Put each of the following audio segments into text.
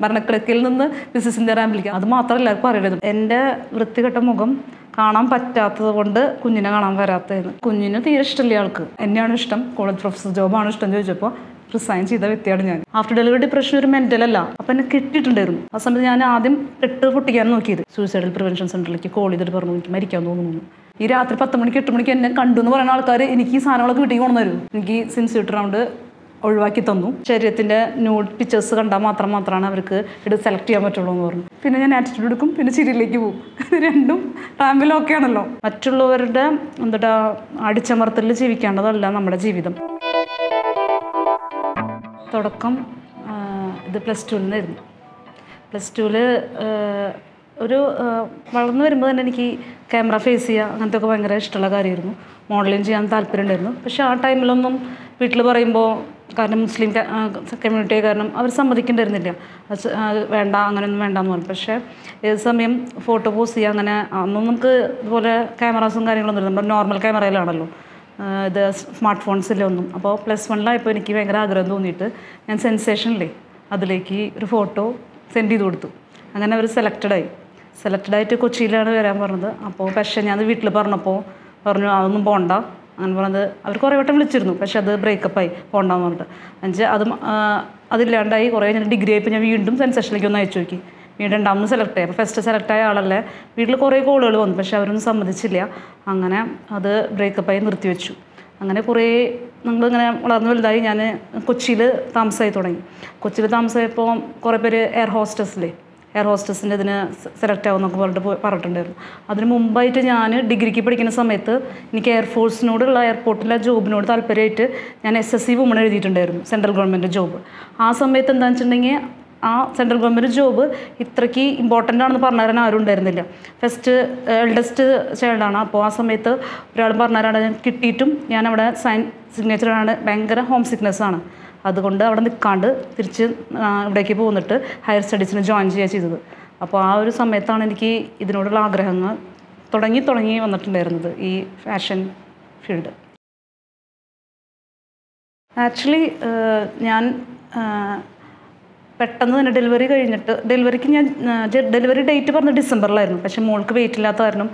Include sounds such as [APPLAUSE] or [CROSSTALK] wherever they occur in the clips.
മരണക്കിടക്കയിൽ നിന്ന് ബിസിനസിന്റെ റാമ്പിലേക്ക് അത് മാത്രമല്ല എല്ലാവർക്കും അറിയരുത് എന്റെ വൃത്തികെട്ട മുഖം കാണാൻ പറ്റാത്തത് കൊണ്ട് കുഞ്ഞിനെ കാണാൻ വരാത്തതെന്ന്. കുഞ്ഞിന് തീരെ ഇഷ്ടമില്ല ആൾക്ക് എന്നെയാണ് ഇഷ്ടം. കോളേജ് പ്രൊഫസർ ജോബാണ് ഇഷ്ടം ചോദിച്ചപ്പോൾ റിസൈൻ ചെയ്ത വ്യക്തിയാണ് ഞാൻ. ആഫ്റ്റർ ഡെലിവറി ഡിപ്രഷൻ ഒരു മെന്റൽ അല്ല. അപ്പം എന്നെ കിട്ടിയിട്ടുണ്ടായിരുന്നു. ആ സമയത്ത് ഞാൻ ആദ്യം പെട്ട് പൊട്ടിക്കാൻ നോക്കിയത്. സൂയിസൈഡൽ പ്രിവെൻഷൻ സെന്ററിലേക്ക് കോൾ ചെയ്തിട്ട് പറഞ്ഞു എനിക്ക് മരിക്കാൻ തോന്നുന്നു. ഈ രാത്രി പത്ത് മണിക്ക് എട്ട് മണിക്ക് എന്നെ കണ്ടു എന്ന് പറയുന്ന ആൾക്കാർ എനിക്ക് ഈ സാധനങ്ങളൊക്കെ വീട്ടിൽ കൊണ്ടുവരും എനിക്ക് സിൻസ് റൗണ്ട് ഒഴിവാക്കി തന്നു. ശരീരത്തിന്റെ ന്യൂഡ് പിക്ചേഴ്സ് കണ്ടാൽ മാത്രം മാത്രമാണ് അവർക്ക് ഇത് സെലക്ട് ചെയ്യാൻ പറ്റുള്ളൂ എന്ന് പറഞ്ഞു. പിന്നെ ഞാൻ ആറ്റിറ്റ്യൂഡ് എടുക്കും പിന്നെ ചിരിയിലേക്ക് പോകും. [LAUGHS] രണ്ടും റാമ്പിലൊക്കെ ആണല്ലോ. മറ്റുള്ളവരുടെ എന്താ അടിച്ചമർത്തലിൽ ജീവിക്കേണ്ടതല്ല നമ്മുടെ ജീവിതം. തുടക്കം ഇത് പ്ലസ് ടുവിൽ നിന്നായിരുന്നു. പ്ലസ് ടുവിൽ ഒരു വളർന്നു വരുമ്പോൾ തന്നെ എനിക്ക് ക്യാമറ ഫേസ് ചെയ്യുക അങ്ങനത്തെ ഒക്കെ ഭയങ്കര ഇഷ്ടമുള്ള കാര്യമായിരുന്നു. മോഡലിങ് ചെയ്യാൻ താല്പര്യം ഉണ്ടായിരുന്നു പക്ഷേ ആ ടൈമിലൊന്നും വീട്ടിൽ പറയുമ്പോൾ കാരണം മുസ്ലിം കമ്മ്യൂണിറ്റി കാരണം അവർ സമ്മതിക്കേണ്ടിയിരുന്നില്ല. വേണ്ട അങ്ങനെയൊന്നും വേണ്ടെന്ന് പറഞ്ഞു. പക്ഷേ ഏത് സമയം ഫോട്ടോ പോസ് ചെയ്യുക അങ്ങനെ അന്നും നമുക്ക് ഇതുപോലെ ക്യാമറാസും കാര്യങ്ങളൊന്നും ഇല്ല. നമ്മുടെ നോർമൽ ക്യാമറയിലാണല്ലോ ഇത് സ്മാർട്ട് ഫോൺസിലൊന്നും അപ്പോൾ പ്ലസ് വണ്ണിലായപ്പോൾ എനിക്ക് ഭയങ്കര ആഗ്രഹം തോന്നിയിട്ട് ഞാൻ സെൻസേഷനിലേ അതിലേക്ക് ഒരു ഫോട്ടോ സെൻഡ് ചെയ്ത് കൊടുത്തു. അങ്ങനെ അവർ സെലക്റ്റഡായി സെലക്റ്റഡായിട്ട് കൊച്ചിയിലാണ് വരാൻ പറഞ്ഞത്. അപ്പോൾ പക്ഷേ ഞാൻ വീട്ടിൽ പറഞ്ഞപ്പോൾ പറഞ്ഞു അതൊന്നും പോണ്ട. അങ്ങനെ പറഞ്ഞത് അവർ കുറേ വട്ടം വിളിച്ചിരുന്നു. പക്ഷെ അത് ബ്രേക്കപ്പായി പോകണ്ടെന്ന് പറഞ്ഞിട്ട്. എന്നുവെച്ചാൽ അതും അതില്ലാണ്ടായി കുറേ ഞാൻ ഡിഗ്രി ആയപ്പോൾ ഞാൻ വീണ്ടും സെൻസേഷനിലേക്ക് ഒന്ന് അയച്ചു നോക്കി. വീണ്ടും രണ്ടാമത് സെലക്ട് ആയി. അപ്പോൾ ഫസ്റ്റ് സെലക്ട് ആയ ആളല്ലേ വീട്ടിൽ കുറേ കോളുകൾ വന്നു പക്ഷെ അവരൊന്നും സമ്മതിച്ചില്ല. അങ്ങനെ അത് ബ്രേക്കപ്പായി നിർത്തിവെച്ചു അങ്ങനെ കുറേ നമ്മളിങ്ങനെ വളർന്നു വലുതായി ഞാൻ കൊച്ചിയിൽ താമസമായി തുടങ്ങി. കൊച്ചിയിൽ താമസമായപ്പോൾ കുറേ പേര് എയർ ഹോസ്റ്റസിലെ എയർ ഹോസ്റ്റസിന്റെ ഇതിന് സെലക്ട് ആവുമെന്നൊക്കെ പറഞ്ഞിട്ട് പറഞ്ഞിട്ടുണ്ടായിരുന്നു. അതിന് മുമ്പായിട്ട് ഞാൻ ഡിഗ്രിക്ക് പഠിക്കുന്ന സമയത്ത് എനിക്ക് എയർഫോഴ്സിനോടുള്ള എയർപോർട്ടിലെ ജോബിനോട് താല്പര്യമായിട്ട് ഞാൻ എസ് എസ് സി വുമൺ എഴുതിയിട്ടുണ്ടായിരുന്നു സെൻട്രൽ ഗവൺമെന്റ് ജോബ് ആ സമയത്ത് എന്താണെന്ന് വെച്ചിട്ടുണ്ടെങ്കിൽ ആ സെൻട്രൽ ഗവൺമെന്റ് ജോബ് ഇത്രയ്ക്ക് ഇമ്പോർട്ടന്റ് ആണെന്ന് പറഞ്ഞു ആരും ഉണ്ടായിരുന്നില്ല. ഫസ്റ്റ് എൽഡസ്റ്റ് ചൈൽഡാണ് അപ്പോൾ ആ സമയത്ത് ഒരാൾ പറഞ്ഞു കിട്ടിയിട്ടും ഞാൻ അവിടെ സൈൻ സിഗ്നേച്ചറാണ് ഭയങ്കര ഹോം സിക്നെസ് ആണ്. അതുകൊണ്ട് അവിടെ നിൽക്കാണ്ട് തിരിച്ച് ഇവിടേക്ക് പോന്നിട്ട് ഹയർ സ്റ്റഡീസിന് ജോയിൻ ചെയ്യുക ചെയ്തത്. അപ്പോൾ ആ ഒരു സമയത്താണ് എനിക്ക് ഇതിനോടുള്ള ആഗ്രഹങ്ങൾ തുടങ്ങി തുടങ്ങി വന്നിട്ടുണ്ടായിരുന്നത് ഈ ഫാഷൻ ഫീൽഡ് ആക്ച്വലി ഞാൻ പെട്ടെന്ന് തന്നെ ഡെലിവറി കഴിഞ്ഞിട്ട് ഡെലിവറിക്ക് ഞാൻ ഡെലിവറി ഡേറ്റ് പറഞ്ഞ ഡിസംബറിലായിരുന്നു. പക്ഷേ മോൾക്ക് വെയിറ്റ് ഇല്ലാത്ത കാരണം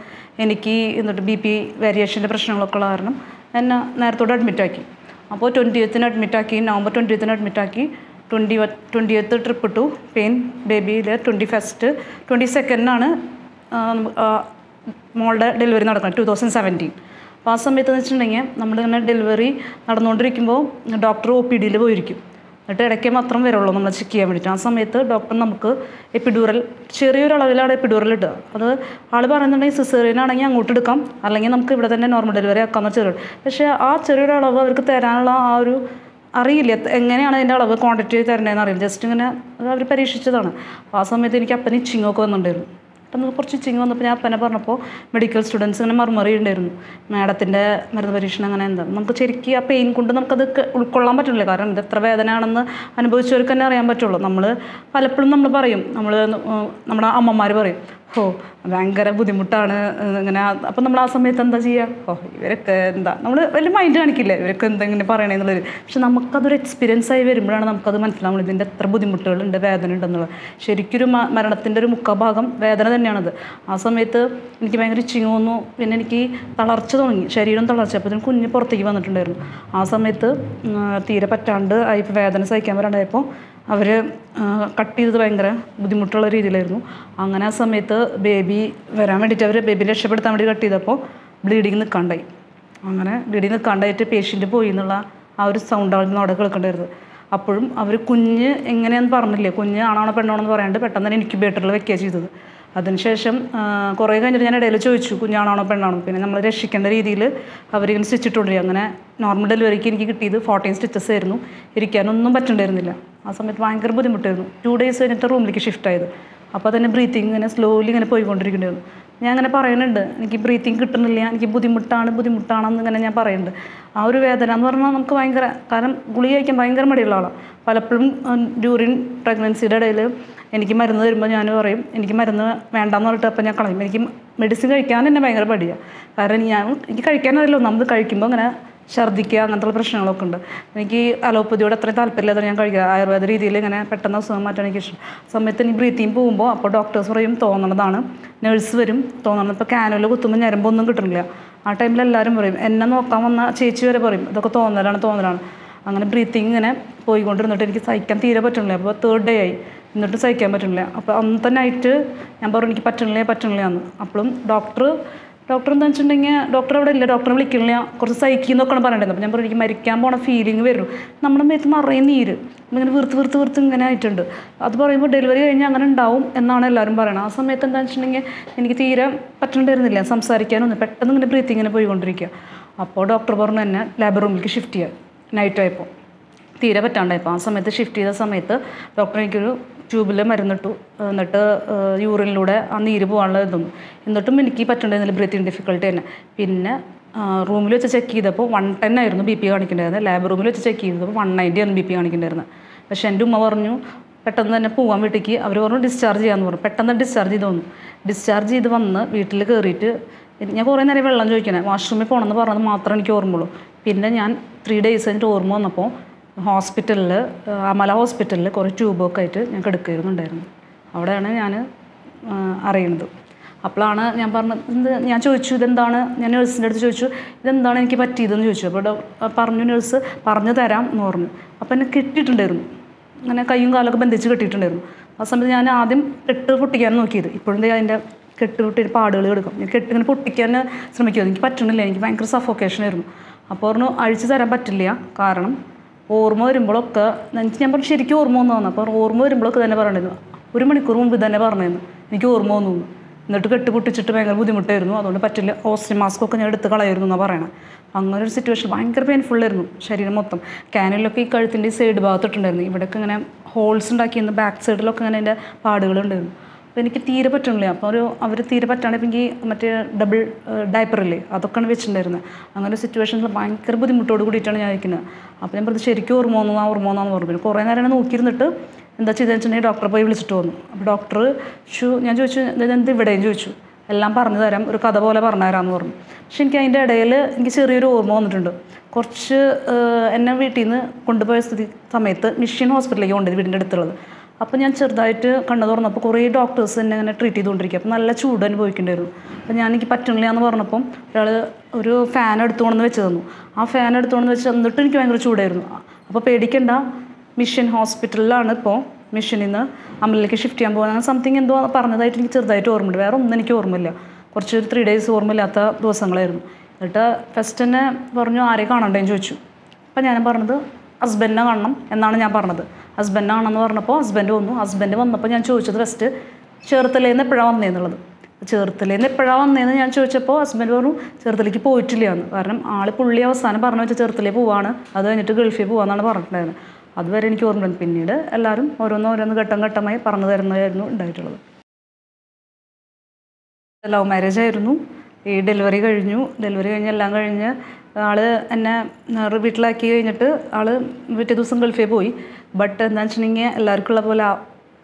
എനിക്ക് എന്നിട്ട് ബി പി വേരിയേഷന്റെ പ്രശ്നങ്ങളൊക്കെ ഉള്ള കാരണം എന്നെ നേരത്തോടെ അഡ്മിറ്റാക്കി അപ്പോൾ ട്വന്റി എയ്ത്തിന് അഡ്മിറ്റാക്കി നവംബർ ട്വന്റി എയ്ത്തിന് അഡ്മിറ്റാക്കി twenty twenty eight trip to pain ബേബിയിലെ twenty first twenty സെക്കൻഡിനാണ് മോളുടെ ഡെലിവറി നടക്കുന്നത് ടു തൗസൻഡ് സെവന്റീൻ അപ്പോൾ ആ സമയത്ത് എന്ന് വെച്ചിട്ടുണ്ടെങ്കിൽ നമ്മളിങ്ങനെ ഡെലിവറി നടന്നുകൊണ്ടിരിക്കുമ്പോൾ ഡോക്ടർ ഒ പി ഡിയിൽ പോയിരിക്കും. എന്നിട്ട് ഇടയ്ക്ക് മാത്രം വരുള്ളൂ നമ്മൾ ചെക്ക് ചെയ്യാൻ വേണ്ടിയിട്ട് ആ സമയത്ത് ഡോക്ടർ നമുക്ക് എപ്പിഡൂറൽ ചെറിയൊരു അളവിലാണ് എപ്പിഡൂറൽ ഇടുക. അത് ആൾ പറയുന്നുണ്ടെങ്കിൽ സിസേറിയൻ ആണെങ്കിൽ അങ്ങോട്ട് എടുക്കാം. അല്ലെങ്കിൽ നമുക്ക് ഇവിടെ തന്നെ നോർമൽ ഡെലിവറി ആക്കാമെന്ന് ചെറിയ പക്ഷേ ആ ചെറിയൊരു അളവ് അവർക്ക് തരാനുള്ള ആ ഒരു അറിയില്ല. എങ്ങനെയാണ് അതിന്റെ അളവ് ക്വാണ്ടിറ്റി തരേണ്ടതെന്ന് അറിയില്ല. ജസ്റ്റ് ഇങ്ങനെ അവർ പരീക്ഷിച്ചതാണ്. ആ സമയത്ത് എനിക്ക് അപ്പന് ഇച്ചിങ്ങൊക്കെ വന്നിട്ടുണ്ടായിരുന്നു. പെട്ടെന്ന് കുറച്ച് ഇച്ചിങ് വന്നപ്പോൾ ഞാൻ അപ്പനെ പറഞ്ഞപ്പോൾ മെഡിക്കൽ സ്റ്റുഡൻസ് ഇങ്ങനെ മറുമറി ഉണ്ടായിരുന്നു മാഡത്തിന്റെ മരുന്ന് പരീക്ഷണം അങ്ങനെ എന്താ? നമുക്ക് ശരിക്കും ആ പെയിൻ കൊണ്ട് നമുക്കത് ഉൾക്കൊള്ളാൻ പറ്റില്ല. കാരണം ഇത് എത്ര വേദനയാണെന്ന് അനുഭവിച്ചവർക്ക് തന്നെ അറിയാൻ പറ്റുള്ളൂ. നമ്മൾ പലപ്പോഴും നമ്മൾ പറയും. നമ്മൾ നമ്മുടെ അമ്മമാർ പറയും. ഓ ഭയങ്കര ബുദ്ധിമുട്ടാണ് ഇങ്ങനെ അപ്പം നമ്മൾ ആ സമയത്ത് എന്താ ചെയ്യുക ഓ ഇവരൊക്കെ എന്താ നമ്മൾ വലിയ മൈൻഡ് കാണിക്കില്ല? ഇവരൊക്കെ എന്തെങ്കിലും പറയണെന്നുള്ളൊരു പക്ഷെ നമുക്കതൊരു എക്സ്പീരിയൻസ് ആയി വരുമ്പോഴാണ് നമുക്കത് മനസ്സിലാവുന്നത്. ഇതിന്റെ എത്ര ബുദ്ധിമുട്ടുകളുണ്ട് വേദന ഉണ്ടെന്നുള്ളത്. ശരിക്കൊരു മരണത്തിന്റെ ഒരു മുഖഭാഗം വേദന തന്നെയാണത്. ആ സമയത്ത് എനിക്ക് ഭയങ്കര ഇച്ചിങ് വന്നു. പിന്നെ എനിക്ക് തളർച്ച തുടങ്ങി. ശരീരം തളർച്ച. അപ്പോൾ ഇതിന് കുഞ്ഞ് പുറത്തേക്ക് വന്നിട്ടുണ്ടായിരുന്നു. ആ സമയത്ത് തീരെ പറ്റാണ്ട് ആയി. വേദന സഹിക്കാൻ വരാണ്ടായപ്പോൾ അവർ കട്ട് ചെയ്തത് ഭയങ്കര ബുദ്ധിമുട്ടുള്ള രീതിയിലായിരുന്നു. അങ്ങനെ ആ സമയത്ത് ബേബി വരാൻ വേണ്ടിയിട്ട് അവർ ബേബി രക്ഷപ്പെടുത്താൻ വേണ്ടി കട്ട് ചെയ്തപ്പോൾ ബ്ലീഡിങ് നിൽക്കാണ്ടായി അങ്ങനെ ബ്ലീഡിങ് നിൽക്കാണ്ടായിട്ട് പേഷ്യന്റ് പോയി എന്നുള്ള ആ ഒരു സൗണ്ടായിരുന്നു അവിടെ കേൾക്കേണ്ടത് അപ്പോഴും അവർ കുഞ്ഞ് എങ്ങനെയാണെന്ന് പറഞ്ഞില്ലേ? കുഞ്ഞ് ആണാണോ പെണ്ണാണോ എന്ന് പറയാണ്ട് പെട്ടെന്ന് തന്നെ ഇൻക്യുബേറ്ററിൽ വെക്കുക ചെയ്തത്. അതിനുശേഷം കുറേ കഴിഞ്ഞിട്ട് ഞാൻ ഇടയിൽ ചോദിച്ചു കുഞ്ഞാണോ പെണ്ണാണോ? പിന്നെ നമ്മൾ രക്ഷിക്കേണ്ട രീതിയിൽ അവർ ഇങ്ങനെ സ്റ്റിച്ചിട്ടുണ്ട് അങ്ങനെ നോർമൽ ഡെലിവറിക്ക് എനിക്ക് കിട്ടിയത് ഫോർട്ടീൻ സ്റ്റിച്ചസ് ആയിരുന്നു. ഇരിക്കാനൊന്നും പറ്റണ്ടായിരുന്നില്ല. ആ സമയത്ത് ഭയങ്കര ബുദ്ധിമുട്ടായിരുന്നു. ടു ഡേയ്സ് കഴിഞ്ഞിട്ട് റൂമിലേക്ക് ഷിഫ്റ്റ് ആയത്. അപ്പോൾ തന്നെ ബ്രീത്തിങ് ഇങ്ങനെ സ്ലോലി ഇങ്ങനെ പോയിക്കൊണ്ടിരിക്കുന്നുണ്ടായിരുന്നു ഞാൻ അങ്ങനെ പറയുന്നുണ്ട് എനിക്ക് ബ്രീത്തിങ് കിട്ടുന്നില്ല എനിക്ക് ബുദ്ധിമുട്ടാണ് ബുദ്ധിമുട്ടാണെന്ന് ഇങ്ങനെ ഞാൻ പറയുന്നുണ്ട്. ആ ഒരു വേദന എന്ന് പറഞ്ഞാൽ നമുക്ക് ഭയങ്കര കാരണം ഗുളിക കഴിക്കാൻ ഭയങ്കര മടിയുള്ള ആളാണ് പലപ്പോഴും ഡ്യൂറിൻ പ്രഗ്നൻസിയുടെ ഇടയിൽ എനിക്ക് മരുന്ന് തരുമ്പോൾ ഞാൻ പറയും എനിക്ക് മരുന്ന് വേണ്ടാന്ന് പറഞ്ഞിട്ട് അപ്പം ഞാൻ കളയും. എനിക്ക് മെഡിസിൻ കഴിക്കാൻ തന്നെ ഭയങ്കര മടിയാണ് കാരണം ഞാൻ എനിക്ക് കഴിക്കാനറിയില്ല. നമ്മൾ കഴിക്കുമ്പോൾ ഇങ്ങനെ ഛർദ്ദിക്കുക അങ്ങനത്തെ പ്രശ്നങ്ങളൊക്കെ ഉണ്ട്. എനിക്ക് അലോപ്പതിയോട് അത്രയും താല്പര്യമില്ലാതെ ഞാൻ കഴിക്കുക. ആയുർവേദ രീതിയിൽ ഇങ്ങനെ പെട്ടെന്ന് അസുഖം മാറ്റാൻ എനിക്ക് ഇഷ്ടം. സമയത്ത് എനിക്ക് ബ്രീത്തിങ് പോകുമ്പോൾ അപ്പോൾ ഡോക്ടേഴ്സ് പറയും തോന്നണതാണ്. നേഴ്സ് വരും. തോന്നണം ഇപ്പോൾ കാനോല കുത്തുമ്പോൾ ഞരമ്പൊന്നും കിട്ടണില്ല. ആ ടൈമിൽ എല്ലാവരും പറയും എന്നെ നോക്കാൻ വന്ന ചേച്ചി വരെ പറയും. ഇതൊക്കെ തോന്നലാണ് തോന്നലാണ്. അങ്ങനെ ബ്രീത്തിങ് ഇങ്ങനെ പോയിക്കൊണ്ടിരുന്നിട്ട് എനിക്ക് സഹിക്കാൻ തീരെ പറ്റണില്ല. അപ്പോൾ തേർഡ് ഡേ ആയി. എന്നിട്ട് സഹിക്കാൻ പറ്റണില്ല. അപ്പോൾ അന്നത്തെ നൈറ്റ് ഞാൻ പറഞ്ഞു എനിക്ക് പറ്റണില്ല പറ്റണില്ല എന്ന്. അപ്പോഴും ഡോക്ടർ ഡോക്ടർ എന്താ വെച്ചിട്ടുണ്ടെങ്കിൽ ഡോക്ടർ അവിടെ ഇല്ല. ഡോക്ടറെ വിളിക്കണില്ല. കുറച്ച് സഹിക്കുന്നൊക്കെയാണ് പറഞ്ഞിട്ടുണ്ട്. അപ്പോൾ ഞാൻ പറഞ്ഞു എനിക്ക് മരിക്കാൻ പോണ ഫീലിംഗ് വരും. നമ്മുടെ മേത്ത് നിറയെ നീര്. ഇങ്ങനെ വീർത്ത് വീർത്ത് വീർത്ത് ഇങ്ങനെ ആയിട്ടുണ്ട്. അത് പറയുമ്പോൾ ഡെലിവറി കഴിഞ്ഞാൽ അങ്ങനെ ഉണ്ടാവും എന്നാണ് എല്ലാവരും പറയുന്നത് ആ സമയത്ത് എന്താ വെച്ചിട്ടുണ്ടെങ്കിൽ എനിക്ക് തീരെ പറ്റണ്ടായിരുന്നില്ല സംസാരിക്കാനൊന്നും. പെട്ടെന്ന് ഇങ്ങനെ ബ്രീത്തി ഇങ്ങനെ പോയിക്കൊണ്ടിരിക്കുക. അപ്പോൾ ഡോക്ടർ പറഞ്ഞു തന്നെ ലാബ് റൂമിലേക്ക് ഷിഫ്റ്റ് ചെയ്യുക നൈറ്റ് ആയപ്പോൾ തീരെ പറ്റാണ്ടായപ്പോൾ ആ സമയത്ത് ഷിഫ്റ്റ് ചെയ്ത സമയത്ത് ഡോക്ടർ എനിക്കൊരു ട്യൂബിൽ മരുന്നിട്ടു എന്നിട്ട് യൂറിനിലൂടെ ആ നീര് പോകാനുള്ള ഇതൊന്നും എന്നിട്ടും എനിക്ക് പറ്റണ്ടായിരുന്നില്ല ബ്രീത്തിങ് ഡിഫിക്കൽട്ടി തന്നെ. പിന്നെ റൂമിൽ വെച്ച് ചെക്ക് ചെയ്തപ്പോൾ വൺ ടെൻ ആയിരുന്നു ബി പി കാണിക്കേണ്ടായിരുന്നത് ലാബ് റൂമിൽ വെച്ച് ചെക്ക് ചെയ്തപ്പോൾ വൺ നയന്റി ആയിരുന്നു ബി പി കാണിക്കേണ്ടായിരുന്നത് പക്ഷേ എന്റെ ഉമ്മ പറഞ്ഞു പെട്ടെന്ന് തന്നെ പോകാൻ വീട്ടിലേക്ക് അവർ പറഞ്ഞു ഡിസ്ചാർജ് ചെയ്യാമെന്ന് പറഞ്ഞു. പെട്ടെന്ന് ഡിസ്ചാർജ് ചെയ്ത് വന്നു. ഡിസ്ചാർജ് ചെയ്ത് വന്ന് വീട്ടിൽ കയറിയിട്ട് ഞാൻ കുറേ നേരം വെള്ളം ചോദിക്കണേ. വാഷ്റൂമിൽ പോകണമെന്ന് പറഞ്ഞത് മാത്രമേ എനിക്ക് ഓർമ്മയുള്ളൂ. പിന്നെ ഞാൻ ത്രീ ഡേയ്സ് കഴിഞ്ഞിട്ട് ഓർമ്മ വന്നപ്പോൾ ഹോസ്പിറ്റലിൽ അമല ഹോസ്പിറ്റലിൽ കുറേ ട്യൂബൊക്കെ ആയിട്ട് ഞാൻ കിടക്കുന്നുണ്ടായിരുന്നു അവിടെയാണ് ഞാൻ അറിയുന്നത്. അപ്പോഴാണ് ഞാൻ പറഞ്ഞത് എന്ത്? ഞാൻ ചോദിച്ചു ഇതെന്താണ്? ഞാൻ നേഴ്സിന്റെ അടുത്ത് ചോദിച്ചു ഇതെന്താണ് എനിക്ക് പറ്റിയതെന്ന് ചോദിച്ചു. അപ്പോൾ പറഞ്ഞു നേഴ്സ് പറഞ്ഞു തരാം എന്ന് പറഞ്ഞു. അപ്പോൾ എന്നെ കെട്ടിയിട്ടുണ്ടായിരുന്നു. അങ്ങനെ കൈയും കാലൊക്കെ ബന്ധിച്ച് കെട്ടിയിട്ടുണ്ടായിരുന്നു. ആ സമയത്ത് ഞാൻ ആദ്യം കെട്ട് പൊട്ടിക്കാൻ നോക്കിയത്. ഇപ്പോഴും അതിന്റെ കെട്ട് പൊട്ടി പാടുകൾ എടുക്കും. ഞാൻ കെട്ട് ഇങ്ങനെ പൊട്ടിക്കാൻ ശ്രമിക്കുമായിരുന്നു എനിക്ക് പറ്റണില്ല. എനിക്ക് ഭയങ്കര സഫോക്കേഷൻ ആയിരുന്നു അപ്പോൾ പറഞ്ഞു അഴിച്ചു തരാൻ പറ്റില്ല. കാരണം ഓർമ്മ വരുമ്പോഴൊക്കെ ഞാൻ പറഞ്ഞു ശരിക്കും ഓർമ്മ വന്നു അപ്പോൾ ഓർമ്മ വരുമ്പോഴൊക്കെ തന്നെ പറഞ്ഞിരുന്നു. ഒരു മണിക്കൂർ മുമ്പ് തന്നെ പറഞ്ഞിരുന്നു. എനിക്ക് ഓർമ്മ വന്നു. എന്ന്. എന്നിട്ട് കെട്ടുപൊട്ടിച്ചിട്ട് ഭയങ്കര ബുദ്ധിമുട്ടായിരുന്നു. അതുകൊണ്ട് പറ്റില്ല. ഓക്സിജൻ മാസ്ക് ഒക്കെ ഞാൻ എടുത്ത് കളയായിരുന്നു എന്നാണ് പറയണത് അങ്ങനെ ഒരു സിറ്റുവേഷൻ ഭയങ്കര പെയിൻഫുള്ളായിരുന്നു ശരീരം മൊത്തം. ക്യാനലിലൊക്കെ ഈ കഴുത്തിന്റെ സൈഡ് ഭാഗത്തിട്ടുണ്ടായിരുന്നു ഇവിടെയൊക്കെ ഇങ്ങനെ ഹോൾസ് ഉണ്ടാക്കിയിരുന്നു. ബാക്ക് സൈഡിലൊക്കെ ഇങ്ങനെ എന്റെ പാടുകളുണ്ടായിരുന്നു. അപ്പോൾ എനിക്ക് തീരെ പറ്റണില്ല. അപ്പോൾ ഒരു അവർ തീരെ പറ്റാണെങ്കിൽ മറ്റേ ഡബിൾ ഡയപ്പറില്ലേ അതൊക്കെയാണ് വെച്ചിട്ടുണ്ടായിരുന്നത് അങ്ങനെ സിറ്റുവേഷനിൽ ഭയങ്കര ബുദ്ധിമുട്ടോട് കൂടിയിട്ടാണ് ഞാൻ ഇരിക്കുന്നത് അപ്പോൾ ഞാൻ പറഞ്ഞത് ശരിക്കും ഓർമ്മ വന്നു ആ ഓർമ്മ വന്നാന്ന് പറഞ്ഞു. പിന്നെ കുറേ നേരം നോക്കിയിരുന്നിട്ട് എന്താ ചെയ്തതെന്ന് വെച്ചിട്ടുണ്ടെങ്കിൽ ഡോക്ടറെ പോയി വിളിച്ചിട്ട് വന്നു. അപ്പോൾ ഡോക്ടർ ഷു ഞാൻ ചോദിച്ചു എന്ത് ഇവിടെയും? ചോദിച്ചു. എല്ലാം പറഞ്ഞു തരാം ഒരു കഥ പോലെ പറഞ്ഞു തരാമെന്ന് പറഞ്ഞു. പക്ഷെ എനിക്ക് അതിന്റെ ഇടയിൽ എനിക്ക് ചെറിയൊരു ഓർമ്മ വന്നിട്ടുണ്ട്. കുറച്ച് എന്നെ വീട്ടിൽ നിന്ന് കൊണ്ടുപോയ സ്ഥിതി സമയത്ത് മിഷൻ ഹോസ്പിറ്റലിലേക്ക് കൊണ്ടുപോയി വീടിന്റെ അടുത്തുള്ളത്. അപ്പോൾ ഞാൻ ചെറുതായിട്ട് കണ്ണു തുറന്നപ്പോൾ കുറേ ഡോക്ടേഴ്സ് എന്നെ അങ്ങനെ ട്രീറ്റ് ചെയ്തുകൊണ്ടിരിക്കുക. അപ്പോൾ നല്ല ചൂട് അനുഭവിക്കേണ്ടിയിരുന്നു അപ്പോൾ ഞാൻ എനിക്ക് പറ്റണില്ല എന്ന് പറഞ്ഞപ്പം ഒരാൾ ഒരു ഫാൻ എടുത്തുകൊണ്ടെന്ന് വെച്ച് തന്നു. ആ ഫാൻ എടുത്തുകൊണ്ടെന്ന് വെച്ച് തന്നിട്ട് എനിക്ക് ഭയങ്കര ചൂടായിരുന്നു. അപ്പോൾ പേടിക്കണ്ട. മിഷൻ ഹോസ്പിറ്റലിലാണ് ഇപ്പോൾ മിഷനിൽ നിന്ന് അമലിലേക്ക് ഷിഫ്റ്റ് ചെയ്യാൻ അങ്ങനെ സംതിങ് എന്തോ പറഞ്ഞതായിട്ട് എനിക്ക് ചെറുതായിട്ട് ഓർമ്മയുണ്ട്. വേറെ ഒന്നും എനിക്ക് ഓർമ്മയില്ല. കുറച്ച് ഒരു ത്രീ ഡേയ്സ് ഓർമ്മയില്ലാത്ത ദിവസങ്ങളായിരുന്നു. എന്നിട്ട് ഫസ്റ്റ് തന്നെ പറഞ്ഞു ആരെ കാണണ്ടേന്ന് ചോദിച്ചു. അപ്പം ഞാൻ പറഞ്ഞത് ഹസ്ബൻഡിനെ കാണണം എന്നാണ് ഞാൻ പറഞ്ഞത്. ഹസ്ബൻഡിനെ കാണണം പറഞ്ഞപ്പോൾ ഹസ്ബൻഡ് വന്നു. ഹസ്ബൻഡ് വന്നപ്പോൾ ഞാൻ ചോദിച്ചത് ഫസ്റ്റ് ചേർത്തലേന്ന് എപ്പോഴാണ് വന്നേന്നുള്ളത്? ചേർത്തലേന്ന് എപ്പോഴാണ് വന്നതെന്ന് ഞാൻ ചോദിച്ചപ്പോൾ ഹസ്ബൻഡ് പറഞ്ഞു ചേർത്തലേക്ക് പോയിട്ടില്ല എന്ന്. കാരണം ആൾ പുള്ളി അവസാനം പറഞ്ഞു വെച്ചാൽ ചേർത്തലേ പോവാണ്. അത് കഴിഞ്ഞിട്ട് ഗൾഫിൽ പോവാന്നാണ് പറഞ്ഞിട്ടുണ്ടായിരുന്നത്. അതുവരെ എനിക്ക് ഓർമ്മയുണ്ട് പിന്നീട് എല്ലാവരും ഓരോന്ന് ഓരോന്ന് ഘട്ടം ഘട്ടമായി പറഞ്ഞു തരുന്നതായിരുന്നു ഉണ്ടായിട്ടുള്ളത്. ലവ് മാരേജ് ആയിരുന്നു. ഈ ഡെലിവറി കഴിഞ്ഞു. ഡെലിവറി കഴിഞ്ഞ് എല്ലാം കഴിഞ്ഞ് ആൾ എന്നെ വീട്ടിലാക്കി കഴിഞ്ഞിട്ട് ആൾ പിറ്റേ ദിവസം ഗൾഫിൽ പോയി. ബട്ട് എന്താണെന്ന് വെച്ചിട്ടുണ്ടെങ്കിൽ എല്ലാവർക്കും ഉള്ള പോലെ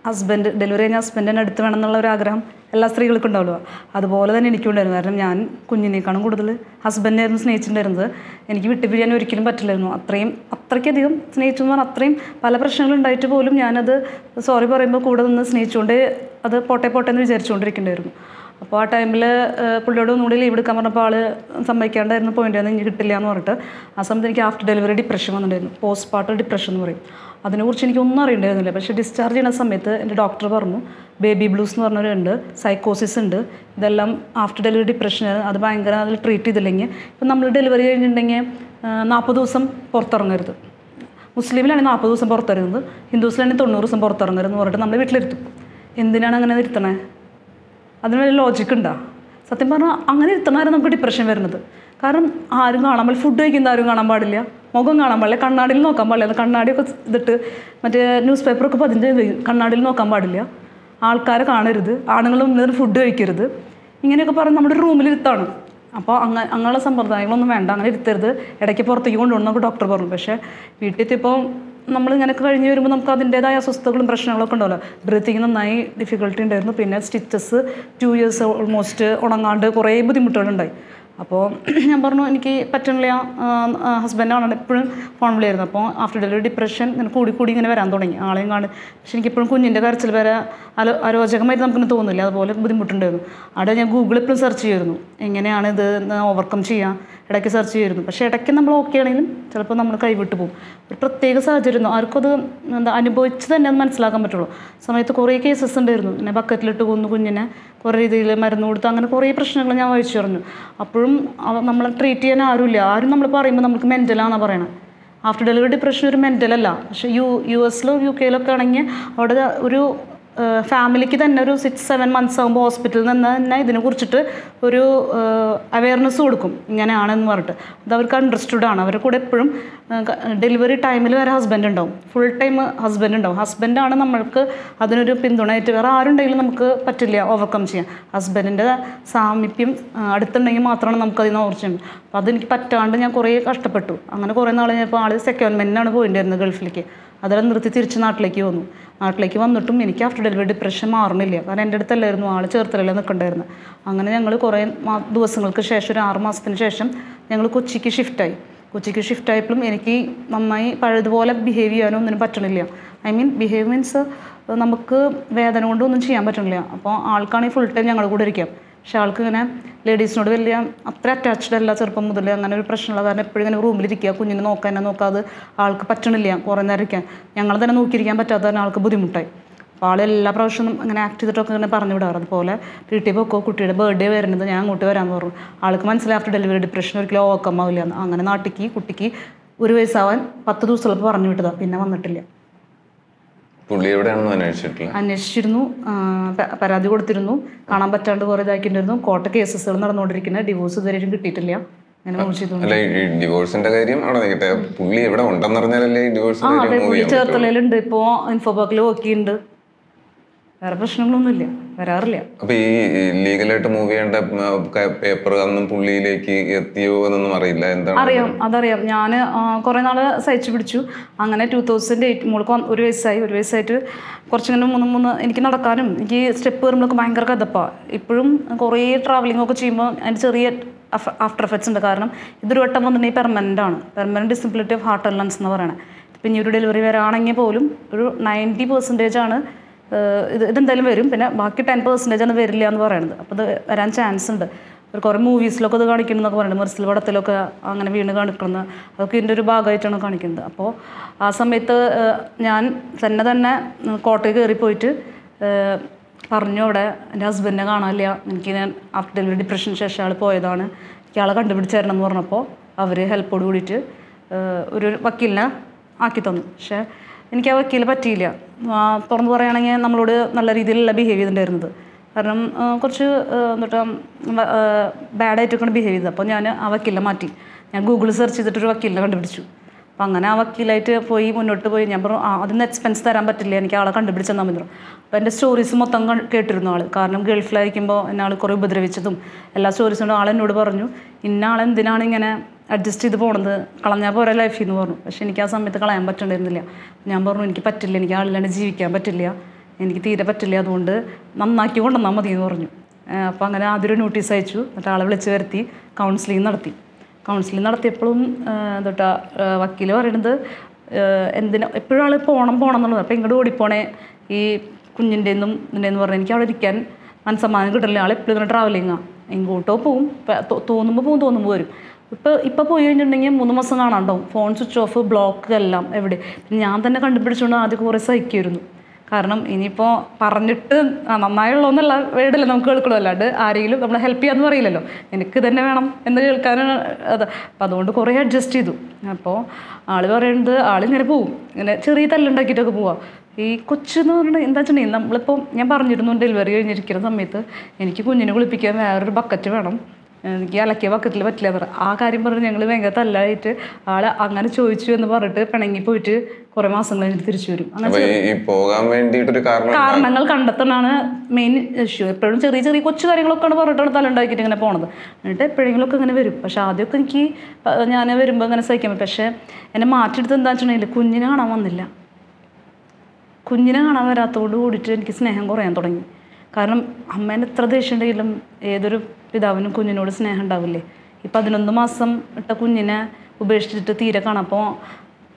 ഹസ്ബൻഡ് ഡെലിവറി കഴിഞ്ഞ ഹസ്ബൻഡിനെ അടുത്ത് വേണം എന്നുള്ള ഒരു ആഗ്രഹം എല്ലാ സ്ത്രീകൾക്കും ഉണ്ടാവുമല്ലോ അതുപോലെ തന്നെ എനിക്കുണ്ടായിരുന്നു കാരണം ഞാൻ കുഞ്ഞിനേക്കാളും കൂടുതൽ ഹസ്ബൻഡിനായിരുന്നു സ്നേഹിച്ചിട്ടുണ്ടായിരുന്നത്. എനിക്ക് വിട്ടുപിരിയാൻ ഒരിക്കലും പറ്റില്ലായിരുന്നു. അത്രയും അത്രയ്ക്കധികം സ്നേഹിച്ചു എന്ന് പറഞ്ഞാൽ അത്രയും പല പ്രശ്നങ്ങളുണ്ടായിട്ട് പോലും ഞാനത് സോറി പറയുമ്പോൾ കൂടെ നിന്ന് സ്നേഹിച്ചുകൊണ്ട് അത് പോട്ടെ പോട്ടെ എന്ന് വിചാരിച്ചുകൊണ്ടിരിക്കുന്നുണ്ടായിരുന്നു. അപ്പോൾ ആ ടൈമിൽ പുള്ളിയോട് ഒന്നുകൂടി ലീവ് എടുക്കാൻ പറഞ്ഞപ്പോൾ ആൾ സമ്മതിക്കാണ്ടായിരുന്നു പോയിന്റ് എനിക്ക് കിട്ടില്ല എന്ന് പറഞ്ഞിട്ട്. ആ സമയത്ത് എനിക്ക് ആഫ്റ്റർ ഡെലിവറി ഡിപ്രഷൻ വന്നിട്ടുണ്ടായിരുന്നു. പോസ്റ്റ് പാർട്ട് ഡിപ്രഷൻ എന്ന് പറയും. അതിനെക്കുറിച്ച് എനിക്ക് ഒന്നും അറിയണ്ടായിരുന്നില്ല. പക്ഷേ ഡിസ്ചാർജ് ചെയ്യുന്ന സമയത്ത് എന്റെ ഡോക്ടർ പറഞ്ഞു ബേബി ബ്ലൂസ് എന്ന് പറഞ്ഞവരുണ്ട് സൈക്കോസിസ് ഉണ്ട്. ഇതെല്ലാം ആഫ്റ്റർ ഡെലിവറി ഡിപ്രഷൻ അത് ഭയങ്കര അതിൽ ട്രീറ്റ് ചെയ്തില്ലെങ്കിൽ ഇപ്പം നമ്മൾ ഡെലിവറി കഴിഞ്ഞിട്ടുണ്ടെങ്കിൽ നാൽപ്പത് ദിവസം പുറത്തിറങ്ങരുത്. മുസ്ലിമിലാണെങ്കിൽ നാൽപ്പത് ദിവസം പുറത്തിറങ്ങുന്നത്. ഹിന്ദുസിലാണെങ്കിൽ തൊണ്ണൂറ് ദിവസം പുറത്തിറങ്ങരുത് എന്ന് പറഞ്ഞിട്ട് നമ്മൾ വീട്ടിലിരുത്തും. എന്തിനാണ് അങ്ങനെ ഇരുത്തണേ? അതിന് വലിയ ലോജിക്ക് ഉണ്ടോ? സത്യം പറഞ്ഞാൽ അങ്ങനെ ഇരുത്തണമായിരുന്നു നമുക്ക് ഡിപ്രഷൻ വരുന്നത്. കാരണം ആരും കാണാൻ പാടില്ല. ഫുഡ് കഴിക്കുന്ന ആരും കാണാൻ പാടില്ല. മുഖം കാണാൻ പാടില്ല. കണ്ണാടിയിൽ നോക്കാൻ പാടില്ല. കണ്ണാടിയൊക്കെ ഇതിട്ട് മറ്റേ ന്യൂസ് പേപ്പറൊക്കെ പതിന്റെ കണ്ണാടിയിൽ നോക്കാൻ പാടില്ല. ആൾക്കാരെ കാണരുത്. ആണുങ്ങൾ മുന്നിൽ ഫുഡ് കഴിക്കരുത്. ഇങ്ങനെയൊക്കെ പറഞ്ഞ് നമ്മുടെ റൂമിൽ ഇരുത്താണ്. അപ്പോൾ അങ്ങ അങ്ങനെയുള്ള സമ്പ്രദായങ്ങളൊന്നും വേണ്ട. അങ്ങനെ ഇരുത്തരുത്. ഇടയ്ക്ക് പുറത്തേക്ക് കൊണ്ടുപോകണം നമുക്ക് ഡോക്ടർ പറഞ്ഞു. പക്ഷേ വീട്ടിൽ നമ്മൾ ഇങ്ങനെ കഴിഞ്ഞ് വരുമ്പോൾ നമുക്ക് അതിന്റേതായ അസ്വസ്ഥതകളും പ്രശ്നങ്ങളൊക്കെ ഉണ്ടല്ലോ. ബ്രീത്തിങ് നന്നായി ഡിഫിക്കൽട്ടി ഉണ്ടായിരുന്നു. പിന്നെ സ്റ്റിച്ചസ് ടു ഇയേഴ്സ് ഓൾമോസ്റ്റ് ഉണങ്ങാണ്ട് കുറേ ബുദ്ധിമുട്ടുകളുണ്ടായി. അപ്പോൾ [CLEARS THROAT] ഞാൻ പറഞ്ഞു എനിക്ക് പറ്റണില്ല. ഹസ്ബൻഡാണ് എപ്പോഴും ഫോൺ വിളിയായിരുന്നു. അപ്പോൾ ആഫ്റ്റർ ഡെലിവറി ഡിപ്രഷൻ ഇങ്ങനെ കൂടി കൂടി ഇങ്ങനെ വരാൻ തുടങ്ങി. ആളെയും കാണും. പക്ഷെ എനിക്കിപ്പോഴും കുഞ്ഞിന്റെ കരച്ചിൽ വരെ അലോ അരോചകമായിട്ട് നമുക്കിങ്ങനെ തോന്നുന്നില്ല. അതുപോലെ ബുദ്ധിമുട്ടുണ്ടായിരുന്നു. അവിടെ ഞാൻ ഗൂഗിളിൽ എപ്പോഴും സെർച്ച് ചെയ്യുമായിരുന്നു എങ്ങനെയാണ് ഇത് ഓവർകം ചെയ്യാം? ഇടയ്ക്ക് സെർച്ച് ചെയ്യുമായിരുന്നു പക്ഷേ ഇടയ്ക്ക് നമ്മൾ ഓക്കെ ആണെങ്കിലും ചിലപ്പോൾ നമ്മൾ കൈവിട്ട് പോകും. ഒരു പ്രത്യേക സാഹചര്യം ആർക്കും അത് എന്താ അനുഭവിച്ച് തന്നെ അത് മനസ്സിലാക്കാൻ പറ്റുള്ളൂ. സമയത്ത് കുറേ കേസസ് ഉണ്ടായിരുന്നു. പിന്നെ ബക്കറ്റിലിട്ട് കൊന്നു കുഞ്ഞിനെ. കുറേ രീതിയിൽ മരുന്ന് കൊടുത്ത് അങ്ങനെ കുറേ പ്രശ്നങ്ങൾ ഞാൻ വായിച്ചു പറഞ്ഞു. അപ്പോഴും നമ്മളെ ട്രീറ്റ് ചെയ്യാൻ ആരുമില്ല. ആരും നമ്മൾ പറയുമ്പോൾ നമുക്ക് മെന്റലാണെന്നാണ് പറയണത് ആഫ്റ്റർ ഡെലിവറി ഡിപ്രഷൻ ഒരു മെന്റലല്ല പക്ഷേ യു യു എസിലോ യു കെയിലൊക്കെ ആണെങ്കിൽ അവിടെ ഒരു ഫാമിലിക്ക് തന്നെ ഒരു സിക്സ് സെവൻ മന്ത്സ് ആകുമ്പോൾ ഹോസ്പിറ്റലിൽ നിന്ന് തന്നെ ഇതിനെ കുറിച്ചിട്ട് ഒരു അവയർനെസ് കൊടുക്കും. ഇങ്ങനെയാണെന്ന് പറഞ്ഞിട്ട്. അത് അവർക്ക് അണ്ടർസ്റ്റുഡ് ആണ്. അവരുടെ കൂടെ എപ്പോഴും ഡെലിവറി ടൈമിൽ വരെ ഹസ്ബൻഡ് ഉണ്ടാവും. ഫുൾ ടൈം ഹസ്ബൻഡ് ഉണ്ടാവും. ഹസ്ബൻഡാണ് നമ്മൾക്ക് അതിനൊരു പിന്തുണയായിട്ട് വേറെ ആരുണ്ടെങ്കിലും നമുക്ക് പറ്റില്ല ഓവർകം ചെയ്യാൻ. ഹസ്ബൻഡിന്റെ സാമീപ്യം അടുത്തുണ്ടെങ്കിൽ മാത്രമാണ് നമുക്ക് അതിന് ഓർച്ച അപ്പോൾ അതെനിക്ക് പറ്റാണ്ട് ഞാൻ കുറേ കഷ്ടപ്പെട്ടു. അങ്ങനെ കുറേ നാൾ കഴിഞ്ഞപ്പോൾ ആൾ സെക്കൻഡ്മെന്റിനാണ് പോയിട്ടുണ്ടായിരുന്നത് ഗൾഫിലേക്ക്. അതെല്ലാം നിർത്തി തിരിച്ച് നാട്ടിലേക്ക് വന്നു. നാട്ടിലേക്ക് വന്നിട്ടും എനിക്ക് ആഫ്റ്റർ ഡെലിവറി ഡിപ്രഷൻ മാറുന്നില്ല കാരണം എന്റെ അടുത്തല്ലായിരുന്നു. ആൾ ചേർത്തലല്ലേ നിൽക്കണ്ടായിരുന്നു അങ്ങനെ ഞങ്ങൾ കുറേ ദിവസങ്ങൾക്ക് ശേഷം ഒരു ആറ് മാസത്തിന് ശേഷം ഞങ്ങൾ കൊച്ചിക്ക് ഷിഫ്റ്റായി കൊച്ചിക്ക് ഷിഫ്റ്റ് ആയപ്പോഴും എനിക്ക് നന്നായി പഴയതുപോലെ ബിഹേവ് ചെയ്യാനോ ഒന്നിനും പറ്റണില്ല. ഐ മീൻ ബിഹേവ് മീൻസ് നമുക്ക് വേദന കൊണ്ടൊന്നും ചെയ്യാൻ പറ്റണില്ല. അപ്പോൾ ആൾക്കാണെങ്കിൽ ഫുൾ ടൈം ഞങ്ങളുടെ കൂടെ ഇരിക്കാം. പക്ഷെ ആൾക്ക് ഇങ്ങനെ ലേഡീസിനോട് വലിയ അത്ര അറ്റാച്ച്ഡ് അല്ല ചെറുപ്പം മുതൽ അങ്ങനെ ഒരു പ്രശ്നമുള്ള കാരണം എപ്പോഴും ഇങ്ങനെ റൂമിലിരിക്കുക കുഞ്ഞിനെ നോക്കാൻ തന്നെ നോക്കാതെ ആൾക്ക് പറ്റണില്ല കുറേ നേരം ഇരിക്കാൻ ഞങ്ങൾ തന്നെ നോക്കിയിരിക്കാൻ പറ്റാത്ത തന്നെ ആൾക്ക് ബുദ്ധിമുട്ടായി. അപ്പോൾ ആൾ എല്ലാ പ്രാവശ്യവും ഇങ്ങനെ ആക്ട് ചെയ്തിട്ടൊക്കെ ഇങ്ങനെ പറഞ്ഞു വിടാറ്. അതുപോലെ വീട്ടിൽ പോക്കോ കുട്ടിയുടെ ബർത്ത്ഡേ വരുന്നത് ഞാൻ അങ്ങോട്ട് വരാമെന്ന് പറഞ്ഞു. ആൾക്ക് മനസ്സിലായി ആഫ്റ്റർ ഡെലിവറി ഡിപ്രഷൻ ഒരിക്കലും ഓവർകം ആവില്ല. അങ്ങനെ നാട്ടിക്ക് കുട്ടിക്ക് ഒരു വയസ്സാവാൻ പത്ത് ദിവസം പറഞ്ഞു വിട്ടതാണ് പിന്നെ വന്നിട്ടില്ല. അന്വേഷിച്ചിരുന്നു. പരാതി കൊടുത്തിരുന്നു. കാണാൻ പറ്റാണ്ട് കുറെ ഇതാക്കിണ്ടിരുന്നു കോട്ട കേസസ് നടന്നുകൊണ്ടിരിക്കുന്ന. ഡിവോഴ്സ് ഇതുവരെയും കിട്ടിയിട്ടില്ല. അല്ല ഈ ഡിവോഴ്സിന്റെ കാര്യം അവിടെ നിൽക്കട്ടെ. പുള്ളി ഉണ്ടെന്നറിഞ്ഞാലല്ലേ ഈ ഡിവോഴ്സ് ചേർത്തലയിലുണ്ട്. ഇൻഫോ പാർക്കിൽ ഉണ്ട് വേറെ പ്രശ്നങ്ങളൊന്നുമില്ല. വരാറില്ല. അപ്പൊ ഈ ലീഗലായിട്ട് മൂവ് ചെയ്യേണ്ട പേപ്പർ അന്നും പുള്ളിയിലേക്ക് എത്തിയോ എന്നൊന്നും അറിയില്ല. എന്താണ് അറിയാം അതറിയാം. ഞാൻ കുറേ നാൾ സഹിച്ചു പിടിച്ചു. അങ്ങനെ ടൂ തൗസൻഡ് എയ്റ്റ് മോൾക്ക് ഒരു വയസ്സായി. ഒരു വയസ്സായിട്ട് കുറച്ചിങ്ങനെ മൂന്ന് മൂന്ന് എനിക്ക് നടക്കാനും എനിക്ക് സ്റ്റെപ്പ് വരുമ്പോഴൊക്കെ ഭയങ്കര കഥപ്പാണ് ഇപ്പോഴും കുറേ ട്രാവലിംഗ് ഒക്കെ ചെയ്യുമ്പോൾ അതിന്റെ ചെറിയ ആഫ്റ്റർ എഫക്ട്സ് ഉണ്ട്. കാരണം ഇതൊരു വട്ടം വന്നിട്ടുണ്ടെങ്കിൽ പെർമനന്റ് ആണ്. Permanent disability of heart lungs എന്ന് പറയുന്നത് ഇപ്പം ഇനി ഒരു ഡെലിവറി വരാണെങ്കിൽ പോലും ഒരു നയന്റി പെർസെന്റേജ് ആണ് ഇത് ഇതെന്തായാലും വരും. പിന്നെ ബാക്കി ടെൻ പെർസെന്റേജ് ആണ് വരില്ല എന്ന് പറയുന്നത് അപ്പോൾ ഇത് വരാൻ ചാൻസ് ഉണ്ട്. ഒരു കുറേ മൂവീസിലൊക്കെ ഇത് എന്നൊക്കെ പറയുന്നത് മെർസിൽ പടത്തിലൊക്കെ അങ്ങനെ വീണ് കാണിക്കുന്നത് അതൊക്കെ ഇതിന്റെ ഒരു ഭാഗമായിട്ടാണ് കാണിക്കുന്നത്. അപ്പോൾ ആ സമയത്ത് ഞാൻ തന്നെ തന്നെ കോട്ടയിൽ കയറി പോയിട്ട് പറഞ്ഞു അവിടെ എന്റെ ഹസ്ബൻഡിനെ കാണാനില്ല. എനിക്ക് ഞാൻ ആഫ്റ്റർ ഡെലിവറി ഡിപ്രഷന് ശേഷം ആൾ പോയതാണ്. എനിക്ക് ആളെ കണ്ടുപിടിച്ചായിരുന്നു എന്ന് പറഞ്ഞപ്പോൾ അവർ ഹെൽപ്പോട് കൂടിയിട്ട് ഒരു വക്കീലിനെ ആക്കി തന്നു. പക്ഷേ എനിക്ക് ആ വക്കീൽ പറ്റിയില്ല. തുറന്ന് പറയുകയാണെങ്കിൽ നമ്മളോട് നല്ല രീതിയിലല്ല ബിഹേവ് ചെയ്തിട്ടുണ്ടായിരുന്നത്. കാരണം കുറച്ച് എന്നിട്ട് ബാഡായിട്ടൊക്കെയാണ് ബിഹേവ് ചെയ്തത്. അപ്പോൾ ഞാൻ ആ വക്കീലിനെ മാറ്റി. ഞാൻ ഗൂഗിളിൽ സെർച്ച് ചെയ്തിട്ടൊരു വക്കീലിനെ കണ്ടുപിടിച്ചു. അപ്പം അങ്ങനെ ആ വക്കീലായിട്ട് പോയി മുന്നോട്ട് പോയി. ഞാൻ പറഞ്ഞു അതിന് എക്സ്പെൻസ് തരാൻ പറ്റില്ല. എനിക്ക് ആളെ കണ്ടുപിടിച്ച് തന്നാൽ മതി. അപ്പോൾ എന്റെ സ്റ്റോറീസ് മൊത്തം കേട്ടിരുന്നു ആൾ കാരണം ഗൾഫിലായിരിക്കുമ്പോൾ എന്നെ ആൾ കുറേ ഉപദ്രവിച്ചതും എല്ലാ സ്റ്റോറീസും ആൾ എന്നോട് പറഞ്ഞു. ഇന്ന ആളെന്തിനാണ് ഇങ്ങനെ അഡ്ജസ്റ്റ് ചെയ്ത് പോണത് കളഞ്ഞാൽ പോരെ ലൈഫിൽ എന്ന് പറഞ്ഞു. പക്ഷെ എനിക്ക് ആ സമയത്ത് കളയാൻ പറ്റണ്ടായിരുന്നില്ല. ഞാൻ പറഞ്ഞു എനിക്ക് പറ്റില്ല എനിക്ക് ആളില്ലാണ്ട് ജീവിക്കാൻ പറ്റില്ല എനിക്ക് തീരെ പറ്റില്ല അതുകൊണ്ട് നന്നാക്കി കൊണ്ടുവന്നാൽ മതി എന്ന് പറഞ്ഞു അപ്പോൾ അങ്ങനെ ആദ്യം ഒരു നോട്ടീസ് അയച്ചു എന്നിട്ട് ആളെ വിളിച്ച് വരുത്തി കൗൺസിലിംഗ് നടത്തി. കൗൺസിലിംഗ് നടത്തിയപ്പോഴും എന്തോട്ടാ വക്കീൽ പറയുന്നത് എന്തിനാ എപ്പോഴും ആൾ പോകണം പോകണം എന്നുള്ളത് അപ്പോൾ ഇങ്ങോട്ട് ഓടിപ്പോണേ ഈ കുഞ്ഞിന്റെ നിന്നും ഇതിന്റെ എന്ന് പറഞ്ഞാൽ എനിക്ക് അവിടെ ഇരിക്കാൻ മനസ്സമാനം കിട്ടില്ല ആൾ എപ്പോഴും ഇങ്ങനെ ട്രാവലിങ്ങാണ് എങ്ങോട്ടോ പോവും തോന്നുമ്പോൾ പോവും തോന്നുമ്പോൾ വരും. ഇപ്പോൾ ഇപ്പോൾ പോയി കഴിഞ്ഞിട്ടുണ്ടെങ്കിൽ മൂന്ന് മാസം കാണാണ്ടാവും. ഫോൺ സ്വിച്ച് ഓഫ് ബ്ലോക്ക് എല്ലാം എവിടെ. ഞാൻ തന്നെ കണ്ടുപിടിച്ചുകൊണ്ട് ആദ്യം കുറേ സഹിക്കുമായിരുന്നു കാരണം ഇനിയിപ്പോൾ പറഞ്ഞിട്ട് ആ, നന്നായുള്ളൂ എന്നുള്ള വേർഡല്ലേ നമുക്ക് കേൾക്കണമല്ലോ അല്ലാണ്ട് ആരെങ്കിലും നമ്മളെ ഹെൽപ്പ് ചെയ്യാമെന്ന് പറയില്ലല്ലോ. എനിക്ക് തന്നെ വേണം എന്ന് കേൾക്കാനാണ് അത്. അപ്പം അതുകൊണ്ട് കുറേ അഡ്ജസ്റ്റ് ചെയ്തു. അപ്പോൾ ആൾ പറയുന്നത് ആളിങ്ങനെ പോവും. ഇങ്ങനെ ചെറിയ തല്ലുണ്ടാക്കിയിട്ടൊക്കെ പോവാം. ഈ കൊച്ചെന്ന് പറഞ്ഞാൽ എന്താ വെച്ചിട്ടുണ്ടെങ്കിൽ നമ്മളിപ്പോൾ ഞാൻ പറഞ്ഞിരുന്നു ഡെലിവറി കഴിഞ്ഞിരിക്കുന്ന സമയത്ത് എനിക്ക് കുഞ്ഞിനെ കുളിപ്പിക്കാൻ വേറൊരു ബക്കറ്റ് വേണം. എനിക്ക് അലക്കിയ ബക്കറ്റിൽ പറ്റില്ല പറ ആ കാര്യം പറഞ്ഞ് ഞങ്ങൾ ഭയങ്കര തല്ലായിട്ട് ആൾ അങ്ങനെ ചോദിച്ചു എന്ന് പറഞ്ഞിട്ട് പിണങ്ങി പോയിട്ട് കുറെ മാസം കഴിഞ്ഞിട്ട് തിരിച്ചു വരും. അങ്ങനെ കാരണങ്ങൾ കണ്ടെത്തണാണ് മെയിൻ ഇഷ്യൂ എപ്പോഴും ചെറിയ ചെറിയ കൊച്ചു കാര്യങ്ങളൊക്കെയാണ് പറഞ്ഞിട്ടാണ് തലുണ്ടാക്കിയിട്ട് ഇങ്ങനെ പോണത്. എന്നിട്ട് എപ്പോഴെങ്കിലും ഒക്കെ ഇങ്ങനെ വരും. പക്ഷെ ആദ്യമൊക്കെ എനിക്ക് ഞാൻ വരുമ്പോൾ ഇങ്ങനെ സഹിക്കാൻ പറ്റും. പക്ഷേ എന്നെ മാറ്റിയെടുത്ത് എന്താ വെച്ചിട്ടുണ്ടെങ്കിൽ കുഞ്ഞിനെ കാണാൻ വന്നില്ല. കുഞ്ഞിനെ കാണാൻ വരാത്തതോട് കൂടിയിട്ട് എനിക്ക് സ്നേഹം കുറയാൻ തുടങ്ങി. കാരണം അമ്മേന്റെ എത്ര ദേഷ്യം ഉണ്ടെങ്കിലും ഏതൊരു പിതാവിനും കുഞ്ഞിനോട് സ്നേഹം ഉണ്ടാവില്ലേ? ഈ പതിനൊന്ന് മാസം ഇട്ട കുഞ്ഞിനെ ഉപേക്ഷിച്ചിട്ട് തീരെ കാണാം. അപ്പോൾ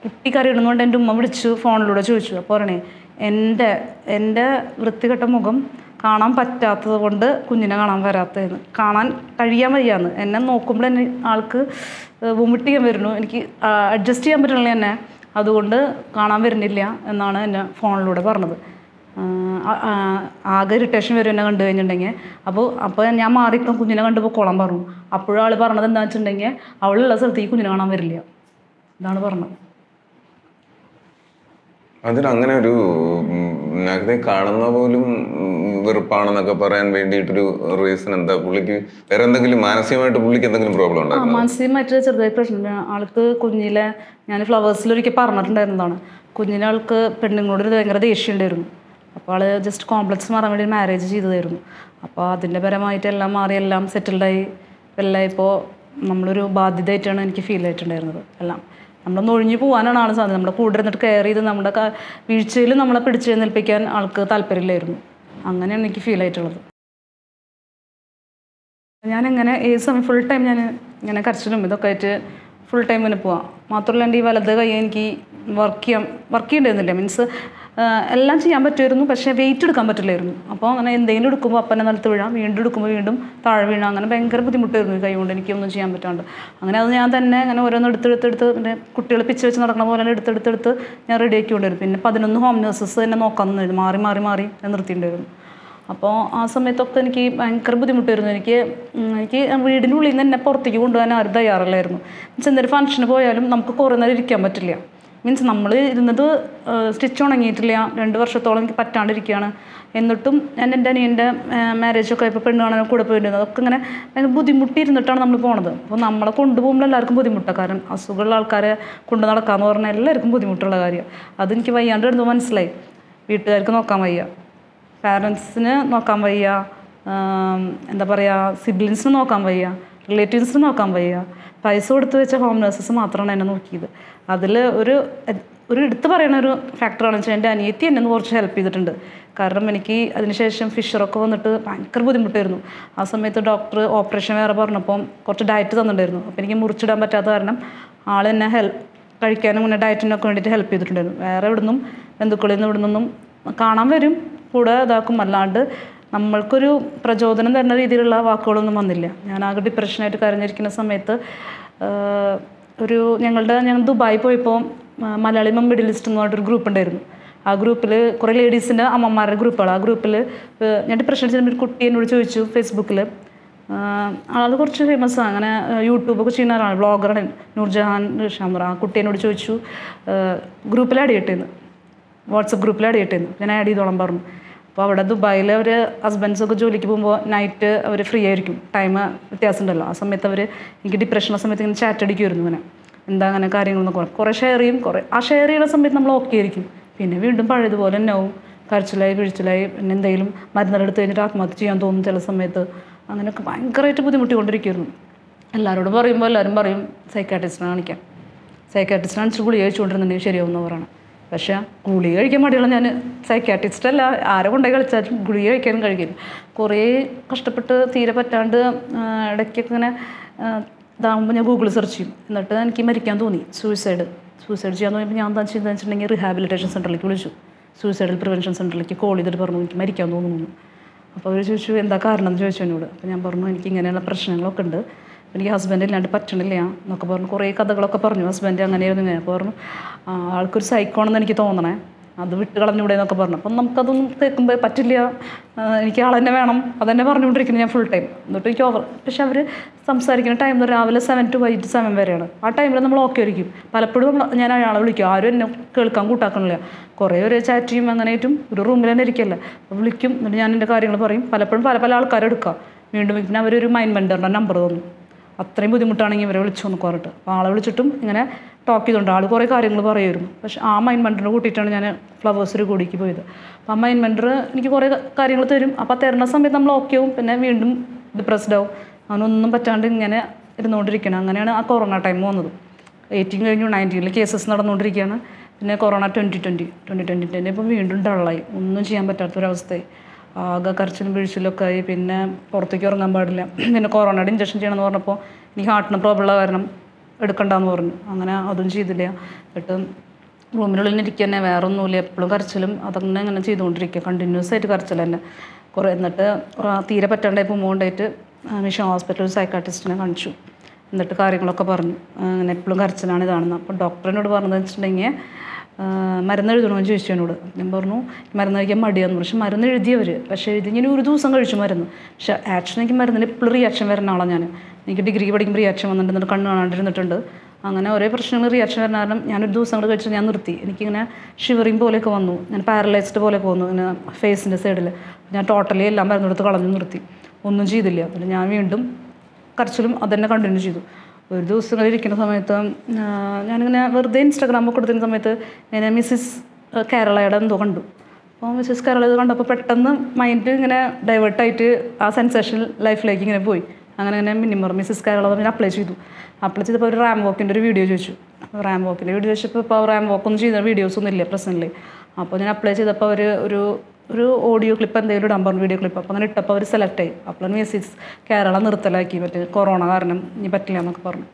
കുട്ടി കരയിടുന്നതുകൊണ്ട് എന്റെ ഉമ്മ വിളിച്ചു ഫോണിലൂടെ ചോദിച്ചു. അപ്പോൾ പറയണേ എന്റെ എന്റെ വൃത്തികെട്ട മുഖം കാണാൻ പറ്റാത്തത് കൊണ്ട് കുഞ്ഞിനെ കാണാൻ വരാത്തതെന്ന്. കാണാൻ കഴിയാൻ വയ്യാന്ന്. എന്നെ നോക്കുമ്പോൾ എന്നെ ആൾക്ക് വൊമിറ്റ് ചെയ്യാൻ വരുന്നു. എനിക്ക് അഡ്ജസ്റ്റ് ചെയ്യാൻ പറ്റുന്നില്ല എന്നെ. അതുകൊണ്ട് കാണാൻ വരുന്നില്ല എന്നാണ് എന്നെ ഫോണിലൂടെ പറഞ്ഞത്. ആകെ ഇറിറ്റേഷൻ വരും എന്നെ കണ്ടു കഴിഞ്ഞിട്ടുണ്ടെങ്കിൽ. അപ്പോൾ അപ്പോൾ ഞാൻ മാറി കുഞ്ഞിനെ കണ്ടു കുളം പറഞ്ഞു. അപ്പോഴും ആൾ പറഞ്ഞത് എന്താണെന്ന് വെച്ചിട്ടുണ്ടെങ്കിൽ അവളുള്ള സ്ഥലത്ത് ഈ കുഞ്ഞിനെ കാണാൻ വരില്ല. ഇതാണ് പറഞ്ഞത്. അതിന് അങ്ങനെ ഒരു നഗതെ കാണുന്ന പോലും വെറുപ്പാണെന്നൊക്കെ പറയാൻ വേണ്ടിയിട്ടൊരു റീസൺ എന്താ? പുള്ളിക്ക് വേറെ എന്തെങ്കിലും മാനസികമായിട്ട് പുള്ളിക്ക് എന്തെങ്കിലും പ്രോബ്ലം ഉണ്ടായിരുന്നു? മാനസികമായിട്ട് ചെറുതായി പ്രശ്നം ആൾക്ക് കുഞ്ഞിലെ ഞാൻ ഫ്ലവേഴ്സിൽ ഒരിക്കൽ പറഞ്ഞിട്ടുണ്ടായിരുന്നതാണ്. കുഞ്ഞിനെ ആൾക്ക് പെണ്ണുങ്ങളോട് ഭയങ്കര ദേഷ്യം ഉണ്ടായിരുന്നു. അപ്പോൾ ആൾ ജസ്റ്റ് കോംപ്ലക്സ് മാറാൻ വേണ്ടി മാരേജ് ചെയ്തതായിരുന്നു. അപ്പോൾ അതിന്റെ പരമായിട്ട് എല്ലാം മാറി എല്ലാം സെറ്റിൽഡായി എല്ലാം ഇപ്പോൾ നമ്മളൊരു ബാധ്യതയായിട്ടാണ് എനിക്ക് ഫീൽ ആയിട്ടുണ്ടായിരുന്നത് എല്ലാം. നമ്മളൊന്ന് ഒഴിഞ്ഞു പോകാനാണ് ആൾ സാധ്യത. നമ്മുടെ കൂടെ ഇരുന്നിട്ട് കെയർ ചെയ്ത് നമ്മുടെ വീഴ്ചയിൽ നമ്മളെ നിൽപ്പിക്കാൻ ആൾക്ക് താല്പര്യമില്ലായിരുന്നു. അങ്ങനെയാണ് എനിക്ക് ഫീൽ ആയിട്ടുള്ളത് ഞാനിങ്ങനെ ഏത് സമയം ഫുൾ ടൈം ഞാൻ ഇങ്ങനെ കരച്ചിലും ഇതൊക്കെ ആയിട്ട് ഫുൾ ടൈം ഇങ്ങനെ പോവാം. മാത്രമല്ല എന്റെ ഈ വലത് കൈ എനിക്ക് വർക്ക് ചെയ്യാം വർക്ക് ചെയ്യേണ്ടിയിരുന്നില്ല. മീൻസ് എല്ലാം ചെയ്യാൻ പറ്റുമായിരുന്നു പക്ഷേ വെയിറ്റ് എടുക്കാൻ പറ്റില്ലായിരുന്നു. അപ്പോൾ അങ്ങനെ എന്തെങ്കിലും എടുക്കുമ്പോൾ അപ്പനെ നിലത്ത് വീഴാം വീണ്ടും എടുക്കുമ്പോൾ വീണ്ടും താഴെ വീഴാം അങ്ങനെ ഭയങ്കര ബുദ്ധിമുട്ടായിരുന്നു ഈ കൈകൊണ്ട് എനിക്കൊന്നും ചെയ്യാൻ പറ്റാണ്ട്. അങ്ങനെ അത് ഞാൻ തന്നെ അങ്ങനെ ഓരോന്ന് എടുത്തെടുത്തെടുത്ത് പിന്നെ കുട്ടികൾ പിച്ച് വെച്ച് നടക്കണ പോലെ എടുത്തെടുത്തെടുത്ത് ഞാൻ റെഡി ആക്കിക്കൊണ്ടിരുന്നു പിന്നെ പതിനൊന്ന് ഹോം നേഴ്സസ് തന്നെ നോക്കാൻ നിന്നിരുന്നു. മാറി മാറി മാറി ഞാൻ നിർത്തിയിട്ടുണ്ടായിരുന്നു. അപ്പോൾ ആ സമയത്തൊക്കെ എനിക്ക് ഭയങ്കര ബുദ്ധിമുട്ടായിരുന്നു. എനിക്ക് എനിക്ക് വീടിനുള്ളിൽ നിന്ന് എന്നെ പുറത്തേക്ക് കൊണ്ടുപോകാൻ ആരും തയ്യാറല്ലായിരുന്നു. എന്നുവെച്ചാൽ എന്തൊരു ഫംഗ്ഷന് പോയാലും നമുക്ക് കുറേ നേരം ഇരിക്കാൻ പറ്റില്ല. മീൻസ് നമ്മൾ ഇരുന്നത് സ്റ്റിച്ച് ഉണങ്ങിയിട്ടില്ല രണ്ട് വർഷത്തോളം എനിക്ക് പറ്റാണ്ടിരിക്കുകയാണ്. എന്നിട്ടും ഞാൻ എന്റെ അനിയന്റെ മാരേജൊക്കെ ഇപ്പോൾ പെണ്ണ് കാണാൻ കൂടെ പോയിരുന്നത്. അതൊക്കെ ഇങ്ങനെ ഭയങ്കര ബുദ്ധിമുട്ടിയിരുന്നിട്ടാണ് നമ്മൾ പോണത്. അപ്പോൾ നമ്മളെ കൊണ്ടുപോകുമ്പോൾ എല്ലാവർക്കും ബുദ്ധിമുട്ടാണ് കാരണം അസുഖമുള്ള ആൾക്കാരെ കൊണ്ട് നടക്കാമെന്ന് പറഞ്ഞാൽ എല്ലാവർക്കും ബുദ്ധിമുട്ടുള്ള കാര്യം. അതെനിക്ക് വയ്യാണ്ട് എന്തോ മനസ്സിലായി. വീട്ടുകാർക്ക് നോക്കാൻ വയ്യ. പാരൻസിന് നോക്കാൻ വയ്യ. എന്താ പറയുക സിബ്ലിങ്സിന് നോക്കാൻ വയ്യ. റിലേറ്റീവ്സിന് നോക്കാൻ വയ്യ. പൈസ കൊടുത്ത് വെച്ച ഹോം നേഴ്സസ് മാത്രമാണ് എന്നെ നോക്കിയത്. അതിൽ ഒരു ഒരു എടുത്തു പറയുന്ന ഒരു ഫാക്ടറാണെന്ന് വെച്ചാൽ എന്റെ അനിയത്തി എന്നെ കുറച്ച് ഹെൽപ്പ് ചെയ്തിട്ടുണ്ട്. കാരണം എനിക്ക് അതിനുശേഷം ഫിഷറൊക്കെ വന്നിട്ട് ഭയങ്കര ബുദ്ധിമുട്ടായിരുന്നു. ആ സമയത്ത് ഡോക്ടർ ഓപ്പറേഷൻ വേറെ പറഞ്ഞപ്പോൾ കുറച്ച് ഡയറ്റ് തന്നിട്ടുണ്ടായിരുന്നു. അപ്പോൾ എനിക്ക് മുറിച്ചിടാൻ പറ്റാത്ത കാരണം ആൾ എന്നെ ഹെൽപ്പ് കഴിക്കാനും പിന്നെ ഡയറ്റിനൊക്കെ വേണ്ടിയിട്ട് ഹെൽപ്പ് ചെയ്തിട്ടുണ്ടായിരുന്നു. വേറെ എവിടുന്നും ബന്ധുക്കളിൽ നിന്ന് ഇവിടുന്നൊന്നും കാണാൻ വരും. കൂടെ ഇതാക്കും. അല്ലാണ്ട് നമ്മൾക്കൊരു പ്രചോദനം തരുന്ന രീതിയിലുള്ള വാക്കുകളൊന്നും വന്നില്ല. ഞാൻ ആകെ ഡിപ്രഷനായിട്ട് കരഞ്ഞിരിക്കുന്ന സമയത്ത് ഒരു ഞങ്ങളുടെ ഞങ്ങൾ ദുബായി പോയപ്പോൾ മലയാളി മിഡിൽ ലിസ്റ്റ് എന്ന് പറഞ്ഞിട്ടൊരു ഗ്രൂപ്പ് ഉണ്ടായിരുന്നു. ആ ഗ്രൂപ്പിൽ കുറേ ലേഡീസിന്റെ അമ്മമാരുടെ ഗ്രൂപ്പുകൾ ആ ഗ്രൂപ്പിൽ ഞാൻ ഡിപ്രഷൻ ചെയ്യുന്ന ഒരു കുട്ടി എന്നോട് ചോദിച്ചു ഫേസ്ബുക്കിൽ ആൾ കുറച്ച് ഫേമസ് ആണ് അങ്ങനെ യൂട്യൂബൊക്കെ ചെയ്യുന്ന ആളാണ് ബ്ലോഗറാണ് നൂർജഹാൻ ഷാമർ ആ കുട്ടി എന്നോട് ചോദിച്ചു ഗ്രൂപ്പിൽ ആഡ് ചെയ്യട്ടേന്ന്. വാട്സപ്പ് ഗ്രൂപ്പിൽ ആഡ് ചെയ്യട്ടേന്ന്. ഞാൻ ആഡ് ചെയ്തോളം പറഞ്ഞു. അപ്പോൾ അവിടെ ദുബായിൽ അവർ ഹസ്ബൻഡ്സൊക്കെ ജോലിക്ക് പോകുമ്പോൾ നൈറ്റ് അവർ ഫ്രീ ആയിരിക്കും. ടൈം വ്യത്യാസം ഉണ്ടല്ലോ ആ സമയത്ത് അവർ എനിക്ക് ഡിപ്രഷനെ സമയത്ത് ഇങ്ങനെ ചാറ്റ് അടിക്കുമായിരുന്നു ഇങ്ങനെ. എന്താ അങ്ങനെ കാര്യങ്ങളൊന്നും കുറേ കുറേ ഷെയർ ചെയ്യും കുറേ. ആ ഷെയർ ചെയ്യുന്ന സമയത്ത് നമ്മൾ ഓക്കെ ആയിരിക്കും. പിന്നെ വീണ്ടും പഴയതുപോലെ തന്നെ ആവും. കരച്ചിലായി പിഴിച്ചിലായി പിന്നെ എന്തെങ്കിലും മരുന്നെടുത്ത് കഴിഞ്ഞിട്ട് ആത്മഹത്യ ചെയ്യാൻ തോന്നും ചില സമയത്ത്. അങ്ങനെയൊക്കെ ഭയങ്കരമായിട്ട് ബുദ്ധിമുട്ടിക്കൊണ്ടിരിക്കുന്നു എല്ലാവരോടും പറയുമ്പോൾ എല്ലാവരും പറയും സൈക്കാട്രിസ്റ്റിനെ കാണിക്കാം സൈക്കാട്രിസ്റ്റിനെ കാണിച്ച് ഗുളിക കഴിച്ചുകൊണ്ടിരുന്നുണ്ടെങ്കിൽ ശരിയാവുന്നവരാണ് പക്ഷേ ഗുളിക കഴിക്കാൻ മടിയുള്ള ഞാൻ സൈക്കാട്രിസ്റ്റ് അല്ല. ആരെ കൊണ്ടുപോയി കളിച്ചാലും ഗുളിക കഴിക്കാനും കഴിക്കില്ല കുറേ കഷ്ടപ്പെട്ട് തീരെ പറ്റാണ്ട് ഇടയ്ക്കൊക്കെ ഇങ്ങനെ ഇതാകുമ്പോൾ ഞാൻ ഗൂഗിൾ സെർച്ച് ചെയ്യും. എന്നിട്ട് എനിക്ക് മരിക്കാൻ തോന്നി. സൂയിസൈഡ് സൂയിസൈഡ് ചെയ്യാൻ തോന്നിയപ്പോൾ ഞാൻ എന്താ ചെയ്തതെന്ന് വെച്ചിട്ടുണ്ടെങ്കിൽ റിഹാബിലിറ്റേഷൻ സെന്ററിലേക്ക് വിളിച്ചു. സൂയിസൈഡൽ പ്രിവെൻഷൻ സെന്ററിലേക്ക് കോൾ ചെയ്തിട്ട് പറഞ്ഞു എനിക്ക് മരിക്കാൻ തോന്നുന്നു. അപ്പോൾ അവർ ചോദിച്ചു എന്താ കാരണം? എന്ന് ചോദിച്ചു എന്നോട്. അപ്പോൾ ഞാൻ പറഞ്ഞു എനിക്ക് ഇങ്ങനെയുള്ള പ്രശ്നങ്ങളൊക്കെ ഉണ്ട്. എനിക്ക് ഹസ്ബൻഡ് ഇല്ലാണ്ട് പറ്റണില്ല എന്നൊക്കെ പറഞ്ഞു. കുറേ കഥകളൊക്കെ പറഞ്ഞു ഹസ്ബൻഡ് അങ്ങനെയായിരുന്നു ഇങ്ങനെ. അപ്പോൾ പറഞ്ഞു ആൾക്കൊരു സൈക്കോണെന്ന് എനിക്ക് തോന്നണേ. അത് വിട്ട് കളഞ്ഞൂടെ എന്നൊക്കെ പറഞ്ഞു. അപ്പം നമുക്കതൊന്നും കേൾക്കുമ്പോൾ പറ്റില്ല. എനിക്ക് ആൾ തന്നെ വേണം. അതന്നെ പറഞ്ഞുകൊണ്ടിരിക്കുന്നത് ഞാൻ ഫുൾ ടൈം എന്നിട്ട് എനിക്ക് ഓവർ പക്ഷെ അവർ സംസാരിക്കുന്ന ടൈം രാവിലെ സെവൻ ടു വൈകിട്ട് സെവൻ വരെയാണ്. ആ ടൈമിൽ നമ്മൾ ഓക്കെ ആയിരിക്കും. പലപ്പോഴും നമ്മൾ ഞാൻ അയാളെ വിളിക്കും. ആരും എന്നെ കേൾക്കാൻ കൂട്ടാക്കണില്ല. കുറേ ഒരു ചാറ്റിയും ചെയ്യും അങ്ങനെയായിട്ടും. ഒരു റൂമിൽ തന്നെ ഇരിക്കല്ല. അപ്പോൾ വിളിക്കും. എന്നിട്ട് ഞാൻ എന്റെ കാര്യങ്ങൾ പറയും. പലപ്പോഴും പല പല ആൾക്കാരെടുക്കുക വീണ്ടും പിന്നെ അവരൊരു മൈൻഡ് മെൻഡറിന്റെ നമ്പർ തന്നു. അത്രയും ബുദ്ധിമുട്ടാണെങ്കിൽ ഇവരെ വിളിച്ചു എന്ന് പറഞ്ഞിട്ട് അപ്പോൾ ആളെ വിളിച്ചിട്ടും ഇങ്ങനെ ടോക്ക് ചെയ്തുകൊണ്ട് ആൾ കുറേ കാര്യങ്ങൾ പറയുമായിരുന്നു പക്ഷെ ആ മൈൻഡ് മെൻഡറിനെ കൂട്ടിയിട്ടാണ് ഞാൻ ഫ്ലവേഴ്സ് ഒരു കൂടിക്ക് പോയത്. അപ്പോൾ ആ മൈൻഡ് മെൻഡർ എനിക്ക് കുറേ കാര്യങ്ങൾ തരും. അപ്പോൾ തരുന്ന സമയത്ത് നമ്മൾ ഓക്കെ ആവും. പിന്നെ വീണ്ടും ഡിപ്രസ്ഡ് ആവും. അവനൊന്നും പറ്റാണ്ട് ഇങ്ങനെ ഇരുന്നുകൊണ്ടിരിക്കണം അങ്ങനെയാണ് ആ കൊറോണ ടൈം വന്നത്. എയ്റ്റീൻ കഴിഞ്ഞു നയന്റീനിൽ കേസസ് നടന്നുകൊണ്ടിരിക്കുകയാണ് പിന്നെ corona twenty twenty twenty twenty twenty ഇപ്പോൾ വീണ്ടും ഡള്ളായി ഒന്നും ചെയ്യാൻ പറ്റാത്തൊരവസ്ഥയായി. ആകെ കരച്ചിലും പിഴിച്ചിലൊക്കെ ആയി. പിന്നെ പുറത്തേക്ക് ഇറങ്ങാൻ പാടില്ല. പിന്നെ കൊറോണയുടെ ഇഞ്ചക്ഷൻ ചെയ്യണമെന്ന് പറഞ്ഞപ്പോൾ എനിക്ക് ഹാർട്ടിന് പ്രോബ്ലം ഉള്ള കാരണം എടുക്കണ്ടെന്ന് പറഞ്ഞു. അങ്ങനെ അതും ചെയ്തില്ല. എന്നിട്ട് റൂമിനുള്ളിൽ ഇരിക്കുക തന്നെ വേറെ ഒന്നുമില്ല എപ്പോഴും കരച്ചിലും അതങ്ങനെ ഇങ്ങനെ ചെയ്തുകൊണ്ടിരിക്കുക കണ്ടിന്യൂസ് ആയിട്ട് കരച്ചിൽ തന്നെ. കുറേ എന്നിട്ട് തീരെ പറ്റാണ്ടായപ്പോൾ കൊണ്ടായിട്ട് മിഷൻ ഹോസ്പിറ്റലിൽ സൈക്കാട്രിസ്റ്റിനെ കാണിച്ചു. എന്നിട്ട് കാര്യങ്ങളൊക്കെ പറഞ്ഞു. അങ്ങനെ എപ്പോഴും കരച്ചിലാണ് ഇതാണെന്ന്. അപ്പോൾ ഡോക്ടറിനോട് പറഞ്ഞതെന്ന് വെച്ചിട്ടുണ്ടെങ്കിൽ ആ, മരുന്ന് എഴുതണമെന്ന് ചോദിച്ചു എന്നോട് ഞാൻ പറഞ്ഞു മരുന്ന് കഴിക്കാൻ മടിയാന്ന് പക്ഷെ മരുന്ന് എഴുതിയവർ പക്ഷേ എഴുതി ഞാൻ ഒരു ദിവസം കഴിച്ചു മരുന്ന്. പക്ഷേ ആക്ഷൻ എനിക്ക് മരുന്നിന് എപ്പോഴും റിയാക്ഷൻ വരുന്ന ആളാണ് ഞാൻ എനിക്ക് ഡിഗ്രി പഠിക്കുമ്പോൾ റിയാക്ഷൻ വന്നിട്ടുണ്ട് കണ്ണ് കാണാണ്ടിരുന്നിട്ടുണ്ട്. അങ്ങനെ ഒരേ പ്രശ്നങ്ങൾ റിയാക്ഷൻ വരുന്ന കാരണം ഞാനൊരു ദിവസം കൂടെ കഴിച്ച് ഞാൻ നിർത്തി. എനിക്കിങ്ങനെ ഷിവറിങ് പോലെയൊക്കെ വന്നു. ഞാൻ പാരലൈസ്ഡ് പോലെയൊക്കെ വന്നു ഇങ്ങനെ ഫേസിന്റെ സൈഡിൽ ഞാൻ ടോട്ടലി എല്ലാം മരുന്നെടുത്ത് കളഞ്ഞു നിർത്തി. ഒന്നും ചെയ്തില്ല. പിന്നെ ഞാൻ വീണ്ടും കരച്ചിലും അതന്നെ കണ്ടിന്യൂ ചെയ്തു. ഒരു ദിവസം ഇരിക്കുന്ന സമയത്ത് ഞാനിങ്ങനെ വെറുതെ ഇൻസ്റ്റാഗ്രാമൊക്കെ കൊടുത്തിരുന്ന സമയത്ത് ഇങ്ങനെ മിസ്സിസ് കേരളയുടെ എന്തോ കണ്ടു. അപ്പോൾ മിസ്സിസ് കേരള ഇത് കണ്ടപ്പോൾ പെട്ടെന്ന് മൈൻഡ് ഇങ്ങനെ ഡൈവേർട്ടായിട്ട് ആ സെൻസേഷൻ ലൈഫിലേക്ക് ഇങ്ങനെ പോയി. അങ്ങനെ ഇങ്ങനെ മിനിമർ മിസ്സിസ് കേരള പറഞ്ഞ് അപ്ലൈ ചെയ്തു. അപ്ലൈ ചെയ്തപ്പോൾ ഒരു റാം വോക്കിന്റെ ഒരു വീഡിയോ ചോദിച്ചു. റാം വോക്കിന്റെ വീഡിയോ ചോദിച്ചപ്പോൾ ഇപ്പോൾ റാം വോക്കൊന്നും ചെയ്ത വീഡിയോസ് ഒന്നും ഇല്ല പ്രസന്റ്ലി അപ്പോൾ ഞാൻ അപ്ലൈ ചെയ്തപ്പോൾ അവർ ഒരു ഒരു ഓഡിയോ ക്ലിപ്പ് എന്തെങ്കിലും ഒരു പറഞ്ഞു വീഡിയോ ക്ലിപ്പ് അപ്പോൾ അങ്ങനെ ഇട്ടപ്പോൾ അവർ സെലക്ട് ആയി. അപ്പോഴാണ് മെസ്സേജ് കേരള നിർത്തലാക്കി. മറ്റേ കൊറോണ കാരണം ഇനി പറ്റില്ല എന്നൊക്കെ പറഞ്ഞു.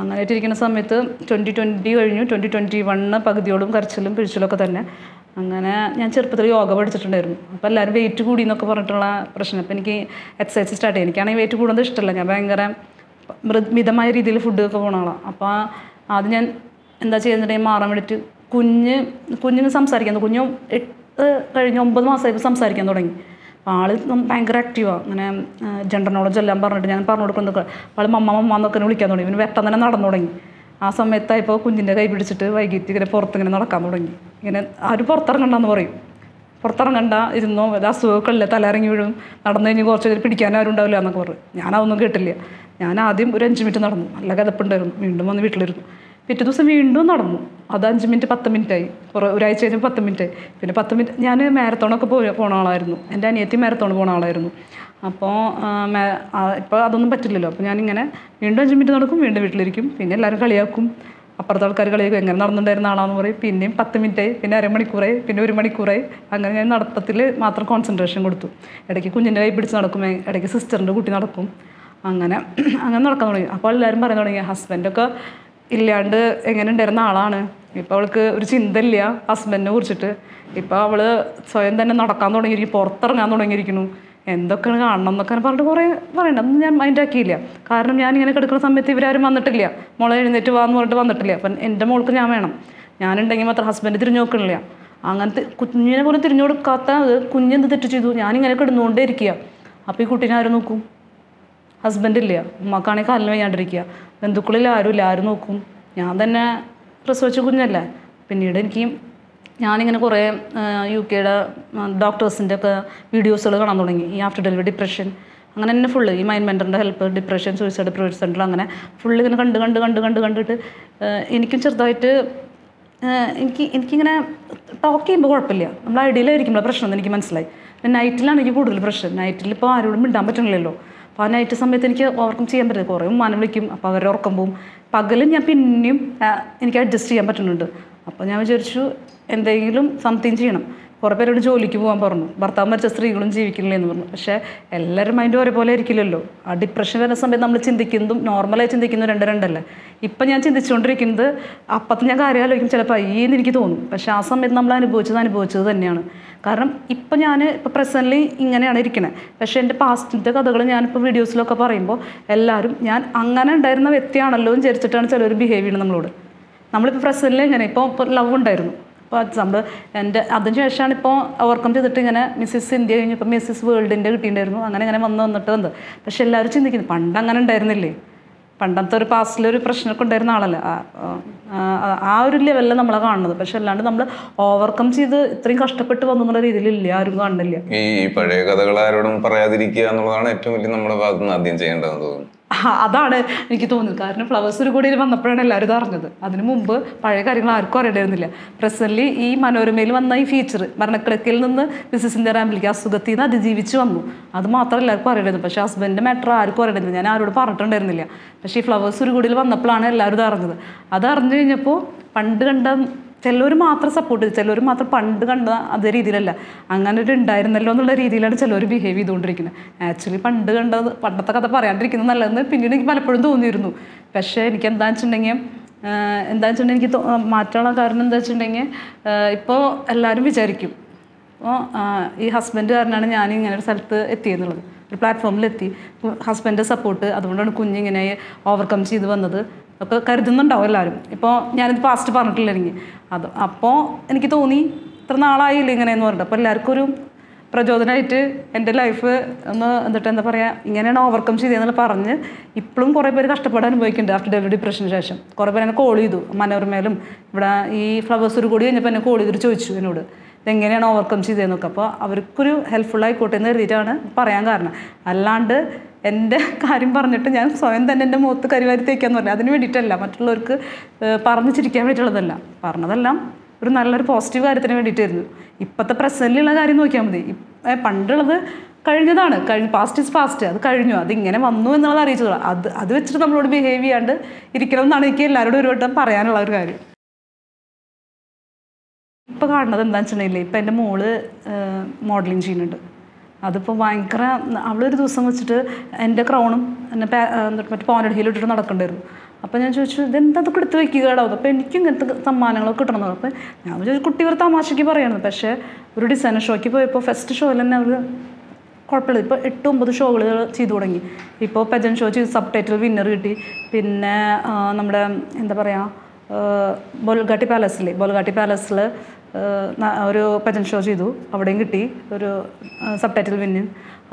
അങ്ങനെ ഇരിക്കുന്ന സമയത്ത് ട്വന്റി ട്വന്റി കഴിഞ്ഞു. ട്വന്റി ട്വന്റി വണ്ണ് പകുതിയോടും കരച്ചിലും പിഴിച്ചിലൊക്കെ തന്നെ. അങ്ങനെ ഞാൻ ചെറുപ്പത്തിൽ യോഗ പഠിച്ചിട്ടുണ്ടായിരുന്നു. അപ്പോൾ എല്ലാവരും വെയിറ്റ് കൂടി എന്നൊക്കെ പറഞ്ഞിട്ടുള്ള പ്രശ്നം. അപ്പോൾ എനിക്ക് എക്സസൈസ് സ്റ്റാർട്ട് ചെയ്യും എനിക്കാണെങ്കിൽ വെയിറ്റ് കൂടുന്നത് ഇഷ്ടമല്ല. ഞാൻ ഭയങ്കര മിതമായ രീതിയിൽ ഫുഡ് ഒക്കെ ആളാണ് അപ്പോൾ ആദ്യം ഞാൻ എന്താ ചെയ്യുന്നുണ്ടെങ്കിൽ മാറാൻ വേണ്ടിയിട്ട് കുഞ്ഞ് കുഞ്ഞിന് സംസാരിക്കാൻ കുഞ്ഞു കഴിഞ്ഞ് ഒമ്പത് മാസമായപ്പോൾ സംസാരിക്കാൻ തുടങ്ങി. അപ്പോൾ ആൾ ഭയങ്കര ആക്റ്റീവാണ് അങ്ങനെ ജെൻഡർ നോളജ് എല്ലാം പറഞ്ഞിട്ട് ഞാൻ പറഞ്ഞു കൊടുക്കുന്നതൊക്കെ ആൾ മമ്മ മമ്മ എന്നൊക്കെ എന്നെ വിളിക്കാൻ തുടങ്ങി. പിന്നെ വെട്ടം തന്നെ നടന്നു തുടങ്ങി. ആ സമയത്തായപ്പോൾ കുഞ്ഞിന്റെ കൈ പിടിച്ചിട്ട് വൈകിട്ട് ഇങ്ങനെ പുറത്തിങ്ങനെ നടക്കാൻ തുടങ്ങി. ഇങ്ങനെ ആരും പുറത്തിറങ്ങണ്ടെന്ന് പറയും. പുറത്തിറങ്ങണ്ട ഇരുന്നോ ഇത് അസുഖമൊക്കെ ഇല്ല തലയിറങ്ങി വീഴും. നടന്നു കഴിഞ്ഞ് കുറച്ച് പേര് പിടിക്കാൻ ആരും ഉണ്ടാവില്ല എന്നൊക്കെ പറയും ഞാനതൊന്നും കേട്ടില്ല. ഞാൻ ആദ്യം ഒരു അഞ്ച് മിനിറ്റ് നടന്നു. നല്ല കിതപ്പുണ്ടായിരുന്നു വീണ്ടും വന്ന് വീട്ടിലിരുന്നു. പിറ്റേ ദിവസം വീണ്ടും നടന്നു. അത് അഞ്ച് മിനിറ്റ് പത്ത് മിനിറ്റായി. ഒരാഴ്ച കഴിഞ്ഞാൽ പത്ത് മിനിറ്റായി. പിന്നെ പത്ത് മിനിറ്റ് ഞാൻ മാരത്തോണൊക്കെ പോയി പോണ ആളായിരുന്നു. എന്റെ അനിയത്തി മാരത്തോൺ പോണ ആളായിരുന്നു. അപ്പോൾ ഇപ്പോൾ അതൊന്നും പറ്റില്ലല്ലോ. അപ്പോൾ ഞാനിങ്ങനെ വീണ്ടും അഞ്ച് മിനിറ്റ് നടക്കും വീണ്ടും വീട്ടിലിരിക്കും. പിന്നെ എല്ലാവരും കളിയാക്കും. അപ്പുറത്തെ ആൾക്കാർ കളിയാക്കും. എങ്ങനെ നടന്നിട്ടുണ്ടായിരുന്ന ആളാന്ന് പറയും. പിന്നെയും പത്ത് മിനിറ്റായി. പിന്നെ അരമണിക്കൂറായി. പിന്നെ ഒരു മണിക്കൂറായി. അങ്ങനെ ഞാൻ നടത്തത്തിൽ മാത്രം കോൺസെൻട്രേഷൻ കൊടുത്തു. ഇടയ്ക്ക് കുഞ്ഞിന്റെ കൈ പിടിച്ച് നടക്കും. ഇടയ്ക്ക് സിസ്റ്ററിന്റെ കുട്ടി നടക്കും. അങ്ങനെ [CLEARS THROAT] അങ്ങനെ നടക്കാൻ തുടങ്ങി. അപ്പോൾ എല്ലാവരും പറയാൻ തുടങ്ങി ഹസ്ബൻഡൊക്കെ ഇല്ലാണ്ട് എങ്ങനെ ഉണ്ടായിരുന്ന ആളാണ്. ഇപ്പോൾ അവൾക്ക് ഒരു ചിന്ത ഇല്ല ഹസ്ബൻഡിനെ കുറിച്ചിട്ട്. ഇപ്പോൾ അവൾ സ്വയം തന്നെ നടക്കാൻ തുടങ്ങിയിരിക്കും പുറത്തിറങ്ങാൻ തുടങ്ങിയിരിക്കുന്നു. എന്തൊക്കെയാണ് കാണണം എന്നൊക്കെ പറഞ്ഞിട്ട് കുറേ പറയണ്ട. അതൊന്നും ഞാൻ മൈൻഡ് ആക്കിയില്ല. കാരണം ഞാൻ ഇങ്ങനെ കിടക്കുന്ന സമയത്ത് ഇവരാരും വന്നിട്ടില്ല. മോളെ എഴുന്നേറ്റ് വാന്ന് പറഞ്ഞിട്ട് വന്നിട്ടില്ല. അപ്പം എന്റെ മോൾക്ക് ഞാൻ വേണം. ഞാനുണ്ടെങ്കിൽ മാത്രം ഹസ്ബൻഡ് തിരിഞ്ഞു നോക്കണില്ല. അങ്ങനത്തെ കുഞ്ഞിനെ പോലും തിരിഞ്ഞു കൊടുക്കാത്ത കുഞ്ഞെന്ത് തെറ്റ് ചെയ്തു? ഞാനിങ്ങനെ കിടന്നുകൊണ്ടേ ഇരിക്കുക അപ്പോൾ ഈ കുട്ടീനെ ആരും നോക്കും? ഹസ്ബൻഡ് ഇല്ല ഉമ്മക്കാണെങ്കിൽ കാലിന് വയ്യാണ്ടിരിക്കുക ബന്ധുക്കളിൽ ഇല്ല ആരും നോക്കും? ഞാൻ തന്നെ പ്രസവിച്ച കുഞ്ഞല്ലേ. പിന്നീട് എനിക്ക് ഞാനിങ്ങനെ കുറേ യു കെയുടെ ഡോക്ടേഴ്സിന്റെ ഒക്കെ വീഡിയോസുകൾ കാണാൻ തുടങ്ങി. ഈ ആഫ്റ്റർ ഡെലിവറി ഡിപ്രഷൻ അങ്ങനെ തന്നെ ഫുള്ള് ഈ mind മെന്ററിന്റെ help depression suicide prevention centre അങ്ങനെ ഫുള്ള് ഇങ്ങനെ കണ്ട് കണ്ട് കണ്ട് കണ്ട് കണ്ടിട്ട് എനിക്കും ചെറുതായിട്ട് എനിക്ക് എനിക്കിങ്ങനെ ടോക്ക് ചെയ്യുമ്പോൾ കുഴപ്പമില്ല. നമ്മൾ ഐഡിയയിലായിരിക്കുമ്പോൾ പ്രശ്നം എന്ന് എനിക്ക് മനസ്സിലായി. നൈറ്റിലാണ് എനിക്ക് കൂടുതൽ പ്രശ്നം. നൈറ്റിൽ ഇപ്പോൾ ആരോടും മിണ്ടാൻ പറ്റണില്ലല്ലോ. അപ്പോൾ ആ നൈറ്റ് സമയത്ത് എനിക്ക് ഓവർകം ചെയ്യാൻ പറ്റില്ല. കുറേ മനം വിളിക്കും അപ്പോൾ അവരുടെ ഉറക്കം പോവും. പകലും ഞാൻ പിന്നെയും എനിക്ക് അഡ്ജസ്റ്റ് ചെയ്യാൻ പറ്റുന്നുണ്ട്. അപ്പോൾ ഞാൻ വിചാരിച്ചു എന്തെങ്കിലും സംതിങ് ചെയ്യണം. കുറേ പേരോട് ജോലിക്ക് പോകാൻ പറഞ്ഞു. ഭർത്താവ് മരിച്ച സ്ത്രീകളും ജീവിക്കുന്നില്ല എന്ന് പറഞ്ഞു. പക്ഷേ എല്ലാവരും മൈൻഡ് ഒരേപോലെ ആയിരിക്കില്ലല്ലോ. ആ ഡിപ്രഷൻ വരുന്ന സമയത്ത് നമ്മൾ ചിന്തിക്കുന്നതും നോർമലായി ചിന്തിക്കുന്നതും രണ്ട് രണ്ടല്ലേ? ഇപ്പം ഞാൻ ചിന്തിച്ചുകൊണ്ടിരിക്കുന്നത് അപ്പത്തെ ഞാൻ കാര്യം ആലോചിക്കും ചിലപ്പോൾ അയ്യെന്ന് എനിക്ക് തോന്നും. പക്ഷേ ആ സമയത്ത് നമ്മൾ അനുഭവിച്ചത് അനുഭവിച്ചത് തന്നെയാണ്. കാരണം ഇപ്പം ഞാൻ ഇപ്പോൾ പ്രസന്റ്ലി ഇങ്ങനെയാണ് ഇരിക്കുന്നത് പക്ഷേ എന്റെ പാസ്റ്റിന്റെ കഥകൾ ഞാനിപ്പോൾ വീഡിയോസിലൊക്കെ പറയുമ്പോൾ എല്ലാവരും ഞാൻ അങ്ങനെ ഉണ്ടായിരുന്ന വ്യക്തിയാണല്ലോ എന്ന് വിചാരിച്ചിട്ടാണ് ചിലർ ബിഹേവ് ചെയ്യുന്നത് നമ്മളോട്. നമ്മളിപ്പോൾ പ്രസന്റിൽ എങ്ങനെ? ഇപ്പോൾ ലവ് ഉണ്ടായിരുന്നു. അപ്പോൾ എക്സാമ്പിൾ എന്റെ അതിന് ശേഷമാണ് ഇപ്പോൾ ഓവർകം ചെയ്തിട്ട് ഇങ്ങനെ മിസ്സിസ് ഇന്ത്യ കഴിഞ്ഞപ്പോൾ മിസ്സിസ് വേൾഡിന്റെ കിട്ടിയിട്ടുണ്ടായിരുന്നു. അങ്ങനെ ഇങ്ങനെ വന്ന് വന്നിട്ട് വന്ന് പക്ഷെ എല്ലാവരും ചിന്തിക്കുന്നു പണ്ട് അങ്ങനെ ഉണ്ടായിരുന്നില്ലേ? പണ്ടത്തെ ഒരു പാസ്റ്റിലൊരു പ്രശ്നമൊക്കെ ഉണ്ടായിരുന്ന ആളല്ല? ആ- ഒരു ലെവലിൽ നമ്മളെ കാണുന്നത്. പക്ഷെ അല്ലാണ്ട് നമ്മൾ ഓവർകം ചെയ്ത് ഇത്രയും കഷ്ടപ്പെട്ട് വന്നു എന്നുള്ള രീതിയിലില്ല. ആരും കാണുന്നില്ല. ഈ പഴയ കഥകൾ ആരോടും പറയാതിരിക്കുക എന്നുള്ളതാണ് ഏറ്റവും വലിയ നമ്മുടെ ഭാഗത്ത് നിന്ന് ആദ്യം ചെയ്യേണ്ടതെന്ന് തോന്നുന്നു. അതാണ് എനിക്ക് തോന്നുന്നത്. കാരണം ഫ്ലവേഴ്സ് ഒരു കൂടിയിൽ വന്നപ്പോഴാണ് എല്ലാവരും ഇത് അറിഞ്ഞത്. അതിനു മുമ്പ് പഴയ കാര്യങ്ങൾ ആർക്കും അറിയണ്ടായിരുന്നില്ല പ്രസന്റ്ലി ഈ മനോരമയിൽ വന്ന ഈ ഫീച്ചർ മരണക്കിടക്കയിൽ നിന്ന് മിസ്സിസിന്റെ റാമ്പിലേക്ക് അസുഖത്തിൽ നിന്ന് അതിജീവിച്ച് വന്നു. അത് മാത്രം എല്ലാവർക്കും അറിയണ്ടായിരുന്നു പക്ഷേ ഹസ്ബൻഡിന്റെ മാറ്റർ ആർക്കും അറിയണ്ടായിരുന്നു ഞാൻ ആരോട് പറഞ്ഞിട്ടുണ്ടായിരുന്നില്ല. പക്ഷേ ഈ ഫ്ലവേഴ്സ് ഒരു കൂടിയിൽ വന്നപ്പോഴാണ് എല്ലാവരും ഇത് അറിഞ്ഞത്. അത് അറിഞ്ഞു കഴിഞ്ഞപ്പോൾ പണ്ട് കണ്ട ചിലർ മാത്രം സപ്പോർട്ട് ചെയ്തു ചിലർ മാത്രം പണ്ട് കണ്ട അതേ രീതിയിലല്ല. അങ്ങനെ ഒരു ഉണ്ടായിരുന്നല്ലോ എന്നുള്ള രീതിയിലാണ് ചിലർ ബിഹേവ് ചെയ്തുകൊണ്ടിരിക്കുന്നത് ആക്ച്വലി പണ്ട് കണ്ടത് പണ്ടത്തെ കഥ പറയാണ്ടിരിക്കുന്നത് നല്ലതെന്ന് പിന്നീട് എനിക്ക് പലപ്പോഴും തോന്നിയിരുന്നു. പക്ഷേ എനിക്ക് എന്താണെന്ന് വെച്ചിട്ടുണ്ടെങ്കിൽ എന്താ വെച്ചിട്ടുണ്ടെങ്കിൽ എനിക്ക് മാറ്റാനുള്ള കാരണം എന്താ വെച്ചിട്ടുണ്ടെങ്കിൽ ഇപ്പോൾ എല്ലാവരും വിചാരിക്കും അപ്പോൾ ഈ ഹസ്ബൻഡ് കാരനാണ് ഞാൻ ഇങ്ങനെ ഒരു സ്ഥലത്ത് എത്തിയെന്നുള്ളത്. ഒരു പ്ലാറ്റ്ഫോമിലെത്തി ഹസ്ബൻഡ് സപ്പോർട്ട് അതുകൊണ്ടാണ് കുഞ്ഞിങ്ങനെ ഓവർകം ചെയ്ത് വന്നത്. ഒക്കെ കരുതുന്നുണ്ടാവും എല്ലാവരും. ഇപ്പോൾ ഞാനിത് പാസ്റ്റ് പറഞ്ഞിട്ടില്ല എനിക്ക്. അത് അപ്പോൾ എനിക്ക് തോന്നി ഇത്ര നാളായില്ല ഇങ്ങനെയെന്ന് പറഞ്ഞിട്ട്. അപ്പോൾ എല്ലാവർക്കും ഒരു പ്രചോദനമായിട്ട് എന്റെ ലൈഫ് ഒന്ന് എന്നിട്ട് എന്താ പറയുക ഇങ്ങനെയാണ് ഓവർകം ചെയ്തതെന്നുള്ള പറഞ്ഞ് ഇപ്പോഴും കുറേ പേര് കഷ്ടപ്പെടാൻ അനുഭവിക്കുന്നുണ്ട് ആഫ്റ്റർ ഡെലിവറി ഡിപ്രഷന് ശേഷം. കുറേ പേര് എന്നെ കോൾ ചെയ്തു മനോരമയിലും. ഇവിടെ ഈ ഫ്ലവേഴ്സ് ഒരു കൂടി കഴിഞ്ഞപ്പോൾ എന്നെ കോൾ ചെയ്തിട്ട് ചോദിച്ചു എന്നോട്. ഇതെങ്ങനെയാണ് ഓവർകം ചെയ്തതെന്നൊക്കെ. അപ്പോൾ അവർക്കൊരു ഹെൽപ്ഫുൾ ആയിക്കോട്ടെ എന്ന് കരുതിയിട്ടാണ് പറയാൻ കാരണം. അല്ലാണ്ട് എന്റെ കാര്യം പറഞ്ഞിട്ട് ഞാൻ സ്വയം തന്നെ എന്റെ മുഖത്ത് കരിവാരി തേക്കാന്ന് പറഞ്ഞു. അതിന് വേണ്ടിയിട്ടല്ല മറ്റുള്ളവർക്ക് പറഞ്ഞു ചിരിക്കാൻ വേണ്ടിയിട്ടുള്ളതല്ല പറഞ്ഞതെല്ലാം ഒരു നല്ലൊരു പോസിറ്റീവ് കാര്യത്തിന് വേണ്ടിയിട്ടായിരുന്നു. ഇപ്പോഴത്തെ പ്രസന്റിലുള്ള കാര്യം നോക്കിയാൽ മതി. പണ്ടുള്ളത് കഴിഞ്ഞതാണ്. കഴിഞ്ഞ് പാസ്റ്റ് ഇസ് പാസ്റ്റ് അത് കഴിഞ്ഞു. അതിങ്ങനെ വന്നു എന്നുള്ളത് അറിയിച്ചത് അത് അത് വെച്ചിട്ട് നമ്മളോട് ബിഹേവ് ചെയ്യാണ്ട് ഇരിക്കണം എന്നാണ് എനിക്ക് എല്ലാവരോടും ഒരു വട്ടം പറയാനുള്ള ഒരു കാര്യം. ഇപ്പോൾ കാണുന്നത് എന്താണെന്ന് വെച്ചിട്ടുണ്ടെങ്കിൽ ഇപ്പം എന്റെ മോൾ മോഡലിംഗ് ചെയ്യുന്നുണ്ട്. അതിപ്പോൾ ഭയങ്കര അവളൊരു ദിവസം വെച്ചിട്ട് എന്റെ ക്രൗണും എന്നെ മറ്റേ പോനഡ് ഹീൽ ഇട്ടിട്ട് നടക്കണ്ടായിരുന്നു. അപ്പോൾ ഞാൻ ചോദിച്ചു ഇതെന്താ അതൊക്കെ എടുത്ത് വെക്കുകയാണോ അപ്പോൾ എനിക്കും ഇങ്ങനത്തെ സമ്മാനങ്ങളൊക്കെ കിട്ടണം അപ്പോൾ ഞാൻ ചോദിച്ചു കുട്ടി ഒരു തമാശയ്ക്ക് പറയണത് പക്ഷേ ഒരു ഡിസൈനർ ഷോയ്ക്ക് പോയപ്പോൾ ഫസ്റ്റ് ഷോയിൽ തന്നെ അവർ കുഴപ്പമില്ല. ഇപ്പോൾ എട്ട് ഒമ്പത് ഷോകൾ ചെയ്തു തുടങ്ങി. ഇപ്പോൾ പെജൻ ഷോ ചെയ്ത് സബ് ടൈറ്റിൽ വിന്നർ കിട്ടി. പിന്നെ നമ്മുടെ എന്താ പറയുക ബോൽഗാട്ടി പാലസിലെ ബോൽഗാട്ടി പാലസിൽ ഒരു പെജൻ ഷോ ചെയ്തു. അവിടെയും കിട്ടി. ഒരു സബ് ടൈറ്റിൽ വിന്നിൻ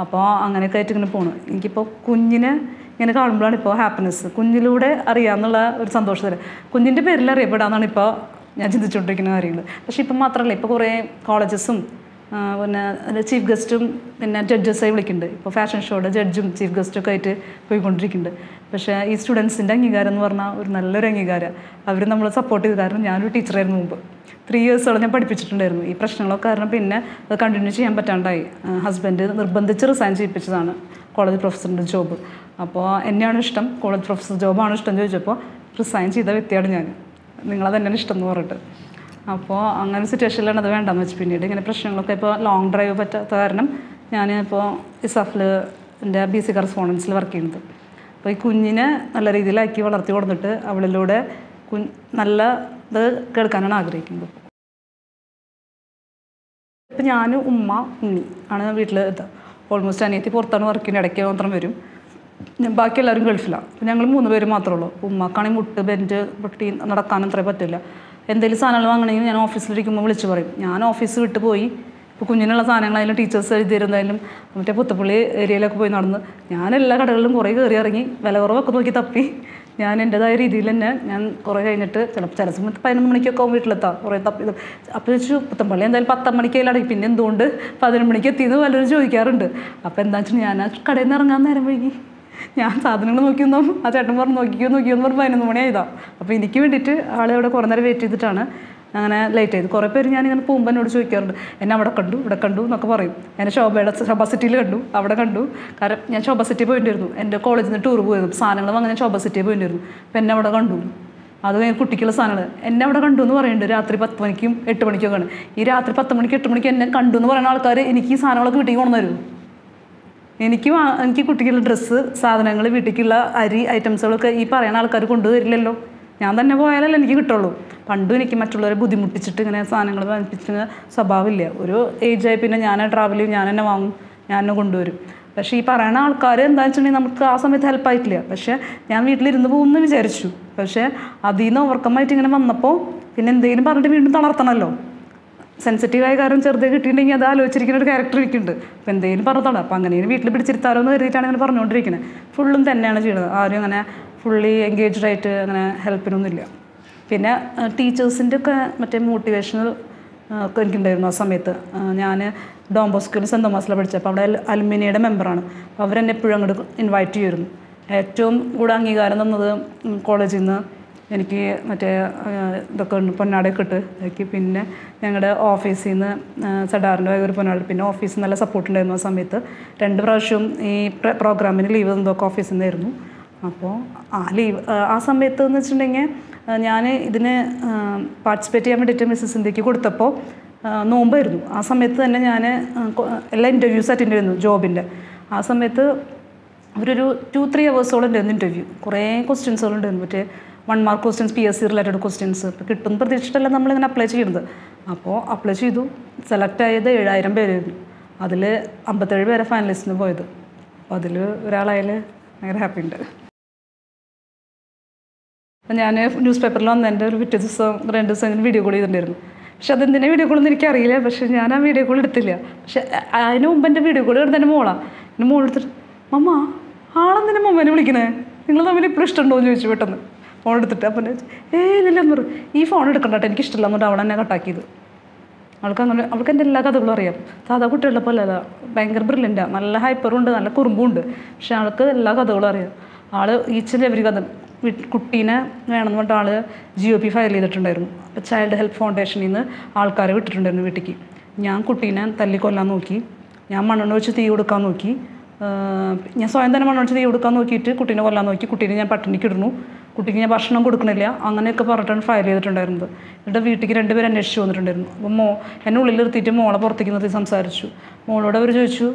അപ്പോൾ അങ്ങനെയൊക്കെ ആയിട്ട് ഇങ്ങനെ പോണു. എനിക്കിപ്പോൾ കുഞ്ഞിനെ ഇങ്ങനെ കാണുമ്പോഴാണ് ഇപ്പോൾ ഹാപ്പിനെസ് കുഞ്ഞിലൂടെ അറിയാമെന്നുള്ള ഒരു സന്തോഷത്തിൽ കുഞ്ഞിന്റെ പേരിൽ അറിയപ്പെടാമെന്നാണ് ഇപ്പോൾ ഞാൻ ചിന്തിച്ചുകൊണ്ടിരിക്കുന്ന കാര്യങ്ങൾ പക്ഷേ ഇപ്പം മാത്രമല്ല ഇപ്പോൾ കുറേ കോളേജസും പിന്നെ ചീഫ് ഗസ്റ്റും പിന്നെ ജഡ്ജസായി വിളിക്കുന്നുണ്ട് ഇപ്പോൾ ഫാഷൻ ഷോയുടെ ജഡ്ജും ചീഫ് ഗസ്റ്റും ഒക്കെ ആയിട്ട് പോയിക്കൊണ്ടിരിക്കുന്നുണ്ട് പക്ഷേ ഈ സ്റ്റുഡൻസിന്റെ അംഗീകാരം എന്ന് പറഞ്ഞാൽ ഒരു നല്ലൊരു അംഗീകാരം. അവർ നമ്മളെ സപ്പോർട്ട് ചെയ്ത്. കാരണം ഞാനൊരു ടീച്ചറായിരുന്നു മുമ്പ്. ത്രീ ഇയേഴ്സോളം ഞാൻ പഠിപ്പിച്ചിട്ടുണ്ടായിരുന്നു. ഈ പ്രശ്നങ്ങളൊക്കെ കാരണം പിന്നെ അത് കണ്ടിന്യൂ ചെയ്യാൻ പറ്റാണ്ടായി. ഹസ്ബൻഡ് നിർബന്ധിച്ച് റിസൈൻ ചെയ്യിപ്പിച്ചതാണ് കോളേജ് പ്രൊഫസറിന്റെ ജോബ് അപ്പോൾ എന്നെയാണ് ഇഷ്ടം. കോളേജ് പ്രൊഫസർ ജോബാണ് ഇഷ്ടം ചോദിച്ചപ്പോൾ റിസൈൻ ചെയ്ത വ്യക്തിയാണ് ഞാൻ. നിങ്ങളത് തന്നെയാണ് ഇഷ്ടം എന്ന് പറഞ്ഞിട്ട്. അപ്പോൾ അങ്ങനെ സിറ്റുവേഷനിലാണ് അത് വേണ്ടെന്ന് വെച്ച് പിന്നീട് ഇങ്ങനെ പ്രശ്നങ്ങളൊക്കെ ഇപ്പോൾ ലോങ് ഡ്രൈവ് പറ്റാത്ത കാരണം ഞാൻ ഇപ്പോൾ ഇസഫിൽ എന്റെ ബി സി കറസ്പോണ്ടൻസിൽ വർക്ക് ചെയ്യുന്നത്. അപ്പോൾ ഈ കുഞ്ഞിനെ നല്ല രീതിയിലാക്കി വളർത്തി കൊടുത്തിട്ട് അവളിലൂടെ കു നല്ല ഇത് കേൾക്കാനാണ് ആഗ്രഹിക്കുന്നത്. ഇപ്പം ഞാൻ ഉമ്മ ഉണ്ണി ആണ് വീട്ടിൽ ഓൾമോസ്റ്റ് അനിയത്തി പുറത്താണ് വർക്കിന് ഇടയ്ക്ക് മാത്രം വരും. ഞാൻ ബാക്കി എല്ലാവരും ഗൾഫിലാണ് അപ്പം ഞങ്ങൾ മൂന്ന് പേര് മാത്രമേ ഉള്ളൂ. ഉമ്മക്കാണെങ്കിൽ മുട്ട് ബെഞ്ച് പൊട്ടി നടക്കാനും അത്രേ പറ്റില്ല. എന്തെങ്കിലും സാധനങ്ങൾ വാങ്ങണമെങ്കിൽ ഞാൻ ഓഫീസിലിരിക്കുമ്പോൾ വിളിച്ച് പറയും. ഞാൻ ഓഫീസ് വിട്ട് പോയി. ഇപ്പോൾ കുഞ്ഞിനുള്ള സാധനങ്ങളായാലും ടീച്ചേഴ്സ് എഴുതി തരുന്നതായാലും മറ്റേ പുത്തപ്പള്ളി ഏരിയയിലൊക്കെ പോയി നടന്ന് ഞാൻ എല്ലാ കടകളിലും കുറേ കയറി ഇറങ്ങി വില കുറവൊക്കെ നോക്കി തപ്പി. ഞാൻ എന്റെതായ രീതിയിൽ തന്നെ ഞാൻ കുറേ കഴിഞ്ഞിട്ട് ചിലപ്പോൾ ചില സമയത്ത് പതിനൊന്ന് മണിക്കൊക്കെ ആവും വീട്ടിലെത്താം കുറേ തപ്പി അപ്പോൾ ചോദിച്ചു പുത്തമ്പള്ളി എന്തായാലും പത്താം മണിക്കയിലാണ് പിന്നെ എന്തുകൊണ്ട് പതിനൊന്ന് മണിക്ക് എത്തിയെന്ന് പലരും ചോദിക്കാറുണ്ട്. അപ്പോൾ എന്താ വെച്ചാൽ ഞാൻ ആ കടയിൽ നിന്ന് ഇറങ്ങാൻ നേരം വൈകി. ഞാൻ സാധനങ്ങൾ നോക്കിയൊന്നും ആ ചേട്ടൻ പറഞ്ഞു നോക്കിക്കോ നോക്കിയോ എന്ന് പറഞ്ഞ് പതിനൊന്ന് മണിയായതാണ് അപ്പോൾ എനിക്ക് വേണ്ടിയിട്ട് ആളെ അവിടെ കുറേ നേരം വെയിറ്റ് ചെയ്തിട്ടാണ്. അങ്ങനെ ലേറ്റ് ചെയ്തു കുറേ പേര് ഞാനിങ്ങനെ പോകുമ്പോൾ എന്നോട് ചോദിക്കാറുണ്ട് എന്നെ അവിടെ കണ്ടു ഇവിടെ കണ്ടു എന്നൊക്കെ പറയും. എന്നെ ശോഭയുടെ ശോഭ സിറ്റിയിൽ കണ്ടു അവിടെ കണ്ടു. കാരണം ഞാൻ ശോഭ സിറ്റി പോയിട്ടുണ്ടായിരുന്നു എന്റെ കോളേജിൽ നിന്ന് ടൂർ പോയിരുന്നു സാധനങ്ങൾ വാങ്ങാൻ ഞാൻ ശോഭ സിറ്റിയിൽ പോയിട്ടുണ്ടായിരുന്നു അപ്പം എന്നെ അവിടെ കണ്ടു. അത് കഴിഞ്ഞ് കുട്ടിക്കുള്ള സാധനങ്ങൾ എന്നെ അവിടെ കണ്ടു എന്ന് പറയുന്നുണ്ട് രാത്രി പത്ത് മണിക്കും എട്ട് മണിക്കൊക്കെയാണ്. ഈ രാത്രി പത്ത് മണിക്ക് എട്ട് മണിക്ക് എന്നെ കണ്ടു എന്ന് പറയുന്ന ആൾക്കാർ എനിക്ക് ഈ സാധനങ്ങളൊക്കെ വീട്ടിൽ കൊണ്ടു എനിക്ക് എനിക്ക് കുട്ടിക്കുള്ള ഡ്രസ്സ് സാധനങ്ങൾ വീട്ടിലേക്കുള്ള അരി ഐറ്റംസുകളൊക്കെ ഈ പറയുന്ന ആൾക്കാർ കൊണ്ടുവരില്ലല്ലോ. ഞാൻ തന്നെ പോയാലല്ലേ എനിക്ക് കിട്ടുള്ളൂ. പണ്ടും എനിക്ക് മറ്റുള്ളവരെ ബുദ്ധിമുട്ടിച്ചിട്ട് ഇങ്ങനെ സാധനങ്ങൾ വാങ്ങിപ്പിച്ചിട്ട് സ്വഭാവമില്ല. ഒരു ഏജായി പിന്നെ ഞാൻ ട്രാവൽ ചെയ്യും ഞാൻ തന്നെ വാങ്ങും ഞാൻ തന്നെ കൊണ്ടുവരും. പക്ഷേ ഈ പറയുന്ന ആൾക്കാർ എന്താ വെച്ചിട്ടുണ്ടെങ്കിൽ നമുക്ക് ആ സമയത്ത് ഹെൽപ്പായിട്ടില്ല പക്ഷേ ഞാൻ വീട്ടിലിരുന്ന് പോകുമെന്ന് വിചാരിച്ചു. പക്ഷേ അതിൽ നിന്ന് ഓവർക്കമായിട്ട് ഇങ്ങനെ വന്നപ്പോൾ പിന്നെ എന്തെങ്കിലും പറഞ്ഞിട്ട് വീണ്ടും തളർത്തണമല്ലോ സെൻസിറ്റീവായ കാര്യം ചെറുതെ കിട്ടിയിട്ടുണ്ടെങ്കിൽ അത് ആലോചിച്ചിരിക്കുന്ന ഒരു ക്യാരക്ടർ ഇരിക്കുന്നുണ്ട്. അപ്പോൾ എന്തെങ്കിലും പറഞ്ഞതാണ് അപ്പോൾ അങ്ങനെ വീട്ടിൽ പിടിച്ചിരുത്താലോ എന്ന് കരുതിയിട്ടാണ് ഇങ്ങനെ പറഞ്ഞുകൊണ്ടിരിക്കുന്നത് ഫുള്ളും തന്നെയാണ് ചെയ്യുന്നത് ആരും അങ്ങനെ ഫുള്ളി എൻഗേജ്ഡ് ആയിട്ട് അങ്ങനെ ഹെൽപ്പിനൊന്നുമില്ല പിന്നെ ടീച്ചേഴ്സിന്റെ ഒക്കെ മറ്റേ മോട്ടിവേഷണൽ ഒക്കെ എനിക്കുണ്ടായിരുന്നു ആ സമയത്ത്. ഞാൻ ഡോംബോസ്കിൽ സെൻ തോമസിലാണ് പഠിച്ചത്. അപ്പോൾ അവിടെ അലുമിനിയുടെ മെമ്പറാണ് അപ്പോൾ അവരെന്നെ എപ്പോഴും അങ്ങോട്ട് ഇൻവൈറ്റ് ചെയ്യുമായിരുന്നു. ഏറ്റവും കൂടെ അംഗീകാരം തന്നത് കോളേജിൽ നിന്ന് എനിക്ക് മറ്റേ ഇതൊക്കെ പൊന്നാടയൊക്കെ ഇട്ട്. ഇതാക്കി പിന്നെ ഞങ്ങളുടെ ഓഫീസിൽ നിന്ന് സഡാറിന്റെ ഒരു പൊന്നാട്. പിന്നെ ഓഫീസിൽ നല്ല സപ്പോർട്ട് ഉണ്ടായിരുന്നു ആ സമയത്ത്. രണ്ട് പ്രാവശ്യം ഈ പ്രോഗ്രാമിന് ലീവ് തന്നതൊക്കെ ഓഫീസിൽ നിന്നായിരുന്നു. അപ്പോൾ ആ ലീവ് ആ സമയത്ത് എന്ന് വെച്ചിട്ടുണ്ടെങ്കിൽ ഞാൻ ഇതിന് പാർട്ടിസിപ്പേറ്റ് ചെയ്യാൻ വേണ്ടിയിട്ട് മിസ്സസ് ഇന്ത്യയ്ക്ക് കൊടുത്തപ്പോൾ നോമ്പായിരുന്നു. ആ സമയത്ത് തന്നെ ഞാൻ എല്ലാ ഇന്റർവ്യൂസ് അറ്റൻഡ് ചെയ്യുന്നു ജോബിന്റെ. ആ സമയത്ത് അവരൊരു ടു ത്രീ അവേഴ്സോളം ഉണ്ടായിരുന്നു ഇന്റർവ്യൂ കുറേ ക്വസ്റ്റ്യൻസുകൾ ഉണ്ടായിരുന്നു. മറ്റേ one mark questions P S C related questions ഇപ്പോൾ കിട്ടുമെന്ന് പ്രതീക്ഷിച്ചിട്ടല്ല നമ്മളിങ്ങനെ അപ്ലൈ ചെയ്യുന്നത്. അപ്പോൾ അപ്ലൈ ചെയ്തു. സെലക്ട് ആയത് ഏഴായിരം പേരായിരുന്നു. അതിൽ അമ്പത്തേഴ് പേരെ ഫൈനലിസ്റ്റിന് പോയത്. അപ്പോൾ അതിൽ ഒരാളായാൽ ഭയങ്കര ഹാപ്പി ഉണ്ട്. ഞാൻ ന്യൂസ് പേപ്പറിൽ വന്നതിന്റെ ഒരു പിറ്റേ ദിവസം രണ്ട് ദിവസം വീഡിയോ കോൾ ചെയ്തിട്ടുണ്ടായിരുന്നു. പക്ഷെ അതെന്തിനാ വീഡിയോ കോൾ എന്ന് എനിക്കറിയില്ല പക്ഷെ ഞാൻ ആ വീഡിയോ കോൾ എടുത്തില്ല. പക്ഷെ അതിന് മുമ്പ് എന്റെ വീഡിയോ കോൾ എടുത്ത് എന്റെ മോളാണ് എന്റെ മോൾ എടുത്തിട്ട് മമ്മ ആളെന്തിനാ മമ്മേനെ വിളിക്കണേ? നിങ്ങൾ തമ്മിൽ ഇപ്പോഴും ഇഷ്ടമുണ്ടോ? എന്ന് ചോദിച്ചു പെട്ടെന്ന്. ഫോൺ എടുത്തിട്ട് അപ്പം ഏയ് ഇല്ല എന്ന് പറയും ഈ ഫോൺ എടുക്കണ്ട കേട്ടോ. എനിക്ക് ഇഷ്ടമില്ല. എന്നിട്ട് അവൾ എന്നെ കട്ടാക്കിയത് അവൾക്ക് അങ്ങനെ അവൾക്ക് എന്റെ എല്ലാ കഥകളും അറിയാം. സാധാ കുട്ടികളുടെ പോലെ അല്ല ഭയങ്കര ബ്രില്യന്റാണ് നല്ല ഹൈപ്പറും ഉണ്ട് നല്ല കുറുമ്പും ഉണ്ട്. പക്ഷെ ആൾക്ക് എല്ലാ കഥകളും അറിയാം. ആൾ ഈച്ചിന്റെ അവർ കഥ വി- കുട്ടീനെ വേണമെന്ന് പറഞ്ഞിട്ട് ആൾ ജി ഒ പി ഫയൽ ചെയ്തിട്ടുണ്ടായിരുന്നു. അപ്പോൾ ചൈൽഡ് ഹെൽപ്പ് ഫൗണ്ടേഷനിൽ നിന്ന് ആൾക്കാരെ വിട്ടിട്ടുണ്ടായിരുന്നു വീട്ടിലേക്ക് ഞാൻ കുട്ടീനെ തല്ലിക്കൊല്ലാൻ നോക്കി. ഞാൻ മണ്ണെണ്ണ വെച്ച് തീ കൊടുക്കാൻ നോക്കി. ഞാൻ സ്വയം തന്നെ മണ്ണെണ്ണ വെച്ച് തീ കൊടുക്കാൻ നോക്കിയിട്ട് കുട്ടീനെ കൊല്ലാൻ നോക്കി. കുട്ടീനെ ഞാൻ പട്ടിണിക്ക് ഇടുന്നു. കുട്ടിക്ക് ഞാൻ ഭക്ഷണം കൊടുക്കണില്ല. അങ്ങനെയൊക്കെ പറഞ്ഞിട്ടാണ് ഫയൽ ചെയ്തിട്ടുണ്ടായിരുന്നത്. എന്നിട്ട് വീട്ടിലേക്ക് രണ്ടുപേരും അന്വേഷിച്ച് വന്നിട്ടുണ്ടായിരുന്നു. അപ്പോൾ മോ എന്നെ ഉള്ളിൽ നിർത്തിയിട്ട് മോളെ പുറത്തേക്ക് നിർത്തി സംസാരിച്ചു. മോളോട് അവർ ചോദിച്ചു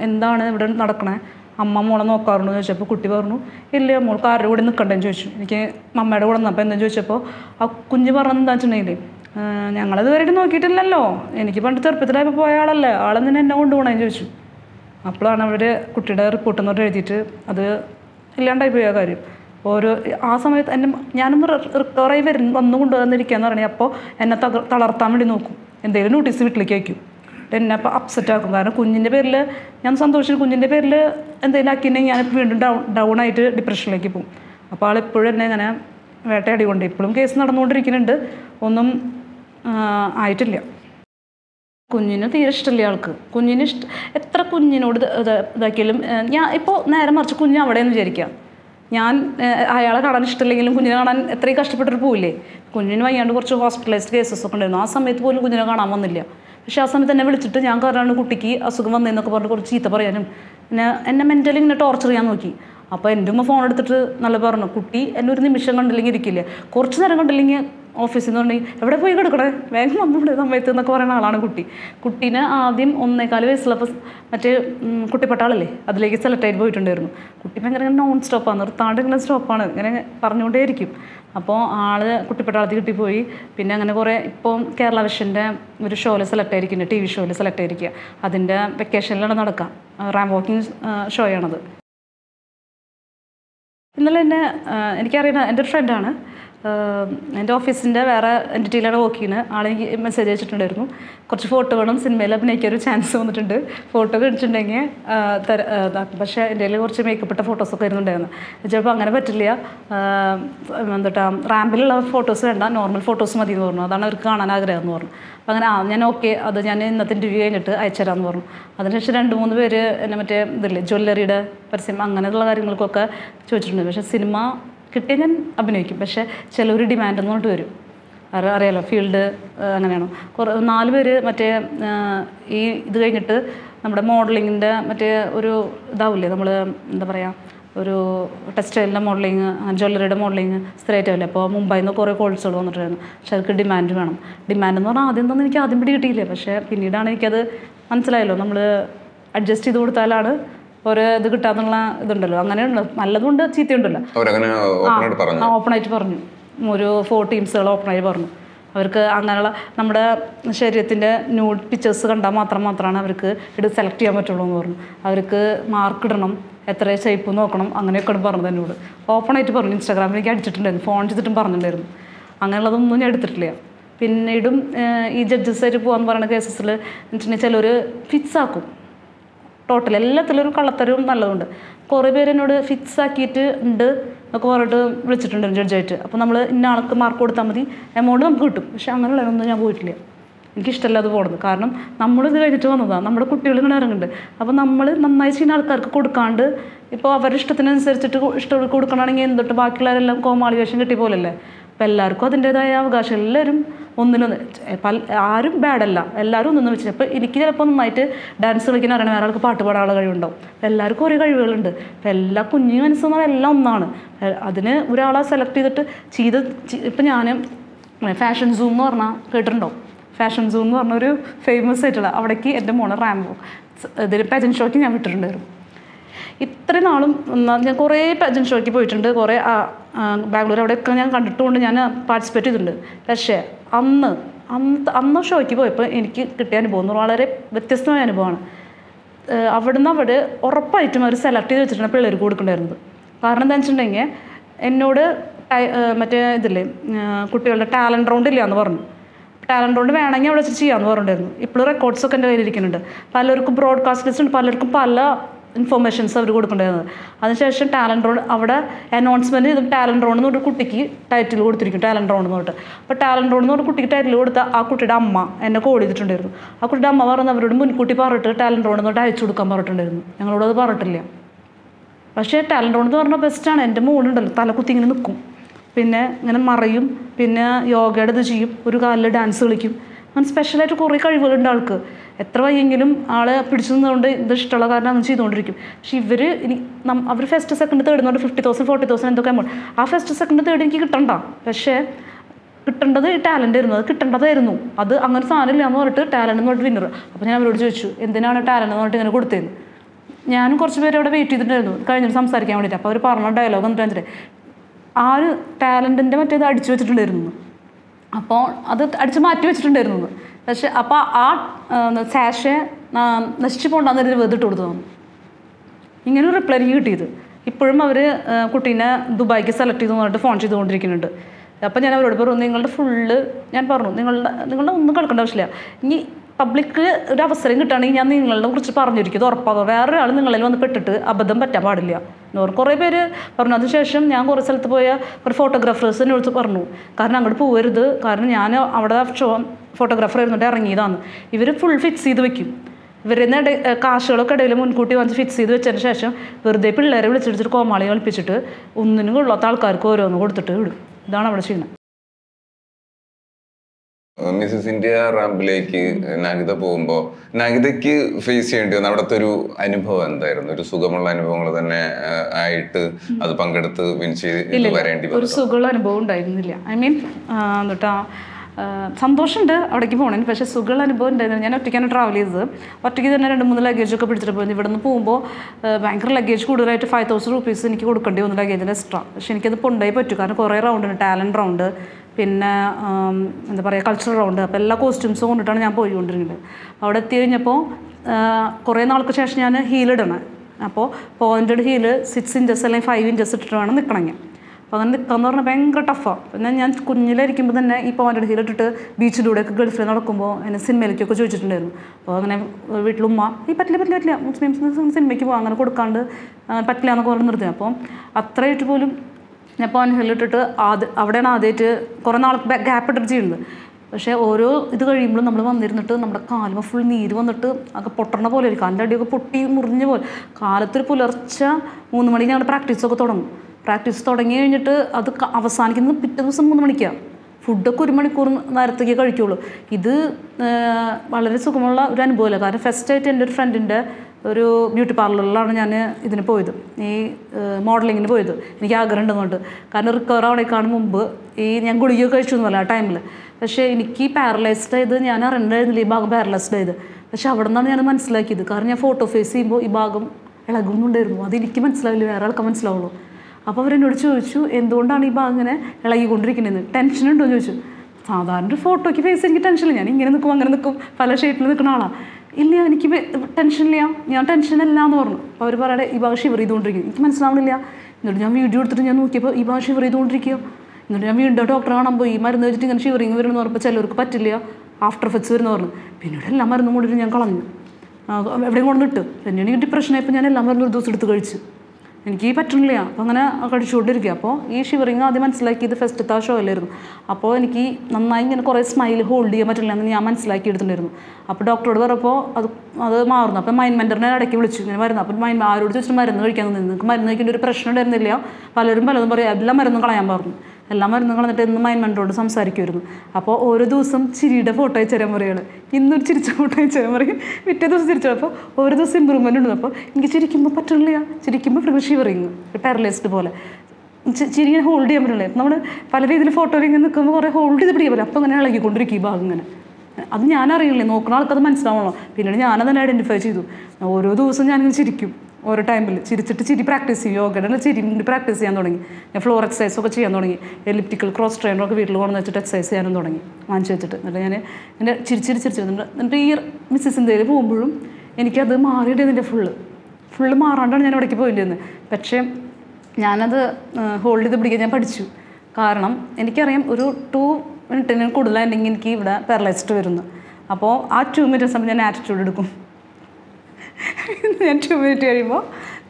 എന്താണ് ഇവിടെ നടക്കണേ? അമ്മ മോളെ നോക്കാറുണ്ടോ എന്ന് ചോദിച്ചപ്പോൾ കുട്ടി പറഞ്ഞു ഇല്ല മോൾക്ക് ആരുടെ കൂടെ നിൽക്കണ്ടെന്ന് ചോദിച്ചു. എനിക്ക് മമ്മയുടെ കൂടെ നിന്നപ്പോൾ എന്താ ചോദിച്ചപ്പോൾ ആ കുഞ്ഞ് പറഞ്ഞത് എന്താ വെച്ചിട്ടുണ്ടെങ്കിൽ ഞങ്ങളത് വരെയായിട്ട് നോക്കിയിട്ടില്ലല്ലോ. എനിക്ക് പണ്ട് ചെറുപ്പത്തിലായപ്പോൾ പോയ ആളല്ലേ ആളെന്തിനാ എന്നെ കൊണ്ടുപോകണമെന്ന് ചോദിച്ചു. അപ്പോഴാണ് അവർ കുട്ടിയുടെ റിപ്പോർട്ട് എന്നിട്ട് എഴുതിയിട്ട് അത് ഇല്ലാണ്ടായി പോയ കാര്യം. ഓരോ ആ സമയത്ത് എന്നെ ഞാനൊന്ന് റിക്കവറായി വരും വന്നു കൊണ്ടുവന്നിരിക്കുകയെന്ന് പറഞ്ഞാൽ അപ്പോൾ എന്നെ തളർത്താൻ വേണ്ടി നോക്കും. എന്തെങ്കിലും നോട്ടീസ് വീട്ടിലേക്ക് അയക്കും. എന്നെ അപ്പോൾ അപ്സെറ്റ് ആക്കും. കാരണം കുഞ്ഞിന്റെ പേരിൽ ഞാൻ സന്തോഷിച്ചു കുഞ്ഞിന്റെ പേരിൽ എന്തെങ്കിലും ആക്കിയിട്ടുണ്ടെങ്കിൽ ഞാൻ വീണ്ടും ഡൗൺ ഡൗൺ ആയിട്ട് ഡിപ്രഷനിലേക്ക് പോകും. അപ്പോൾ ആൾ എപ്പോഴും എന്നെ ഇങ്ങനെ വേട്ടയാടി കൊണ്ട് ഇപ്പോഴും കേസ് നടന്നുകൊണ്ടിരിക്കുന്നുണ്ട്. ഒന്നും ആയിട്ടില്ല. കുഞ്ഞിന് തീരെ ഇഷ്ടമില്ല ആൾക്ക്. കുഞ്ഞിന് ഇഷ്ട എത്ര കുഞ്ഞിനോട് ഇത് ഇത് ഇതാക്കിയാലും ഞാൻ ഇപ്പോൾ നേരെ മറിച്ച് കുഞ്ഞ് അവിടെയെന്ന് വിചാരിക്കാം. ഞാൻ അയാളെ കാണാൻ ഇഷ്ടമില്ലെങ്കിലും കുഞ്ഞിനെ കാണാൻ എത്രയും കഷ്ടപ്പെട്ടിട്ട് പോയില്ലേ കുഞ്ഞിന് വയ്യാണ്ട് കുറച്ച് ഹോസ്പിറ്റലൈസ്ഡ് കേസസ് ഒക്കെ ഉണ്ടായിരുന്നു. ആ സമയത്ത് പോലും കുഞ്ഞിനെ കാണാൻ വന്നില്ല. പക്ഷേ ആ സമയത്ത് എന്നെ വിളിച്ചിട്ട് ഞാൻ കാരണമാണ് കുട്ടിക്ക് അസുഖം വന്നതെന്നൊക്കെ പറഞ്ഞ് കുറച്ച് ചീത്ത പറയാനും. എന്നെ എന്നെ മെന്റലി ഇങ്ങനെ ടോർച്ചർ ചെയ്യാൻ നോക്കി. അപ്പോൾ എന്റെ ഉമ്മ ഫോൺ എടുത്തിട്ട് നല്ല പറഞ്ഞു കുട്ടി എന്നെ ഒരു നിമിഷം കണ്ടില്ലെങ്കിൽ ഇരിക്കില്ല? കുറച്ച് നേരം കണ്ടില്ലെങ്കിൽ ഓഫീസിൽ നിന്ന് പറഞ്ഞു എവിടെ പോയി കിടക്കണേ? വേഗം വന്നിവിടെ സമയത്ത് എന്നൊക്കെ പറയുന്ന ആളാണ് കുട്ടി. കുട്ടീനെ ആദ്യം ഒന്നേകാൽ വയസ്സുള്ളപ്പോൾ മറ്റേ കുട്ടിപ്പട്ടാളല്ലേ അതിലേക്ക് സെലക്ട് ആയിട്ട് പോയിട്ടുണ്ടായിരുന്നു. കുട്ടി ഭയങ്കര നോൺ സ്റ്റോപ്പാണ് നിർത്താണ്ട് ഇങ്ങനെ സ്റ്റോപ്പാണ് ഇങ്ങനെ പറഞ്ഞുകൊണ്ടേയിരിക്കും. അപ്പോൾ ആൾ കുട്ടിപ്പട്ടാളത്തിൽ കിട്ടിപ്പോയി. പിന്നെ അങ്ങനെ കുറേ ഇപ്പോൾ കേരള വിഷന്റെ ഒരു ഷോയിൽ സെലക്ട് ആയിരിക്കുന്നത് ടി വി ഷോയിൽ സെലക്ട് ആയിരിക്കുക അതിന്റെ വെക്കേഷനിലാണ് നടക്കുക റാം വാക്കിംഗ് ഷോയാണത് ഇന്നലെ എന്നെ എനിക്കറിയുന്ന എന്റെ ഒരു ഫ്രണ്ടാണ് എന്റെ ഓഫീസിന്റെ വേറെ എന്റിറ്റിയിലാണ് വർക്ക് ചെയ്യുന്നത്. ആളെനിക്ക് മെസ്സേജ് അയച്ചിട്ടുണ്ടായിരുന്നു. കുറച്ച് ഫോട്ടോകളും സിനിമയിൽ അഭിനയിക്കാൻ ഒരു ചാൻസ് വന്നിട്ടുണ്ട്. ഫോട്ടോ കഴിച്ചിട്ടുണ്ടെങ്കിൽ തര പക്ഷേ എന്റെ കയ്യിൽ കുറച്ച് മേക്കപ്പെട്ട ഫോട്ടോസൊക്കെ വരുന്നുണ്ടായിരുന്നു ചിലപ്പോൾ അങ്ങനെ പറ്റില്ല. എന്താ റാമ്പിലുള്ള ഫോട്ടോസ് വേണ്ട. നോർമൽ ഫോട്ടോസ് മതി എന്ന് പറഞ്ഞു. അതാണ് അവർക്ക് കാണാൻ ആഗ്രഹം എന്ന് പറഞ്ഞു. അപ്പോൾ അങ്ങനെ ആ ഞാൻ ഓക്കെ അത് ഞാൻ ഇന്നത്തെ ഇന്റർവ്യൂ കഴിഞ്ഞിട്ട് അയച്ചുതരാമെന്ന് പറഞ്ഞു. അതിനുശേഷം രണ്ട് മൂന്ന് പേര് എന്നെ മറ്റേ ഇതില്ലേ ജ്വല്ലറിയുടെ പരസ്യം അങ്ങനെയുള്ള കാര്യങ്ങൾക്കൊക്കെ ചോദിച്ചിട്ടുണ്ട്. പക്ഷേ സിനിമ കിട്ടിയാൽ ഞാൻ അഭിനയിക്കും. പക്ഷേ ചിലർ ഡിമാൻഡ് ഒന്നോട്ട് വരും. അറി- അറിയാലോ ഫീൽഡ് അങ്ങനെയാണ്? കുറേ നാല് പേര് മറ്റേ ഈ ഇത് കഴിഞ്ഞിട്ട് നമ്മുടെ മോഡലിങ്ങിന്റെ മറ്റേ ഒരു ഇതാവില്ലേ? നമ്മൾ എന്താ പറയുക ഒരു ടെക്സ്റ്റൈലിന്റെ മോഡലിങ് ജ്വല്ലറിയുടെ മോഡലിങ് സ്ഥിരമായിട്ടല്ലേ അപ്പോൾ മുംബൈയിൽ നിന്ന് കുറേ കോഴ്സുകൾ വന്നിട്ടുണ്ടായിരുന്നു. പക്ഷേ അവർക്ക് ഡിമാൻഡ് വേണം. ഡിമാൻഡ് എന്ന് പറഞ്ഞാൽ ആദ്യം തന്നെ എനിക്ക് ആദ്യം പിടി കിട്ടിയില്ല. പക്ഷേ പിന്നീടാണ് എനിക്കത് മനസ്സിലായല്ലോ. നമ്മൾ അഡ്ജസ്റ്റ് ചെയ്ത് കൊടുത്താലാണ് ഒരു ഇത് കിട്ടാന്നുള്ള ഇതുണ്ടല്ലോ. അങ്ങനെയുണ്ട് നല്ലതുണ്ട് ചീത്തയുണ്ടല്ലോ. ഓപ്പൺ ഓപ്പണായിട്ട് പറഞ്ഞു? ഒരു ഫോർ ടീംസുകൾ ഓപ്പണായിട്ട് പറഞ്ഞു. അവർക്ക് അങ്ങനെയുള്ള നമ്മുടെ ശരീരത്തിന്റെ ന്യൂഡ് പിക്ചേഴ്സ് കണ്ടാൽ മാത്രം മാത്രമാണ് അവർക്ക് ഇത് സെലക്ട് ചെയ്യാൻ പറ്റുള്ളൂ എന്ന് പറഞ്ഞു. അവർക്ക് മാർക്ക് ഇടണം എത്ര ഷേപ്പ് നോക്കണം അങ്ങനെയൊക്കെയാണ് പറഞ്ഞത് എന്നോട്. ഓപ്പണായിട്ട് പറഞ്ഞു. ഇൻസ്റ്റാഗ്രാമിൽ എനിക്ക് അടിച്ചിട്ടുണ്ടായിരുന്നു. ഫോൺ ചെയ്തിട്ടും പറഞ്ഞിട്ടുണ്ടായിരുന്നു. അങ്ങനെയുള്ളതൊന്നും ഞാൻ എടുത്തിട്ടില്ല. പിന്നീടും ഈ ജഡ്ജസ് ആയിട്ട് പോകാന്ന് പറയുന്ന കേസസിൽ വെച്ചിട്ടുണ്ടെങ്കിൽ ചിലർ ഫിക്സ് ആക്കും. ടോട്ടൽ എല്ലാത്തിലും ഒരു കള്ളത്തരവും നല്ലതുണ്ട് കുറേ പേര് എന്നോട് ഫിക്സ് ആക്കിയിട്ട് ഉണ്ട് എന്നൊക്കെ പറഞ്ഞിട്ട് വിളിച്ചിട്ടുണ്ട് ജഡ്ജായിട്ട് അപ്പോൾ നമ്മൾ ഇന്ന ആൾക്ക് മാർക്ക് കൊടുത്താൽ മതി. എമൗണ്ട് നമുക്ക് കിട്ടും. പക്ഷെ അങ്ങനെയുള്ളതൊന്നും ഞാൻ പോയിട്ടില്ല. എനിക്കിഷ്ടമല്ല അത് പോണത്. കാരണം നമ്മളിത് കഴിഞ്ഞിട്ട് വന്നതാണ് നമ്മുടെ കുട്ടികൾ ഇങ്ങനെ ഇറങ്ങുന്നുണ്ട്. അപ്പോൾ നമ്മൾ നന്നായി ചെയ്യുന്ന ആൾക്കാർക്ക് കൊടുക്കാണ്ട് ഇപ്പോൾ അവരുടെ ഇഷ്ടത്തിനനുസരിച്ചിട്ട് ഇഷ്ടം കൊടുക്കണമെങ്കിൽ എന്തൊട്ട് ബാക്കിയുള്ളവരെല്ലാം കോമാളി വേഷം കിട്ടിയ പോലല്ലേ? അപ്പം എല്ലാവർക്കും അതിന്റേതായ അവകാശം എല്ലാവരും ഒന്നിലൊന്ന് പല ആരും ബാഡല്ല എല്ലാവരും ഒന്നൊന്ന് വെച്ചിട്ട് അപ്പോൾ എനിക്ക് ചിലപ്പോൾ നന്നായിട്ട് ഡാൻസ് കളിക്കാൻ അറിയണം വേറെ ആൾക്ക് പാട്ട് പാടാനുള്ള കഴിവുണ്ടാവും. അപ്പം എല്ലാവർക്കും ഓരോ കഴിവുകളുണ്ട്. അപ്പം എല്ലാ കുഞ്ഞു മനസ്സെന്ന് പറഞ്ഞാൽ എല്ലാം ഒന്നാണ്. അതിന് ഒരാളെ സെലക്ട് ചെയ്തിട്ട് ചെയ്ത് ഇപ്പം ഞാൻ ഫാഷൻ സൂ എന്ന് പറഞ്ഞാൽ കേട്ടിട്ടുണ്ടോ ഫാഷൻ സൂ എന്ന് പറഞ്ഞൊരു ഫേമസ് ആയിട്ടുള്ള അവിടേക്ക് എന്റെ മോളെ റാമ്പോ. ഇതിൽ പെജൻ ഷോയ്ക്ക് ഞാൻ വിട്ടിട്ടുണ്ടായിരുന്നു. ഇത്രയും നാളും ഞാൻ കുറേ പജൻ ഷോയ്ക്ക് പോയിട്ടുണ്ട്. കുറേ ബാംഗ്ലൂർ അവിടെയൊക്കെ ഞാൻ കണ്ടിട്ടുകൊണ്ട് ഞാൻ പാർട്ടിസിപ്പേറ്റ് ചെയ്തിട്ടുണ്ട്. പക്ഷേ അന്ന് അന്ന് അന്ന് ഷോയ്ക്ക് പോയപ്പോൾ എനിക്ക് കിട്ടിയ അനുഭവം വളരെ വ്യത്യസ്തമായ അനുഭവമാണ്. അവിടുന്ന് അവിടെ ഉറപ്പായിട്ടും അവർ സെലക്ട് ചെയ്ത് വെച്ചിട്ടാണ് പിള്ളേർക്ക് കൊടുക്കേണ്ടായിരുന്നത്. കാരണം എന്താ വെച്ചിട്ടുണ്ടെങ്കിൽ എന്നോട് മറ്റേ ഇതില്ലേ കുട്ടികളുടെ ടാലന്റ് റൗണ്ട് ഇല്ല എന്ന് പറഞ്ഞു. ടാലന്റ് റൗണ്ട് വേണമെങ്കിൽ അവിടെ വെച്ച് ചെയ്യാമെന്ന് പറഞ്ഞിട്ടുണ്ടായിരുന്നു. ഇപ്പോഴും റെക്കോർഡ്സൊക്കെ എന്റെ കയ്യിലിരിക്കുന്നുണ്ട്. പലർക്കും ബ്രോഡ്കാസ്റ്റേഴ്സ് ഉണ്ട്. പലർക്കും പല ഇൻഫർമേഷൻസ് അവർ കൊടുക്കേണ്ടത് അതിനുശേഷം ടാലന്റ് റോൺ അവിടെ അനൗൺസ്മെന്റ് ചെയ്തും ടാലന്റ് റോൺ എന്ന് പറഞ്ഞ കുട്ടിക്ക് ടൈറ്റിൽ കൊടുത്തിരിക്കും ടാലന്റ് റോൺ എന്ന് പറഞ്ഞിട്ട്. അപ്പോൾ ടാലന്റ് റോൺ എന്ന് പറഞ്ഞ കുട്ടിക്ക് ടൈറ്റിൽ കൊടുത്ത ആ കുട്ടിയുടെ അമ്മ എന്നെ കോൾ ചെയ്തിട്ടുണ്ടായിരുന്നു. ആ കുട്ടിയുടെ അമ്മ പറഞ്ഞ് അവരോട് മുൻകൂട്ടി പറഞ്ഞിട്ട് ടാലന്റ് റോൺ എന്ന് പറഞ്ഞിട്ട് അയച്ചു കൊടുക്കാൻ പറഞ്ഞിട്ടുണ്ടായിരുന്നു. ഞങ്ങളോട് അത് പറഞ്ഞിട്ടില്ല. പക്ഷേ ടാലന്റ് റോൺ എന്ന് പറഞ്ഞാൽ ബെസ്റ്റാണ് എന്റെ മോളുണ്ടല്ലോ തലക്കുത്തി ഇങ്ങനെ നിൽക്കും പിന്നെ ഇങ്ങനെ മറയും. പിന്നെ യോഗയുടെ ഇത് ചെയ്യും. ഒരു കാലിൽ ഡാൻസ് കളിക്കും. അങ്ങനെ സ്പെഷ്യലായിട്ട് കുറേ കഴിവുകളുണ്ട് ആൾക്ക്. എത്ര വയ്യെങ്കിലും ആളെ പിടിച്ചു നിന്നുകൊണ്ട് ഇത് ഇഷ്ടമുള്ള കാരണം ഒന്നും ചെയ്തുകൊണ്ടിരിക്കും. പക്ഷെ ഇവർ ഇനി അവർ ഫസ്റ്റ് സെക്കൻഡ് തേടുന്നുണ്ട് ഫിഫ്റ്റി തൗസൻഡ് ഫോർട്ടി തൗസൻഡ് എന്തൊക്കെ എമൗണ്ട് ആ ഫസ്റ്റ് സെക്കൻഡ് തേർഡ് എനിക്ക് കിട്ടണ്ട. പക്ഷേ കിട്ടേണ്ടത് ടാലന്റ് ആയിരുന്നു. അത് കിട്ടേണ്ടതായിരുന്നു. അത് അങ്ങനെ സാധനമില്ല എന്ന് പറഞ്ഞിട്ട് ടാലന്റ് എന്ന് പറഞ്ഞിട്ട് വിന്നർ അപ്പോൾ ഞാൻ അവരോട് ചോദിച്ചു എന്തിനാണ് ടാലന്റ് എന്ന് പറഞ്ഞിട്ട് ഇങ്ങനെ കൊടുത്തതെന്ന് ഞാനും കുറച്ച് പേര് അവിടെ വെയിറ്റ് ചെയ്തിട്ടുണ്ടായിരുന്നു. കഴിഞ്ഞു സംസാരിക്കാൻ വേണ്ടിയിട്ട്. അപ്പോൾ അവർ പറഞ്ഞ ഡയലോഗ് എന്നിട്ട് വെച്ചിട്ട് ആ ഒരു ടാലന്റിന്റെ മറ്റേത് അടിച്ചു വെച്ചിട്ടുണ്ടായിരുന്നു. അപ്പോൾ അത് അടിച്ച് മാറ്റി വെച്ചിട്ടുണ്ടായിരുന്നു. പക്ഷെ അപ്പോൾ ആ സാഷെ നശിച്ചു പോകണ്ടെന്നൊരു വെതിട്ട് കൊടുത്തു. ഇങ്ങനെ ഒരു റിപ്ലൈ കിട്ടിയത്. ഇപ്പോഴും അവർ കുട്ടീനെ ദുബായിക്ക് സെലക്ട് ചെയ്തു പറഞ്ഞിട്ട് ഫോൺ ചെയ്തുകൊണ്ടിരിക്കുന്നുണ്ട്. അപ്പം ഞാൻ അവരോട് പറഞ്ഞു നിങ്ങളുടെ ഫുള്ള് ഞാൻ പറഞ്ഞു നിങ്ങളുടെ നിങ്ങളുടെ ഒന്നും കേൾക്കേണ്ട ആവശ്യമില്ല. ഇനി പബ്ലിക്ക് ഒരു അവസരം കിട്ടുകയാണെങ്കിൽ ഞാൻ നിങ്ങളെ കുറിച്ച് പറഞ്ഞിരിക്കും. ഉറപ്പാകും വേറൊരാൾ നിങ്ങളിൽ വന്ന് പെട്ടിട്ട് അബദ്ധം പറ്റാൻ പാടില്ല. എന്ന് പറഞ്ഞു കുറേ പേര് പറഞ്ഞു. അതിനുശേഷം ഞാൻ കുറേ സ്ഥലത്ത് പോയ ഒരു ഫോട്ടോഗ്രാഫേഴ്സ് എന്നോട് പറഞ്ഞു. കാരണം അങ്ങോട്ട് പോകരുത് കാരണം ഞാൻ അവിടെ ഷോ ഫോട്ടോഗ്രാഫർ ആയിരുന്നിട്ട് ഇറങ്ങിയതാണ്. ഇവർ ഫുൾ ഫിക്സ് ചെയ്ത് വെക്കും. ഇടയിൽ കാശുകളൊക്കെ ഇടയിൽ മുൻകൂട്ടി വന്ന് ഫിക്സ് ചെയ്ത് വെച്ചതിന് ശേഷം വെറുതെ പിള്ളേരെ വിളിച്ചെടുത്തിട്ട് കോമാളി കളിപ്പിച്ചിട്ട് ഒന്നിനും കൊള്ളാത്ത ആൾക്കാർക്ക് ഓരോന്ന് കൊടുത്തിട്ട് വിടും. ഇതാണ് അവിടെ ചെയ്യുന്നത്. മിസ്സസ് ഇന്ത്യ റാമ്പിലേക്ക് നഗിത പോകുമ്പോ നഗിതയ്ക്ക് ഫേസ് ചെയ്യേണ്ടി വന്ന അവിടുത്തെ ഒരു അനുഭവം എന്തായിരുന്നു? ഒരു സുഖമുള്ള അനുഭവങ്ങൾ തന്നെ ആയിട്ട് അത് പങ്കെടുത്ത് വിൻ ചെയ്ത് വരേണ്ടി ഒരു സുഖമുള്ള അനുഭവം ഉണ്ടായിരുന്നില്ല. ഐ മീൻ എന്നിട്ടാ സന്തോഷമുണ്ട് അവിടേക്ക് പോകണേന് പക്ഷേ സുഖമുള്ള അനുഭവം ഉണ്ടായിരുന്നു ഞാൻ ഒറ്റയ്ക്കാണ് ട്രാവൽ ചെയ്തത്. ഒറ്റയ്ക്ക് തന്നെ രണ്ട് മൂന്ന് ലഗേജ് ഒക്കെ പിടിച്ചിട്ട് പോയി ഇവിടെ നിന്ന് പോകുമ്പോൾ ഭയങ്കര ലഗേജ് കൂടുതലായിട്ട് ഫൈവ് തൗസൻഡ് റുപ്പീസ് എനിക്ക് കൊടുക്കേണ്ടി വന്നു ലഗേജിന് എക്സ്ട്രാ പക്ഷേ എനിക്കത് കൊണ്ടുപോയി പറ്റും. കാരണം കുറേ റൗണ്ട് ഉണ്ട് ടാലന്റ് റൗണ്ട് പിന്നെ എന്താ പറയുക കൾച്ചറൽ റൗണ്ട് അപ്പോൾ എല്ലാ കോസ്റ്റ്യൂംസും കൊണ്ടിട്ടാണ് ഞാൻ പോയിക്കൊണ്ടിരുന്നത്. അവിടെ എത്തി കഴിഞ്ഞപ്പോൾ കുറേ നാൾക്ക് ശേഷം ഞാൻ ഹീലിടണം അപ്പോൾ പോയിന്റഡ് ഹീൽ സിക്സ് ഇഞ്ചസ് അല്ലെങ്കിൽ ഫൈവ് ഇഞ്ചസ് ഇട്ടിട്ട് വേണം നിൽക്കണമെങ്കിൽ അപ്പോൾ അങ്ങനെ നിൽക്കാമെന്ന് പറഞ്ഞാൽ ഭയങ്കര ടഫാണ് പിന്നെ ഞാൻ കുഞ്ഞിലിരിക്കുമ്പോൾ തന്നെ ഈ പോയിന്റഡ് ഹീൽ ഇട്ടിട്ട് ബീച്ചിലൂടെയൊക്കെ ഗൾഫിൽ നടക്കുമ്പോൾ എന്നെ സിനിമയിലേക്കൊക്കെ ചോദിച്ചിട്ടുണ്ടായിരുന്നു. അപ്പോൾ അങ്ങനെ വീട്ടിലുമ്മ ഈ പറ്റില്ല പറ്റില്ല പറ്റില്ല. മുസ്ലിംസ് സിനിമയ്ക്ക് പോകാം അങ്ങനെ കൊടുക്കാണ്ട് പറ്റില്ല എന്നൊക്കെ പറഞ്ഞ് നിർത്തി. അപ്പോൾ അത്രയായിട്ട് പോലും ഞാൻ അവൻ ഹെല്ലിട്ടിട്ട് ആദ്യ അവിടെയാണ് ആദ്യമായിട്ട് കുറേ നാൾ ഗ്യാപ്പ് ഇട്ടിട്ട് ചെയ്യുന്നത് പക്ഷേ ഓരോ ഇത് കഴിയുമ്പോഴും നമ്മൾ വന്നിരുന്നിട്ട് നമ്മുടെ കാലുമ ഫുൾ നീര് വന്നിട്ട് ഒക്കെ പൊട്ടണ പോലെ ഒരു കാലിന്റെ അടിയൊക്കെ പൊട്ടി മുറിഞ്ഞ പോലെ. കാലത്തൊരു പുലർച്ചെ മൂന്ന് മണിക്ക് ഞങ്ങളുടെ പ്രാക്ടീസൊക്കെ തുടങ്ങും. പ്രാക്ടീസ് തുടങ്ങി കഴിഞ്ഞിട്ട് അത് അവസാനിക്കുന്ന അവസാനിക്കുന്നത് പിറ്റേ ദിവസം മൂന്ന് മണിക്കാണ് ഫുഡൊക്കെ ഒരു മണിക്കൂർ നേരത്തേക്ക് കഴിക്കുള്ളൂ. ഇത് വളരെ സുഖമുള്ള ഒരു അനുഭവമല്ല. കാരണം ഫസ്റ്റായിട്ട് എന്റെ ഒരു ഫ്രണ്ടിന്റെ ഒരു ബ്യൂട്ടി പാർലറിലാണ് ഞാൻ ഇതിന് പോയത്. ഈ മോഡലിങ്ങിന് പോയത്. എനിക്ക് ആഗ്രഹം ഉണ്ടെന്നുണ്ട് കാരണം റിക്കവർ ആവണേക്കാണ് മുമ്പ് ഈ ഞാൻ ഗുളിക കഴിച്ചു എന്നല്ല ആ ടൈമിൽ പക്ഷേ എനിക്ക് പാരലൈസ്ഡ് ആയത് ഞാൻ അറിയണ്ടായിരുന്നില്ല ഈ ഭാഗം പാരലൈസ്ഡ് ആയത്. പക്ഷെ അവിടെ നിന്നാണ് ഞാൻ മനസ്സിലാക്കിയത്. കാരണം ഞാൻ ഫോട്ടോ ഫേസ് ചെയ്യുമ്പോൾ ഈ ഭാഗം ഇളകുന്നുണ്ടായിരുന്നു. അത് എനിക്ക് മനസ്സിലാവില്ല വേറെ ആൾക്ക് മനസ്സിലാവുള്ളൂ. അപ്പോൾ അവരെന്നോട് ചോദിച്ചു എന്തുകൊണ്ടാണ് ഈ ഭാഗം ഇങ്ങനെ ഇളകിക്കൊണ്ടിരിക്കുന്നത്? ടെൻഷൻ ഉണ്ടോ? എന്ന് ചോദിച്ചു. സാധാരണ ഒരു ഫോട്ടോയ്ക്ക് ഫേസ് എനിക്ക് ടെൻഷനില്ല ഞാൻ ഇങ്ങനെ നിൽക്കും അങ്ങനെ നിൽക്കും പല ഷേപ്പിൽ നിൽക്കുന്ന ആളാണ് ഇല്ല എനിക്ക് ടെൻഷനില്ല ഞാൻ ടെൻഷനല്ല എന്ന് പറഞ്ഞു. അപ്പോൾ അവർ പറയട്ടെ ഈ ഭാഷ ഇവർ ചെയ്തുകൊണ്ടിരിക്കും എനിക്ക് മനസ്സിലാവണില്ല. എന്നിട്ട് ഞാൻ വീഡിയോ എടുത്തിട്ട് ഞാൻ നോക്കിയപ്പോൾ ഈ ഭാഷ ഇവർ ചെയ്തുകൊണ്ടിരിക്കുക എന്നിട്ട് ഞാൻ വീണ്ടും ഡോക്ടറെ കാണാൻ പോയി. ഈ മരുന്ന് വെച്ചിട്ട് ഇങ്ങനെ ഷിവറിങ് വരുന്ന പറഞ്ഞപ്പോൾ ചിലർക്ക് പറ്റില്ല. ആഫ്റ്റർ എഫക്ട്സ് വരുന്ന പറഞ്ഞു. പിന്നീട് എല്ലാ മരുന്നും കൊണ്ടിട്ട് ഞാൻ കളഞ്ഞു. എവിടെയും കൊണ്ടിട്ട് പിന്നീട് ഡിപ്രഷൻ ആയപ്പോൾ ഞാൻ എല്ലാ മരുന്നും ഒരു ദിവസം എടുത്ത് കഴിച്ചു. എനിക്ക് ഈ പറ്റുന്നില്ല. അപ്പോൾ അങ്ങനെ കടിച്ചുകൊണ്ടിരിക്കുക അപ്പോൾ ഈ ഷിവറിങ് ആദ്യം മനസ്സിലാക്കി മനസ്സിലാക്കിയത് ഫസ്റ്റത്തെ ഷോ അല്ലായിരുന്നു. അപ്പോൾ എനിക്ക് നന്നായി ഇങ്ങനെ കുറേ സ്മൈൽ ഹോൾഡ് ചെയ്യാൻ പറ്റില്ല എന്ന് ഞാൻ മനസ്സിലാക്കി എടുത്തിട്ടുണ്ടായിരുന്നു അപ്പോൾ ഡോക്ടറോട് പറഞ്ഞപ്പോൾ അത് അത് മാറുന്നു. അപ്പോൾ മൈൻഡ് മെന്ററിനെ ഇടയ്ക്ക് വിളിച്ചു. ഇങ്ങനെ മരുന്ന്. അപ്പോൾ മൈൻ ആരോട് ചോദിച്ചിട്ട് മരുന്ന് കഴിക്കാൻ നിന്ന് നിങ്ങൾക്ക് മരുന്ന് കഴിക്കേണ്ട ഒരു പ്രശ്നം ഉണ്ടായിരുന്നില്ല. പലരും പലതും പറയും എല്ലാ മരുന്നും കളയാൻ പറഞ്ഞു. എല്ലാ മരുന്നും കളഞ്ഞിട്ട് എന്നും മൈൻ മണ്ടോട് സംസാരിക്കുമായിരുന്നു അപ്പോൾ ഓരോ ദിവസം ചിരിയുടെ ഫോട്ടോ അയച്ചു തരാൻ ഇന്നൊരു ചിരിച്ച ഫോട്ടോ അയച്ചു തരാൻ പറയും. പിറ്റേ ദിവസം ചിരിച്ചു അപ്പോൾ ഓരോ ദിവസം ഇമ്പ്രൂവ്മെന്റ് ഉണ്ട്. അപ്പോൾ എനിക്ക് ചിരിക്കുമ്പോൾ പറ്റില്ല ചിരിക്കുമ്പോൾ ഫ്രീ ഷിവറിങ് പാരലൈസ്ഡ് പോലെ. ചിരി ഇങ്ങനെ ഹോൾഡ് ചെയ്യാൻ പറ്റില്ല നമ്മൾ പല രീതിയിൽ ഫോട്ടോയിൽ ഇങ്ങനെ നിൽക്കുമ്പോൾ കുറേ ഹോൾഡ് ചെയ്ത് പിടിക്കാൻ പറ്റില്ല അപ്പോൾ ഇങ്ങനെ ഇളകിക്കൊണ്ടിരിക്കും ഈ ഭാഗം ഇങ്ങനെ. അത് ഞാൻ അറിയില്ലേ നോക്കുന്ന ആൾക്കത് മനസ്സിലാവണോ? പിന്നീട് ഞാനത് ഐഡന്റിഫൈ ചെയ്തു. ഓരോ ദിവസവും ഞാനിങ്ങനെ ചിരിക്കും. ഓരോ ടൈമിൽ ചിരിച്ചിട്ട് ചിരി പ്രാക്ടീസ് ചെയ്യും. യോഗയുടെ ചിരി പ്രാക്ടീസ് ചെയ്യാൻ തുടങ്ങി. ഞാൻ ഫ്ലോർ എക്സസൈസ് ഒക്കെ ചെയ്യാൻ തുടങ്ങി. എലിപ്റ്റിക്കൽ ക്രോസ് ട്രെയിനറൊക്കെ വീട്ടിൽ കൊണ്ടു വെച്ചിട്ട് എക്സസൈസ് ചെയ്യാനും തുടങ്ങി. വാങ്ങിച്ചു വെച്ചിട്ട്. എന്നിട്ട് ഞാൻ എന്റെ ചിരിച്ചിരി ചിരിച്ചിരുന്നുണ്ട് എന്നിട്ട് ഈ മിസ്സസ് ഇന്ത്യയിൽ പോകുമ്പോഴും എനിക്കത് മാറിയിട്ട് ഇതിന്റെ ഫുള്ള് ഫുള്ള് മാറാണ്ടാണ് ഞാൻ ഇവിടേക്ക് പോയിട്ടിരുന്നത് പക്ഷേ ഞാനത് ഹോൾഡ് ചെയ്ത് പിടിക്കാൻ ഞാൻ പഠിച്ചു. കാരണം എനിക്കറിയാം ഒരു ടു മിനിറ്റിന് കൂടുതലായിട്ടുണ്ടെങ്കിൽ എനിക്ക് ഇവിടെ പാരലൈസ്ഡ് വരുന്നു. അപ്പോൾ ആ ടു മിനിറ്റ് സമയം ഞാൻ ആറ്റിറ്റ്യൂഡ് എടുക്കും. [LAUGHS] ഞാൻ ടു മിനിറ്റ് കഴിയുമ്പോൾ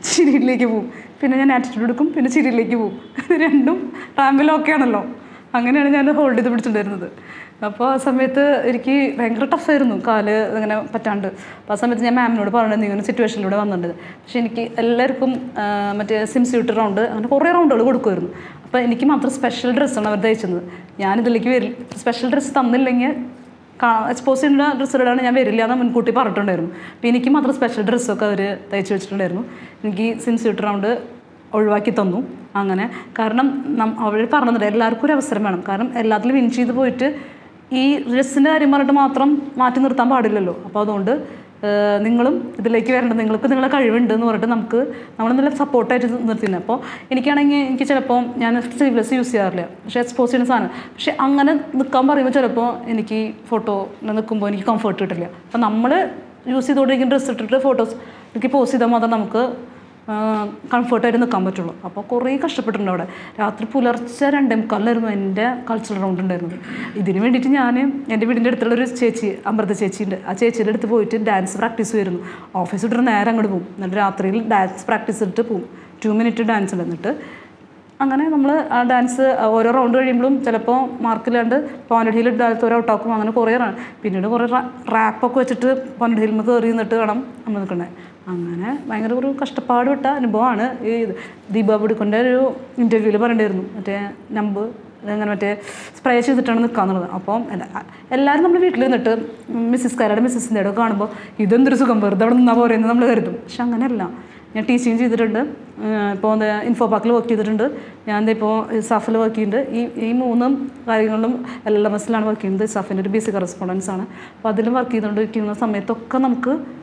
ചിരിയിലേക്ക് പോവും. പിന്നെ ഞാൻ ആറ്റിറ്റ്യൂഡ് എടുക്കും പിന്നെ ചിരിയിലേക്ക് പോവും. രണ്ടും റാമ്പിലൊക്കെ ആണല്ലോ. അങ്ങനെയാണ് ഞാൻ ഹോൾഡ് ചെയ്ത് പിടിച്ചിട്ടുണ്ടായിരുന്നത്. അപ്പോൾ ആ സമയത്ത് എനിക്ക് ഭയങ്കര ടഫായിരുന്നു കാൽ ഇങ്ങനെ പറ്റാണ്ട്. അപ്പോൾ ആ സമയത്ത് ഞാൻ മാമിനോട് പറഞ്ഞത് ഇങ്ങനെ സിറ്റുവേഷനിലൂടെ വന്നിട്ടുണ്ട് പക്ഷേ എനിക്ക് എല്ലാവർക്കും മറ്റേ സിംസ്യൂട്ട് റൗണ്ട് അങ്ങനെ കുറേ റൗണ്ടുകൾ കൊടുക്കുമായിരുന്നു. അപ്പോൾ എനിക്ക് മാത്രം സ്പെഷ്യൽ ഡ്രസ്സാണ് അവർ തയ്ച്ചത് ഞാനിതിലേക്ക് വരില്ല. സ്പെഷ്യൽ ഡ്രസ്സ് തന്നില്ലെങ്കിൽ എക്സ്പോസ് ചെയ്യുന്ന ഡ്രസ്സുകളാണ് ഞാൻ വരില്ല എന്ന് മുൻകൂട്ടി പറഞ്ഞിട്ടുണ്ടായിരുന്നു. അപ്പോൾ എനിക്ക് മാത്രം സ്പെഷ്യൽ ഡ്രസ്സൊക്കെ അവർ തയ്ച്ച് വെച്ചിട്ടുണ്ടായിരുന്നു. എനിക്ക് സിൻസ്യൂട്ട് റൗണ്ട് ഒഴിവാക്കി തന്നു. അങ്ങനെ. കാരണം അവർ പറഞ്ഞിട്ടുണ്ട് എല്ലാവർക്കും ഒരു അവസരം വേണം. കാരണം എല്ലാത്തിലും വിൻ ചെയ്ത് പോയിട്ട് ഈ ഡ്രസ്സിന്റെ കാര്യം പറഞ്ഞിട്ട് മാത്രം മാറ്റി നിർത്താൻ പാടില്ലല്ലോ. അപ്പോൾ അതുകൊണ്ട് നിങ്ങളും ഇതിലേക്ക് വരേണ്ടത് നിങ്ങൾക്ക് നിങ്ങളെ കഴിവുണ്ട് എന്ന് പറഞ്ഞിട്ട് നമുക്ക് നമ്മൾ നല്ല സപ്പോർട്ടായിട്ട് നിർത്തിയിരുന്നത് അപ്പോൾ എനിക്കാണെങ്കിൽ എനിക്ക് ചിലപ്പോൾ ഞാൻ സ്ലീവ്ലെസ് യൂസ് ചെയ്യാറില്ല. പക്ഷേ എക്സ്പോസ് ചെയ്യുന്ന സാധനം. പക്ഷേ അങ്ങനെ നിൽക്കാൻ പറയുമ്പോൾ ചിലപ്പോൾ എനിക്ക് ഫോട്ടോ നിൽക്കുമ്പോൾ എനിക്ക് കംഫർട്ട് കിട്ടില്ല. അപ്പോൾ നമ്മൾ യൂസ് ചെയ്തുകൊണ്ടിരിക്കുന്ന ഡ്രസ്സ് ഇട്ടിട്ട് ഫോട്ടോസ് എനിക്ക് പോസ്റ്റ് ചെയ്താൽ മാത്രം നമുക്ക് കംഫർട്ടായിട്ട് നിൽക്കാൻ പറ്റുള്ളൂ. അപ്പോൾ കുറേ കഷ്ടപ്പെട്ടിട്ടുണ്ട് അവിടെ. രാത്രി പുലർച്ചെ രണ്ടേ മുക്കാലിലായിരുന്നു എന്റെ കൾച്ചറൽ റൗണ്ട് ഉണ്ടായിരുന്നത്. ഇതിന് വേണ്ടിയിട്ട് ഞാൻ എന്റെ വീടിന്റെ അടുത്തുള്ള ഒരു ചേച്ചി അമൃത ചേച്ചിയുണ്ട്. ആ ചേച്ചിയുടെ അടുത്ത് പോയിട്ട് ഡാൻസ് പ്രാക്ടീസ് വരുന്നു. ഓഫീസ് വിട്ടിട്ട് നേരെ അങ്ങോട്ട് പോകും. എന്നിട്ട് രാത്രിയിൽ ഡാൻസ് പ്രാക്ടീസ് ഇട്ട് പോകും. ടു മിനിറ്റ് ഡാൻസ് എന്നിട്ട് അങ്ങനെ നമ്മൾ ആ ഡാൻസ് ഓരോ റൗണ്ട് കഴിയുമ്പോഴും ചിലപ്പോൾ മാർക്കില്ലാണ്ട് പോനഡിയിൽ ഡാൻസ് ഒരു ഔട്ടാക്കും അങ്ങനെ കുറേ പിന്നീട് കുറേ റാപ്പൊക്കെ വെച്ചിട്ട് പോനഡിയിൽ കയറി നിന്നിട്ട് വേണം നമ്മൾ നിൽക്കണേ. അങ്ങനെ ഭയങ്കര ഒരു കഷ്ടപ്പാട് വിട്ട അനുഭവമാണ്. ഈ ദീപ ബുഡിക്കൊന്റെ ഒരു ഇന്റർവ്യൂവിൽ പറയണ്ടായിരുന്നു മറ്റേ നമ്പ് അങ്ങനെ മറ്റേ സ്പ്രേ ചെയ്തിട്ടാണ് നിൽക്കാന്നുള്ളത് അപ്പോൾ എല്ലാ- എല്ലാവരും നമ്മൾ വീട്ടിൽ നിന്നിട്ട് മിസ്സിസ് കാരുടെ മിസ്സിസിന്റെ ഒക്കെ കാണുമ്പോൾ ഇതെന്തൊരു സുഖം വെറുതെ അവിടെ നിന്നാൽ പോരെയെന്ന് നമ്മൾ കരുതും. പക്ഷെ അങ്ങനെയല്ല. ഞാൻ ടീച്ചിങ് ചെയ്തിട്ടുണ്ട്. ഇപ്പോൾ ഇൻഫോ പാർക്കിൽ വർക്ക് ചെയ്തിട്ടുണ്ട്. ഞാൻ ഇപ്പോൾ സഫിൽ വർക്ക് ചെയ്യുന്നുണ്ട് ഈ ഈ മൂന്ന് കാര്യങ്ങളിലും എൽ എം എസിലാണ് വർക്ക് ചെയ്യുന്നത്. സഫിന്റെ ഒരു ബേസിക് റെസ്പോണ്ടൻസ് ആണ്. അപ്പോൾ അതിലും വർക്ക് ചെയ്തുകൊണ്ടിരിക്കുന്ന സമയത്തൊക്കെ നമുക്ക്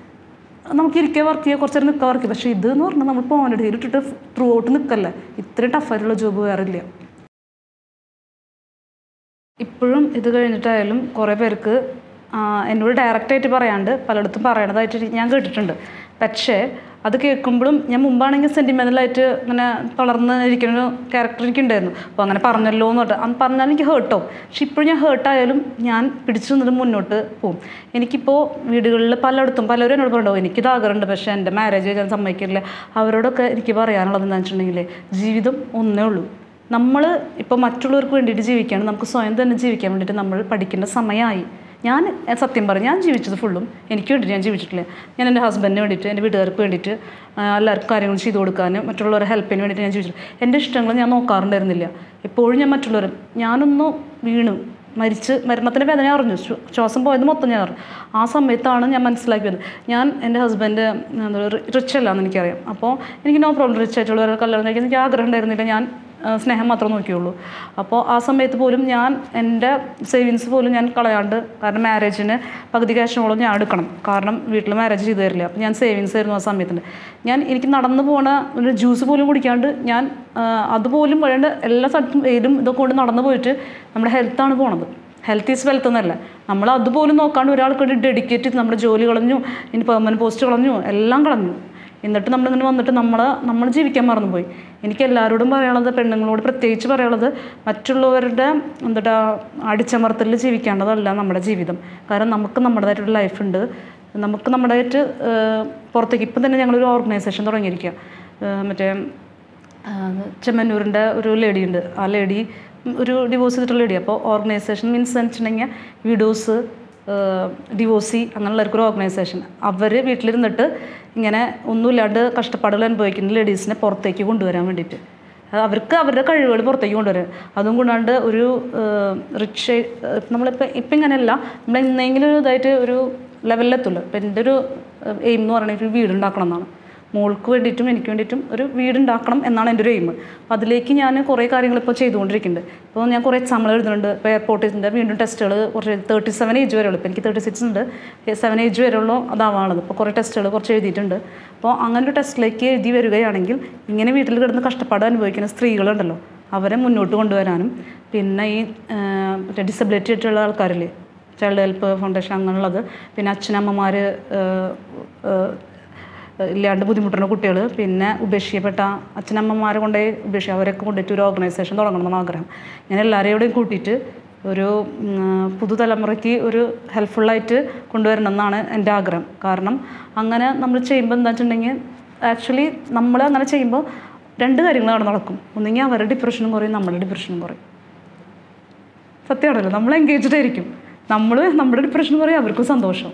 നമുക്ക് ഇരിക്കേ വർക്ക് ചെയ്യുക കുറച്ച് നേരം നിൽക്കുക വർക്ക് ചെയ്യുക പക്ഷേ ഇതെന്ന് പറഞ്ഞാൽ നമ്മൾ പോകാൻ ഇട്ടിട്ട് ത്രൂ ഔട്ട് നിൽക്കല്ലേ ഇത്രയും ടഫായിട്ടുള്ള ജോബ് വേറെ ഇല്ല. ഇപ്പോഴും ഇത് കഴിഞ്ഞിട്ടായാലും കുറേ പേർക്ക് എന്നോട് ഡയറക്റ്റായിട്ട് പറയാണ്ട് പലയിടത്തും പറയണതായിട്ട് ഞാൻ കേട്ടിട്ടുണ്ട്. പക്ഷേ അത് കേൾക്കുമ്പോഴും ഞാൻ മുമ്പാണെങ്കിൽ സെന്റിമെന്റലായിട്ട് ഇങ്ങനെ തളർന്ന് ഇരിക്കുന്ന ഒരു ക്യാരക്ടർ എനിക്കുണ്ടായിരുന്നു. അപ്പോൾ അങ്ങനെ പറഞ്ഞല്ലോ എന്ന് പറഞ്ഞാൽ അന്ന് പറഞ്ഞാൽ എനിക്ക് ഹേർട്ടാവും പക്ഷെ ഇപ്പോഴും ഞാൻ ഹേർട്ടായാലും ഞാൻ പിടിച്ചു നിന്നിട്ട് മുന്നോട്ട് പോകും. എനിക്കിപ്പോൾ വീടുകളിൽ പലയിടത്തും പലരും എന്നോട് പറയുണ്ടാവും എനിക്കിത് ആഗ്രഹമുണ്ട്. പക്ഷേ എന്റെ മാരേജ് ഞാൻ സമ്മതിക്കില്ല. അവരോടൊക്കെ എനിക്ക് പറയാനുള്ളത് എന്താണെന്ന് വെച്ചിട്ടുണ്ടെങ്കിൽ ജീവിതം ഒന്നേ ഉള്ളൂ. നമ്മൾ ഇപ്പോൾ മറ്റുള്ളവർക്ക് വേണ്ടിയിട്ട് ജീവിക്കുകയാണ് നമുക്ക് സ്വയം തന്നെ ജീവിക്കാൻ വേണ്ടിയിട്ട് നമ്മൾ പഠിക്കേണ്ട സമയമായി. ഞാൻ സത്യം പറഞ്ഞു ഞാൻ ജീവിച്ചത് ഫുള്ളും എനിക്ക് വേണ്ടിയിട്ട് ഞാൻ ജീവിച്ചിട്ടില്ല. ഞാൻ എന്റെ ഹസ്ബൻഡിന് വേണ്ടിയിട്ട് എന്റെ വീട്ടുകാർക്ക് വേണ്ടിയിട്ട് എല്ലാവർക്കും കാര്യങ്ങൾ ചെയ്തു കൊടുക്കാനും മറ്റുള്ളവരെ ഹെൽപ്പിന് വേണ്ടിയിട്ട് ഞാൻ ജീവിച്ചിട്ടില്ല. എന്റെ ഇഷ്ടങ്ങൾ ഞാൻ നോക്കാറുണ്ടായിരുന്നില്ല. എപ്പോഴും ഞാൻ മറ്റുള്ളവർ ഞാനൊന്ന് വീണു. മരിച്ച് മരണത്തിന്റെ വേദന അറിഞ്ഞു. ശ്വ- ശ്വാസം പോയത് മൊത്തം ഞാൻ അറിഞ്ഞു. ആ സമയത്താണ് ഞാൻ മനസ്സിലാക്കിയത്. ഞാൻ എന്റെ ഹസ്ബൻഡ് എന്താ റിച്ച് അല്ലാന്ന് എനിക്കറിയാം. അപ്പോൾ എനിക്ക് നോ പ്രോബ്ലം റിച്ച് ആയിട്ടുള്ളവരെ കല്യാണം കഴിക്കാൻ എനിക്ക് ആഗ്രഹം ഉണ്ടായിരുന്നില്ല. ഞാൻ സ്നേഹം മാത്രം നോക്കിയുള്ളൂ. അപ്പോൾ ആ സമയത്ത് പോലും ഞാൻ എന്റെ സേവിങ്സ് പോലും ഞാൻ കളയാണ്ട് കാരണം മാരേജിന് പകുതി ക്യാഷോളം ഞാൻ എടുക്കണം. കാരണം വീട്ടിൽ മാരേജ് ചെയ്തു തരില്ല. അപ്പോൾ ഞാൻ സേവിങ്സ് ആയിരുന്നു ആ സമയത്തിന്. ഞാൻ എനിക്ക് നടന്നു പോണ ഒരു ജ്യൂസ് പോലും കുടിക്കാണ്ട് ഞാൻ അതുപോലും വേണ്ട എല്ലാ സ്ഥലത്തും ഏതും ഇതൊക്കെ കൊണ്ട് നടന്നു പോയിട്ട് നമ്മുടെ ഹെൽത്താണ് പോണത്. ഹെൽത്ത് ഈസ് വെൽത്ത് എന്നല്ല. നമ്മൾ അതുപോലും നോക്കാണ്ട് ഒരാൾക്ക് ഡെഡിക്കേറ്റ് നമ്മുടെ ജോലി കളഞ്ഞു ഇനി പെർമനന്റ് പോസ്റ്റ് കളഞ്ഞു എല്ലാം കളഞ്ഞു. എന്നിട്ട് നമ്മളിങ്ങനെ വന്നിട്ട് നമ്മൾ നമ്മൾ ജീവിക്കാൻ മറന്നുപോയി. എനിക്ക് എല്ലാവരോടും പറയാനുള്ളത് പെണ്ണുങ്ങളോട് പ്രത്യേകിച്ച് പറയാനുള്ളത് മറ്റുള്ളവരുടെ എന്താ അടിച്ചമർത്തലിൽ ജീവിക്കേണ്ടതല്ല നമ്മുടെ ജീവിതം. കാരണം നമുക്ക് നമ്മുടേതായിട്ടൊരു ലൈഫുണ്ട് നമുക്ക് നമ്മുടേതായിട്ട് പുറത്തേക്ക് ഇപ്പം തന്നെ ഞങ്ങളൊരു ഓർഗനൈസേഷൻ തുടങ്ങിയിരിക്കുക. മറ്റേ ചെമ്മന്നൂരിന്റെ ഒരു ലേഡി ഉണ്ട്. ആ ലേഡി ഒരു ഡിവോഴ്സ് ചെയ്തിട്ടുള്ള ലേഡി അപ്പോൾ ഓർഗനൈസേഷൻ മീൻസ് എന്ന് വെച്ചിട്ടുണ്ടെങ്കിൽ വിഡോസ് ഡിവോഴ്സി അങ്ങനെയുള്ളവർക്കൊരു ഓർഗനൈസേഷൻ അവർ വീട്ടിലിരുന്നിട്ട് ഇങ്ങനെ ഒന്നുമില്ലാണ്ട് കഷ്ടപ്പാടുകൾ അനുഭവിക്കുന്ന ലേഡീസിനെ പുറത്തേക്ക് കൊണ്ടുവരാൻ വേണ്ടിയിട്ട്. അവർക്ക് അവരുടെ കഴിവുകൾ പുറത്തേക്ക് കൊണ്ടുവരും അതും കൂടാണ്ട് ഒരു റിച്ച് നമ്മളിപ്പോൾ ഇപ്പം ഇങ്ങനെയല്ല. നമ്മൾ എന്തെങ്കിലും ഒരു ഇതായിട്ട് ഒരു ലെവലിലെത്തുള്ളൂ ഇപ്പം എന്റെ ഒരു എയിം എന്ന് പറയുന്നത് ഒരു വീട് ഉണ്ടാക്കണം എന്നാണ്. മോൾക്ക് വേണ്ടിയിട്ടും എനിക്ക് വേണ്ടിയിട്ടും ഒരു വീടുണ്ടാക്കണം എന്നാണ് എന്റെ ഒരു എയിം അപ്പോൾ അതിലേക്ക് ഞാൻ കുറേ കാര്യങ്ങൾ ഇപ്പോൾ ചെയ്തുകൊണ്ടിരിക്കുന്നുണ്ട്. ഇപ്പോൾ ഞാൻ കുറേ എക്സാമ്പിൾ എഴുതുന്നുണ്ട്. ഇപ്പോൾ എയർപോർട്ടിന്റെ വീണ്ടും ടെസ്റ്റുകൾ കുറച്ച് തേർട്ടി സെവൻ ഏജ് വരെ ഉള്ളൂ. ഇപ്പോൾ എനിക്ക് തേർട്ടി സിക്സ് ഉണ്ട് സെവൻ ഏജ് വരെ ഉള്ളൂ അതാവാണത് ഇപ്പോൾ കുറേ ടെസ്റ്റുകൾ കുറച്ച് എഴുതിയിട്ടുണ്ട്. അപ്പോൾ അങ്ങനെ ഒരു ടെസ്റ്റിലേക്ക് എഴുതി വരികയാണെങ്കിൽ ഇങ്ങനെ വീട്ടിൽ കിടന്ന് കഷ്ടപ്പാട് അനുഭവിക്കുന്ന സ്ത്രീകളുണ്ടല്ലോ. അവരെ മുന്നോട്ട് കൊണ്ടുവരാനും പിന്നെ ഈ ഡിസബിലിറ്റി ആയിട്ടുള്ള ആൾക്കാരില്ലേ? ചൈൽഡ് ഹെൽപ്പ് ഫൗണ്ടേഷൻ അങ്ങനെയുള്ളത്. പിന്നെ അച്ഛനമ്മമാർ ഇല്ലാണ്ട് ബുദ്ധിമുട്ടുന്ന കുട്ടികൾ പിന്നെ ഉപേക്ഷിക്കപ്പെട്ട അച്ഛനമ്മമാരെ കൊണ്ടേ ഉപേക്ഷിക്കുക അവരൊക്കെ കൊണ്ടിട്ട് ഒരു ഓർഗനൈസേഷൻ തുടങ്ങണമെന്നാണ് ആഗ്രഹം. ഞാൻ എല്ലാവരെയും കൂട്ടിയിട്ട് ഒരു പുതുതലമുറയ്ക്ക് ഒരു ഹെൽപ്ഫുള്ളായിട്ട് കൊണ്ടുവരണം എന്നാണ് എന്റെ ആഗ്രഹം. കാരണം അങ്ങനെ നമ്മൾ ചെയ്യുമ്പോൾ എന്താ വെച്ചിട്ടുണ്ടെങ്കിൽ ആക്ച്വലി നമ്മൾ അങ്ങനെ ചെയ്യുമ്പോൾ രണ്ട് കാര്യങ്ങളാണ് നടക്കും. ഒന്നെങ്കിൽ അവരുടെ ഡിപ്രഷനും കുറയും നമ്മളുടെ ഡിപ്രഷനും കുറയും. സത്യമാണല്ലോ നമ്മൾ എൻഗേജ്ഡ് ആയിരിക്കും. നമ്മൾ നമ്മുടെ ഡിപ്രഷൻ കുറയും അവർക്കും സന്തോഷം.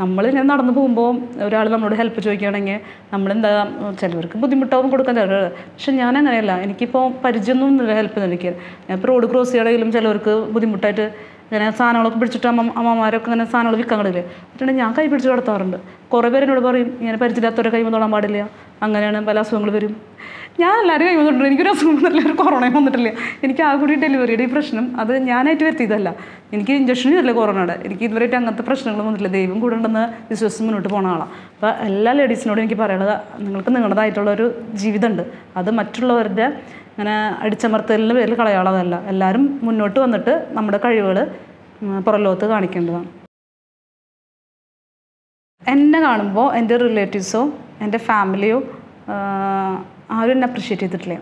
നമ്മൾ ഇങ്ങനെ നടന്നു പോകുമ്പോൾ ഒരാൾ നമ്മളോട് ഹെൽപ്പ് ചോദിക്കുകയാണെങ്കിൽ നമ്മളെന്താ ചിലവർക്ക് ബുദ്ധിമുട്ടാവും കൊടുക്കാൻ ചിലവർ പക്ഷെ ഞാൻ അങ്ങനെയല്ല. എനിക്കിപ്പോൾ പരിചയമൊന്നുമില്ല ഹെൽപ്പ് എനിക്ക് ഞാൻ ഇപ്പോൾ റോഡ് ക്രോസ് ചെയ്യണമെങ്കിലും ചിലവർക്ക് ബുദ്ധിമുട്ടായിട്ട് ഇങ്ങനെ സാധനങ്ങളൊക്കെ പിടിച്ചിട്ട് അമ്മ അമ്മമാരൊക്കെ ഇങ്ങനെ സാധനങ്ങൾ വിൽക്കാൻ കണ്ടില്ലേ? എന്നിട്ട് ഞാൻ കൈ പിടിച്ച് കടത്താറുണ്ട്. കുറേ പേര് എന്നോട് പറയും ഇങ്ങനെ പരിചയമില്ലാത്തവരെ കൈ തൊടാൻ പാടില്ല. അങ്ങനെയാണ് പല അസുഖങ്ങൾ വരും. ഞാൻ എല്ലാവരും കൈ വന്നിട്ടുണ്ട്. എനിക്കൊരു അസുഖം വന്നിട്ടില്ല. ഒരു കൊറോണയും വന്നിട്ടില്ല. എനിക്ക് ആ കൂടി ഡെലിവറിയുടെ ഈ പ്രശ്നം അത് ഞാനായിട്ട് വരുത്തിയതല്ല. എനിക്ക് ഇഞ്ചക്ഷനും ചെയ്തില്ല കൊറോണയുടെ എനിക്ക് ഇതുവരെയായിട്ട് അങ്ങനത്തെ പ്രശ്നങ്ങളൊന്നും വന്നിട്ടില്ല. ദൈവം കൂടെ ഉണ്ടെന്ന് വിശ്വസിച്ച് മുന്നോട്ട് പോണ ആളാണ് അപ്പോൾ എല്ലാ ലേഡീസിനോടും എനിക്ക് പറയാനുള്ളത് നിങ്ങൾക്ക് നിങ്ങളുടേതായിട്ടുള്ളൊരു ജീവിതമുണ്ട്. അത് മറ്റുള്ളവരുടെ അങ്ങനെ അടിച്ചമർത്തലിന്റെ പേരിൽ കളയാളതല്ല എല്ലാവരും മുന്നോട്ട് വന്നിട്ട് നമ്മുടെ കഴിവുകൾ പുറം ലോകത്ത് കാണിക്കേണ്ടതാണ്. എന്നെ കാണുമ്പോൾ എന്റെ റിലേറ്റീവ്സോ എന്റെ ഫാമിലിയോ ആരും എന്നെ അപ്രിഷ്യേറ്റ് ചെയ്തിട്ടില്ല.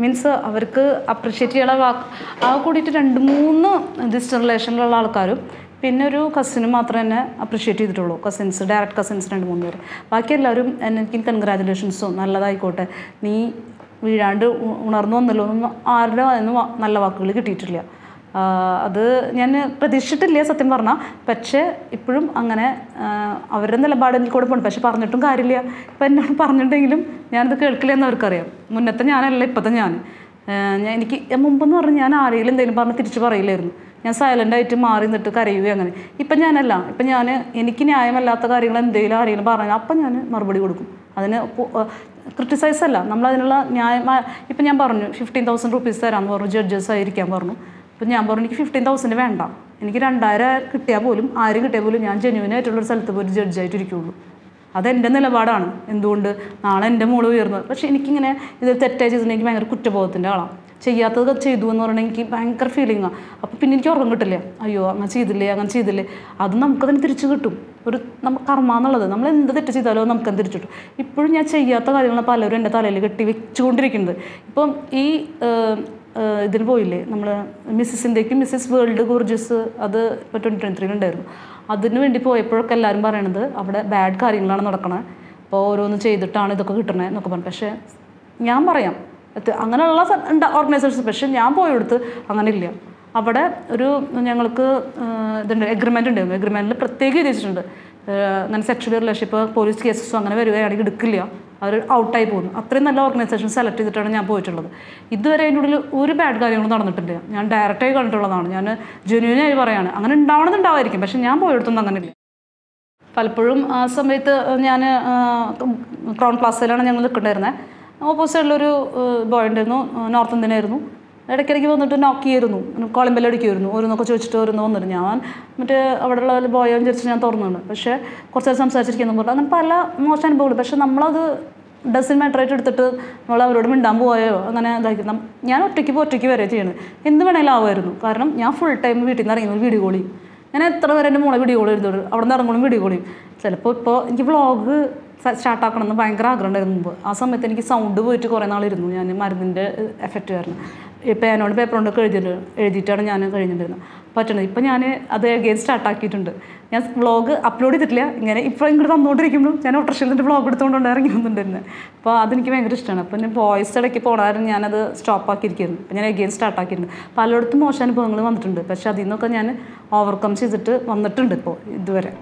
മീൻസ് അവർക്ക് അപ്രിഷ്യേറ്റ് ചെയ്യാനുള്ള വാക്ക് ആ കൂടിയിട്ട് രണ്ട് മൂന്ന് ഡിസ്റ്റർ റിലേഷനിലുള്ള ആൾക്കാരും പിന്നെ ഒരു കസിന് മാത്രമേ എന്നെ അപ്രിഷ്യേറ്റ് ചെയ്തിട്ടുള്ളൂ. കസിൻസ് ഡയറക്റ്റ് കസിൻസ് രണ്ട് മൂന്ന് പേര്. ബാക്കി എല്ലാവരും എനിക്ക് കൺഗ്രാജുലേഷൻസോ നല്ലതായിക്കോട്ടെ. നീ വീഴാണ്ട് ഉണർന്നു വന്നല്ലോ ഒന്നും ആരുടെ നല്ല വാക്കുകൾ കിട്ടിയിട്ടില്ല. അത് ഞാൻ പ്രതീക്ഷിച്ചിട്ടില്ല സത്യം പറഞ്ഞാൽ പക്ഷേ ഇപ്പോഴും അങ്ങനെ അവരുടെ നിലപാടിൽ കൂടെ പോകണം പക്ഷെ പറഞ്ഞിട്ടും കാര്യമില്ല. ഇപ്പം എന്നോട് പറഞ്ഞിട്ടുണ്ടെങ്കിലും ഞാനത് കേൾക്കില്ല എന്ന് അവർക്കറിയാം. മുന്നത്തെ ഞാനല്ല ഇപ്പോഴത്തെ ഞാൻ ഞാൻ എനിക്ക് മുമ്പെന്ന് പറഞ്ഞാൽ ഞാൻ ആരെങ്കിലും എന്തെങ്കിലും പറഞ്ഞ് തിരിച്ച് പറയില്ലായിരുന്നു. ഞാൻ സൈലന്റ് ആയിട്ട് മാറി നിന്നിട്ട് കരയുകയും അങ്ങനെ. ഇപ്പം ഞാനല്ല. ഇപ്പം ഞാൻ എനിക്ക് ന്യായമല്ലാത്ത കാര്യങ്ങൾ എന്തെങ്കിലും ആരെങ്കിലും പറഞ്ഞാൽ അപ്പം ഞാൻ മറുപടി കൊടുക്കും. അതിന് ക്രിട്ടിസൈസ് അല്ല. നമ്മളതിനുള്ള ന്യായം ഇപ്പം ഞാൻ പറഞ്ഞു ഫിഫ്റ്റീൻ തൗസൻഡ് റുപ്പീസ് തരാമെന്ന് പറഞ്ഞു ജഡ്ജസ് ആയിരിക്കാൻ പറഞ്ഞു. അപ്പം ഞാൻ പറഞ്ഞു എനിക്ക് ഫിഫ്റ്റീൻ തൗസൻഡ് വേണ്ട. എനിക്ക് രണ്ടായിരം കിട്ടിയാൽ പോലും ആയിരം കിട്ടിയാൽ പോലും ഞാൻ ഒരു സ്ഥലത്ത് പോയി ജഡ്ജായിട്ട് ഇരിക്കുകയുള്ളൂ അതെന്റെ നിലപാടാണ്. എന്തുകൊണ്ട്? നാളെ എന്റെ മോൾ ഉയർന്നത് പക്ഷേ എനിക്കിങ്ങനെ ഇത് തെറ്റായി ചെയ്തിട്ടുണ്ടെങ്കിൽ എനിക്ക് ഭയങ്കര കുറ്റബോധത്തിന്റെ ആളാണ് ചെയ്യാത്തത് ചെയ്തു എന്ന് പറഞ്ഞാൽ എനിക്ക് ഭയങ്കര ഫീലിങ്ങാണ് അപ്പോൾ പിന്നെ എനിക്ക് ഉറക്കം കിട്ടില്ല. അയ്യോ അങ്ങനെ ചെയ്തില്ലേ അങ്ങനെ ചെയ്തില്ലേ. അത് നമുക്ക് തന്നെ തിരിച്ചു കിട്ടും. ഒരു നമുക്ക് കർമ്മ എന്നുള്ളത്. നമ്മൾ എന്ത് തെറ്റ് ചെയ്താലോ നമുക്ക് തിരിച്ചു കിട്ടും. ഇപ്പോഴും ഞാൻ ചെയ്യാത്ത കാര്യങ്ങൾ പലരും എന്റെ തലയിൽ കെട്ടി വെച്ചുകൊണ്ടിരിക്കുന്നത്. ഇപ്പം ഈ ഇതിന് പോയില്ലേ? നമ്മൾ മിസ്സിസ് മിസ്സിസ് വേൾഡ് ഗോർജസ് അത് ഇപ്പോൾ ട്വന്റി ട്വന്റി ഉണ്ടായിരുന്നു. അതിന് വേണ്ടി പോയപ്പോഴൊക്കെ എല്ലാവരും പറയണത് അവിടെ ബാഡ് കാര്യങ്ങളാണ് നടക്കണത് അപ്പോൾ ഓരോന്ന് ചെയ്തിട്ടാണ് ഇതൊക്കെ കിട്ടണത് എന്നൊക്കെ പറഞ്ഞു. പക്ഷേ ഞാൻ പറയാം. അങ്ങനെയുള്ള ഓർഗനൈസേഷൻസ് പക്ഷേ ഞാൻ പോയെടുത്ത് അങ്ങനെ ഇല്ല. അവിടെ ഒരു ഞങ്ങൾക്ക് ഇതുണ്ട് എഗ്രിമെന്റ് ഉണ്ടായിരുന്നു. എഗ്രിമെന്റിൽ പ്രത്യേകം എഴുതി വെച്ചിട്ടുണ്ട് ആഹ്, അങ്ങനെ സെക്ഷൽ റിലേഷൻഷിപ്പ് പോലീസ് കേസസോ അങ്ങനെ വരികയാണെങ്കിൽ എടുക്കില്ല. അവർ ഔട്ടായി പോകുന്നു. അത്രയും നല്ല ഓർഗനൈസേഷൻ സെലക്ട് ചെയ്തിട്ടാണ് ഞാൻ പോയിട്ടുള്ളത്. ഇതുവരെ അതിന്റെ ഉള്ളിൽ ഒരു ബാഡ് കാര്യങ്ങളും നടന്നിട്ടില്ല. ഞാൻ ഡയറക്റ്റായി കണ്ടിട്ടുള്ളതാണ്. ഞാൻ ജെന്യൂനായി പറയാണ്. അങ്ങനെ ഉണ്ടാവണമെന്നുണ്ടാവായിരിക്കും പക്ഷേ ഞാൻ പോയിട്ടൊന്നും അങ്ങനെ ഇല്ല. പലപ്പോഴും ആ സമയത്ത് ഞാൻ ക്രൗൺ പ്ലാസയിലാണ് ഞങ്ങൾ നിൽക്കേണ്ടിയിരുന്നത് ഓപ്പോസിറ്റുള്ളൊരു ബോയ് ഉണ്ടായിരുന്നു. നോർത്ത് ഇന്ത്യനായിരുന്നു. ഇടയ്ക്കിടയ്ക്ക് വന്നിട്ട് നോക്ക് ചെയ്യുന്നു കോളിംഗ് ബെല്ല് അടിക്കുമായിരുന്നു. ഓരോന്നൊക്കെ ചോദിച്ചിട്ട് ഓരോന്ന് വന്നിട്ട് ഞാൻ മറ്റേ അവിടെയുള്ള ബോയോ വിചാരിച്ച് ഞാൻ തുറന്നുണ്ട് പക്ഷേ കുറച്ച് നേരം സംസാരിച്ചിരിക്കുന്നു. പറഞ്ഞു അങ്ങനെ പല മോശം അനുഭവങ്ങൾ. പക്ഷെ നമ്മളത് ഡസൻ മാറ്ററായിട്ട് എടുത്തിട്ട് നമ്മൾ അവരോട് മിണ്ടാൻ പോയോ അങ്ങനെ ഇതാക്കി. ഞാൻ ഒറ്റയ്ക്ക് പോയി ഒറ്റയ്ക്ക് വരെ ചെയ്യണത്. എന്ത് വേണേലും ആവുമായിരുന്നു. കാരണം ഞാൻ ഫുൾ ടൈം വീട്ടിൽ നിന്ന് ഇറങ്ങുമ്പോൾ വീഡിയോ കോളി ഞാൻ എത്ര പേരെ എന്റെ മോളെ വീഡിയോ കോൾ എഴുതുള്ളൂ അവിടെ നിന്ന് ഇറങ്ങുമ്പോൾ വീഡിയോ കോളിയും ചിലപ്പോൾ ഇപ്പോൾ എനിക്ക് വ്ളോഗ് സ്റ്റാർട്ട് എന്ന് ഭയങ്കര ആഗ്രഹം ഉണ്ടായിരുന്നു മുമ്പ്. ആ സമയത്ത് എനിക്ക് സൗണ്ട് പോയിട്ട് കുറേ നാളിരുന്നു. ഞാൻ മരുന്നിന്റെ എഫക്റ്റ് കാരണം. പേനോട് പേപ്പർ കൊണ്ടൊക്കെ എഴുതിയിട്ട് എഴുതിയിട്ടാണ് ഞാൻ കഴിഞ്ഞിട്ടുണ്ടായിരുന്നത് പറ്റണത്. ഇപ്പം ഞാൻ അത് അഗെയിൻ സ്റ്റാർട്ടാക്കിയിട്ടുണ്ട് ഞാൻ വ്ളോഗ് അപ്ലോഡ് ചെയ്തിട്ടില്ല. ഇങ്ങനെ ഇപ്പോൾ ഇങ്ങോട്ട് വന്നുകൊണ്ടിരിക്കുമ്പോൾ ഞാൻ ഓട്ടോറിക്ഷയിൽ നിന്ന് വ്ളോഗ് എടുത്തുകൊണ്ട് ഇറങ്ങി അപ്പോൾ അതെനിക്ക് ഭയങ്കര ഇഷ്ടമാണ് അപ്പോൾ ഞാൻ വോയിസ് ഇടയ്ക്ക് പോണായിരുന്നു. ഞാനത് സ്റ്റോപ്പ് ആക്കിയിരിക്കുന്നു. അപ്പോൾ ഞാൻ അഗെയിൻ സ്റ്റാർട്ട് ആക്കിയിട്ടുണ്ട്. പലയിടത്തും മോശം അനുഭവങ്ങൾ വന്നിട്ടുണ്ട്. പക്ഷേ അതിൽ നിന്നൊക്കെ ഞാൻ ഓവർകം ചെയ്തിട്ട് വന്നിട്ടുണ്ട് ഇപ്പോൾ ഇതുവരെ.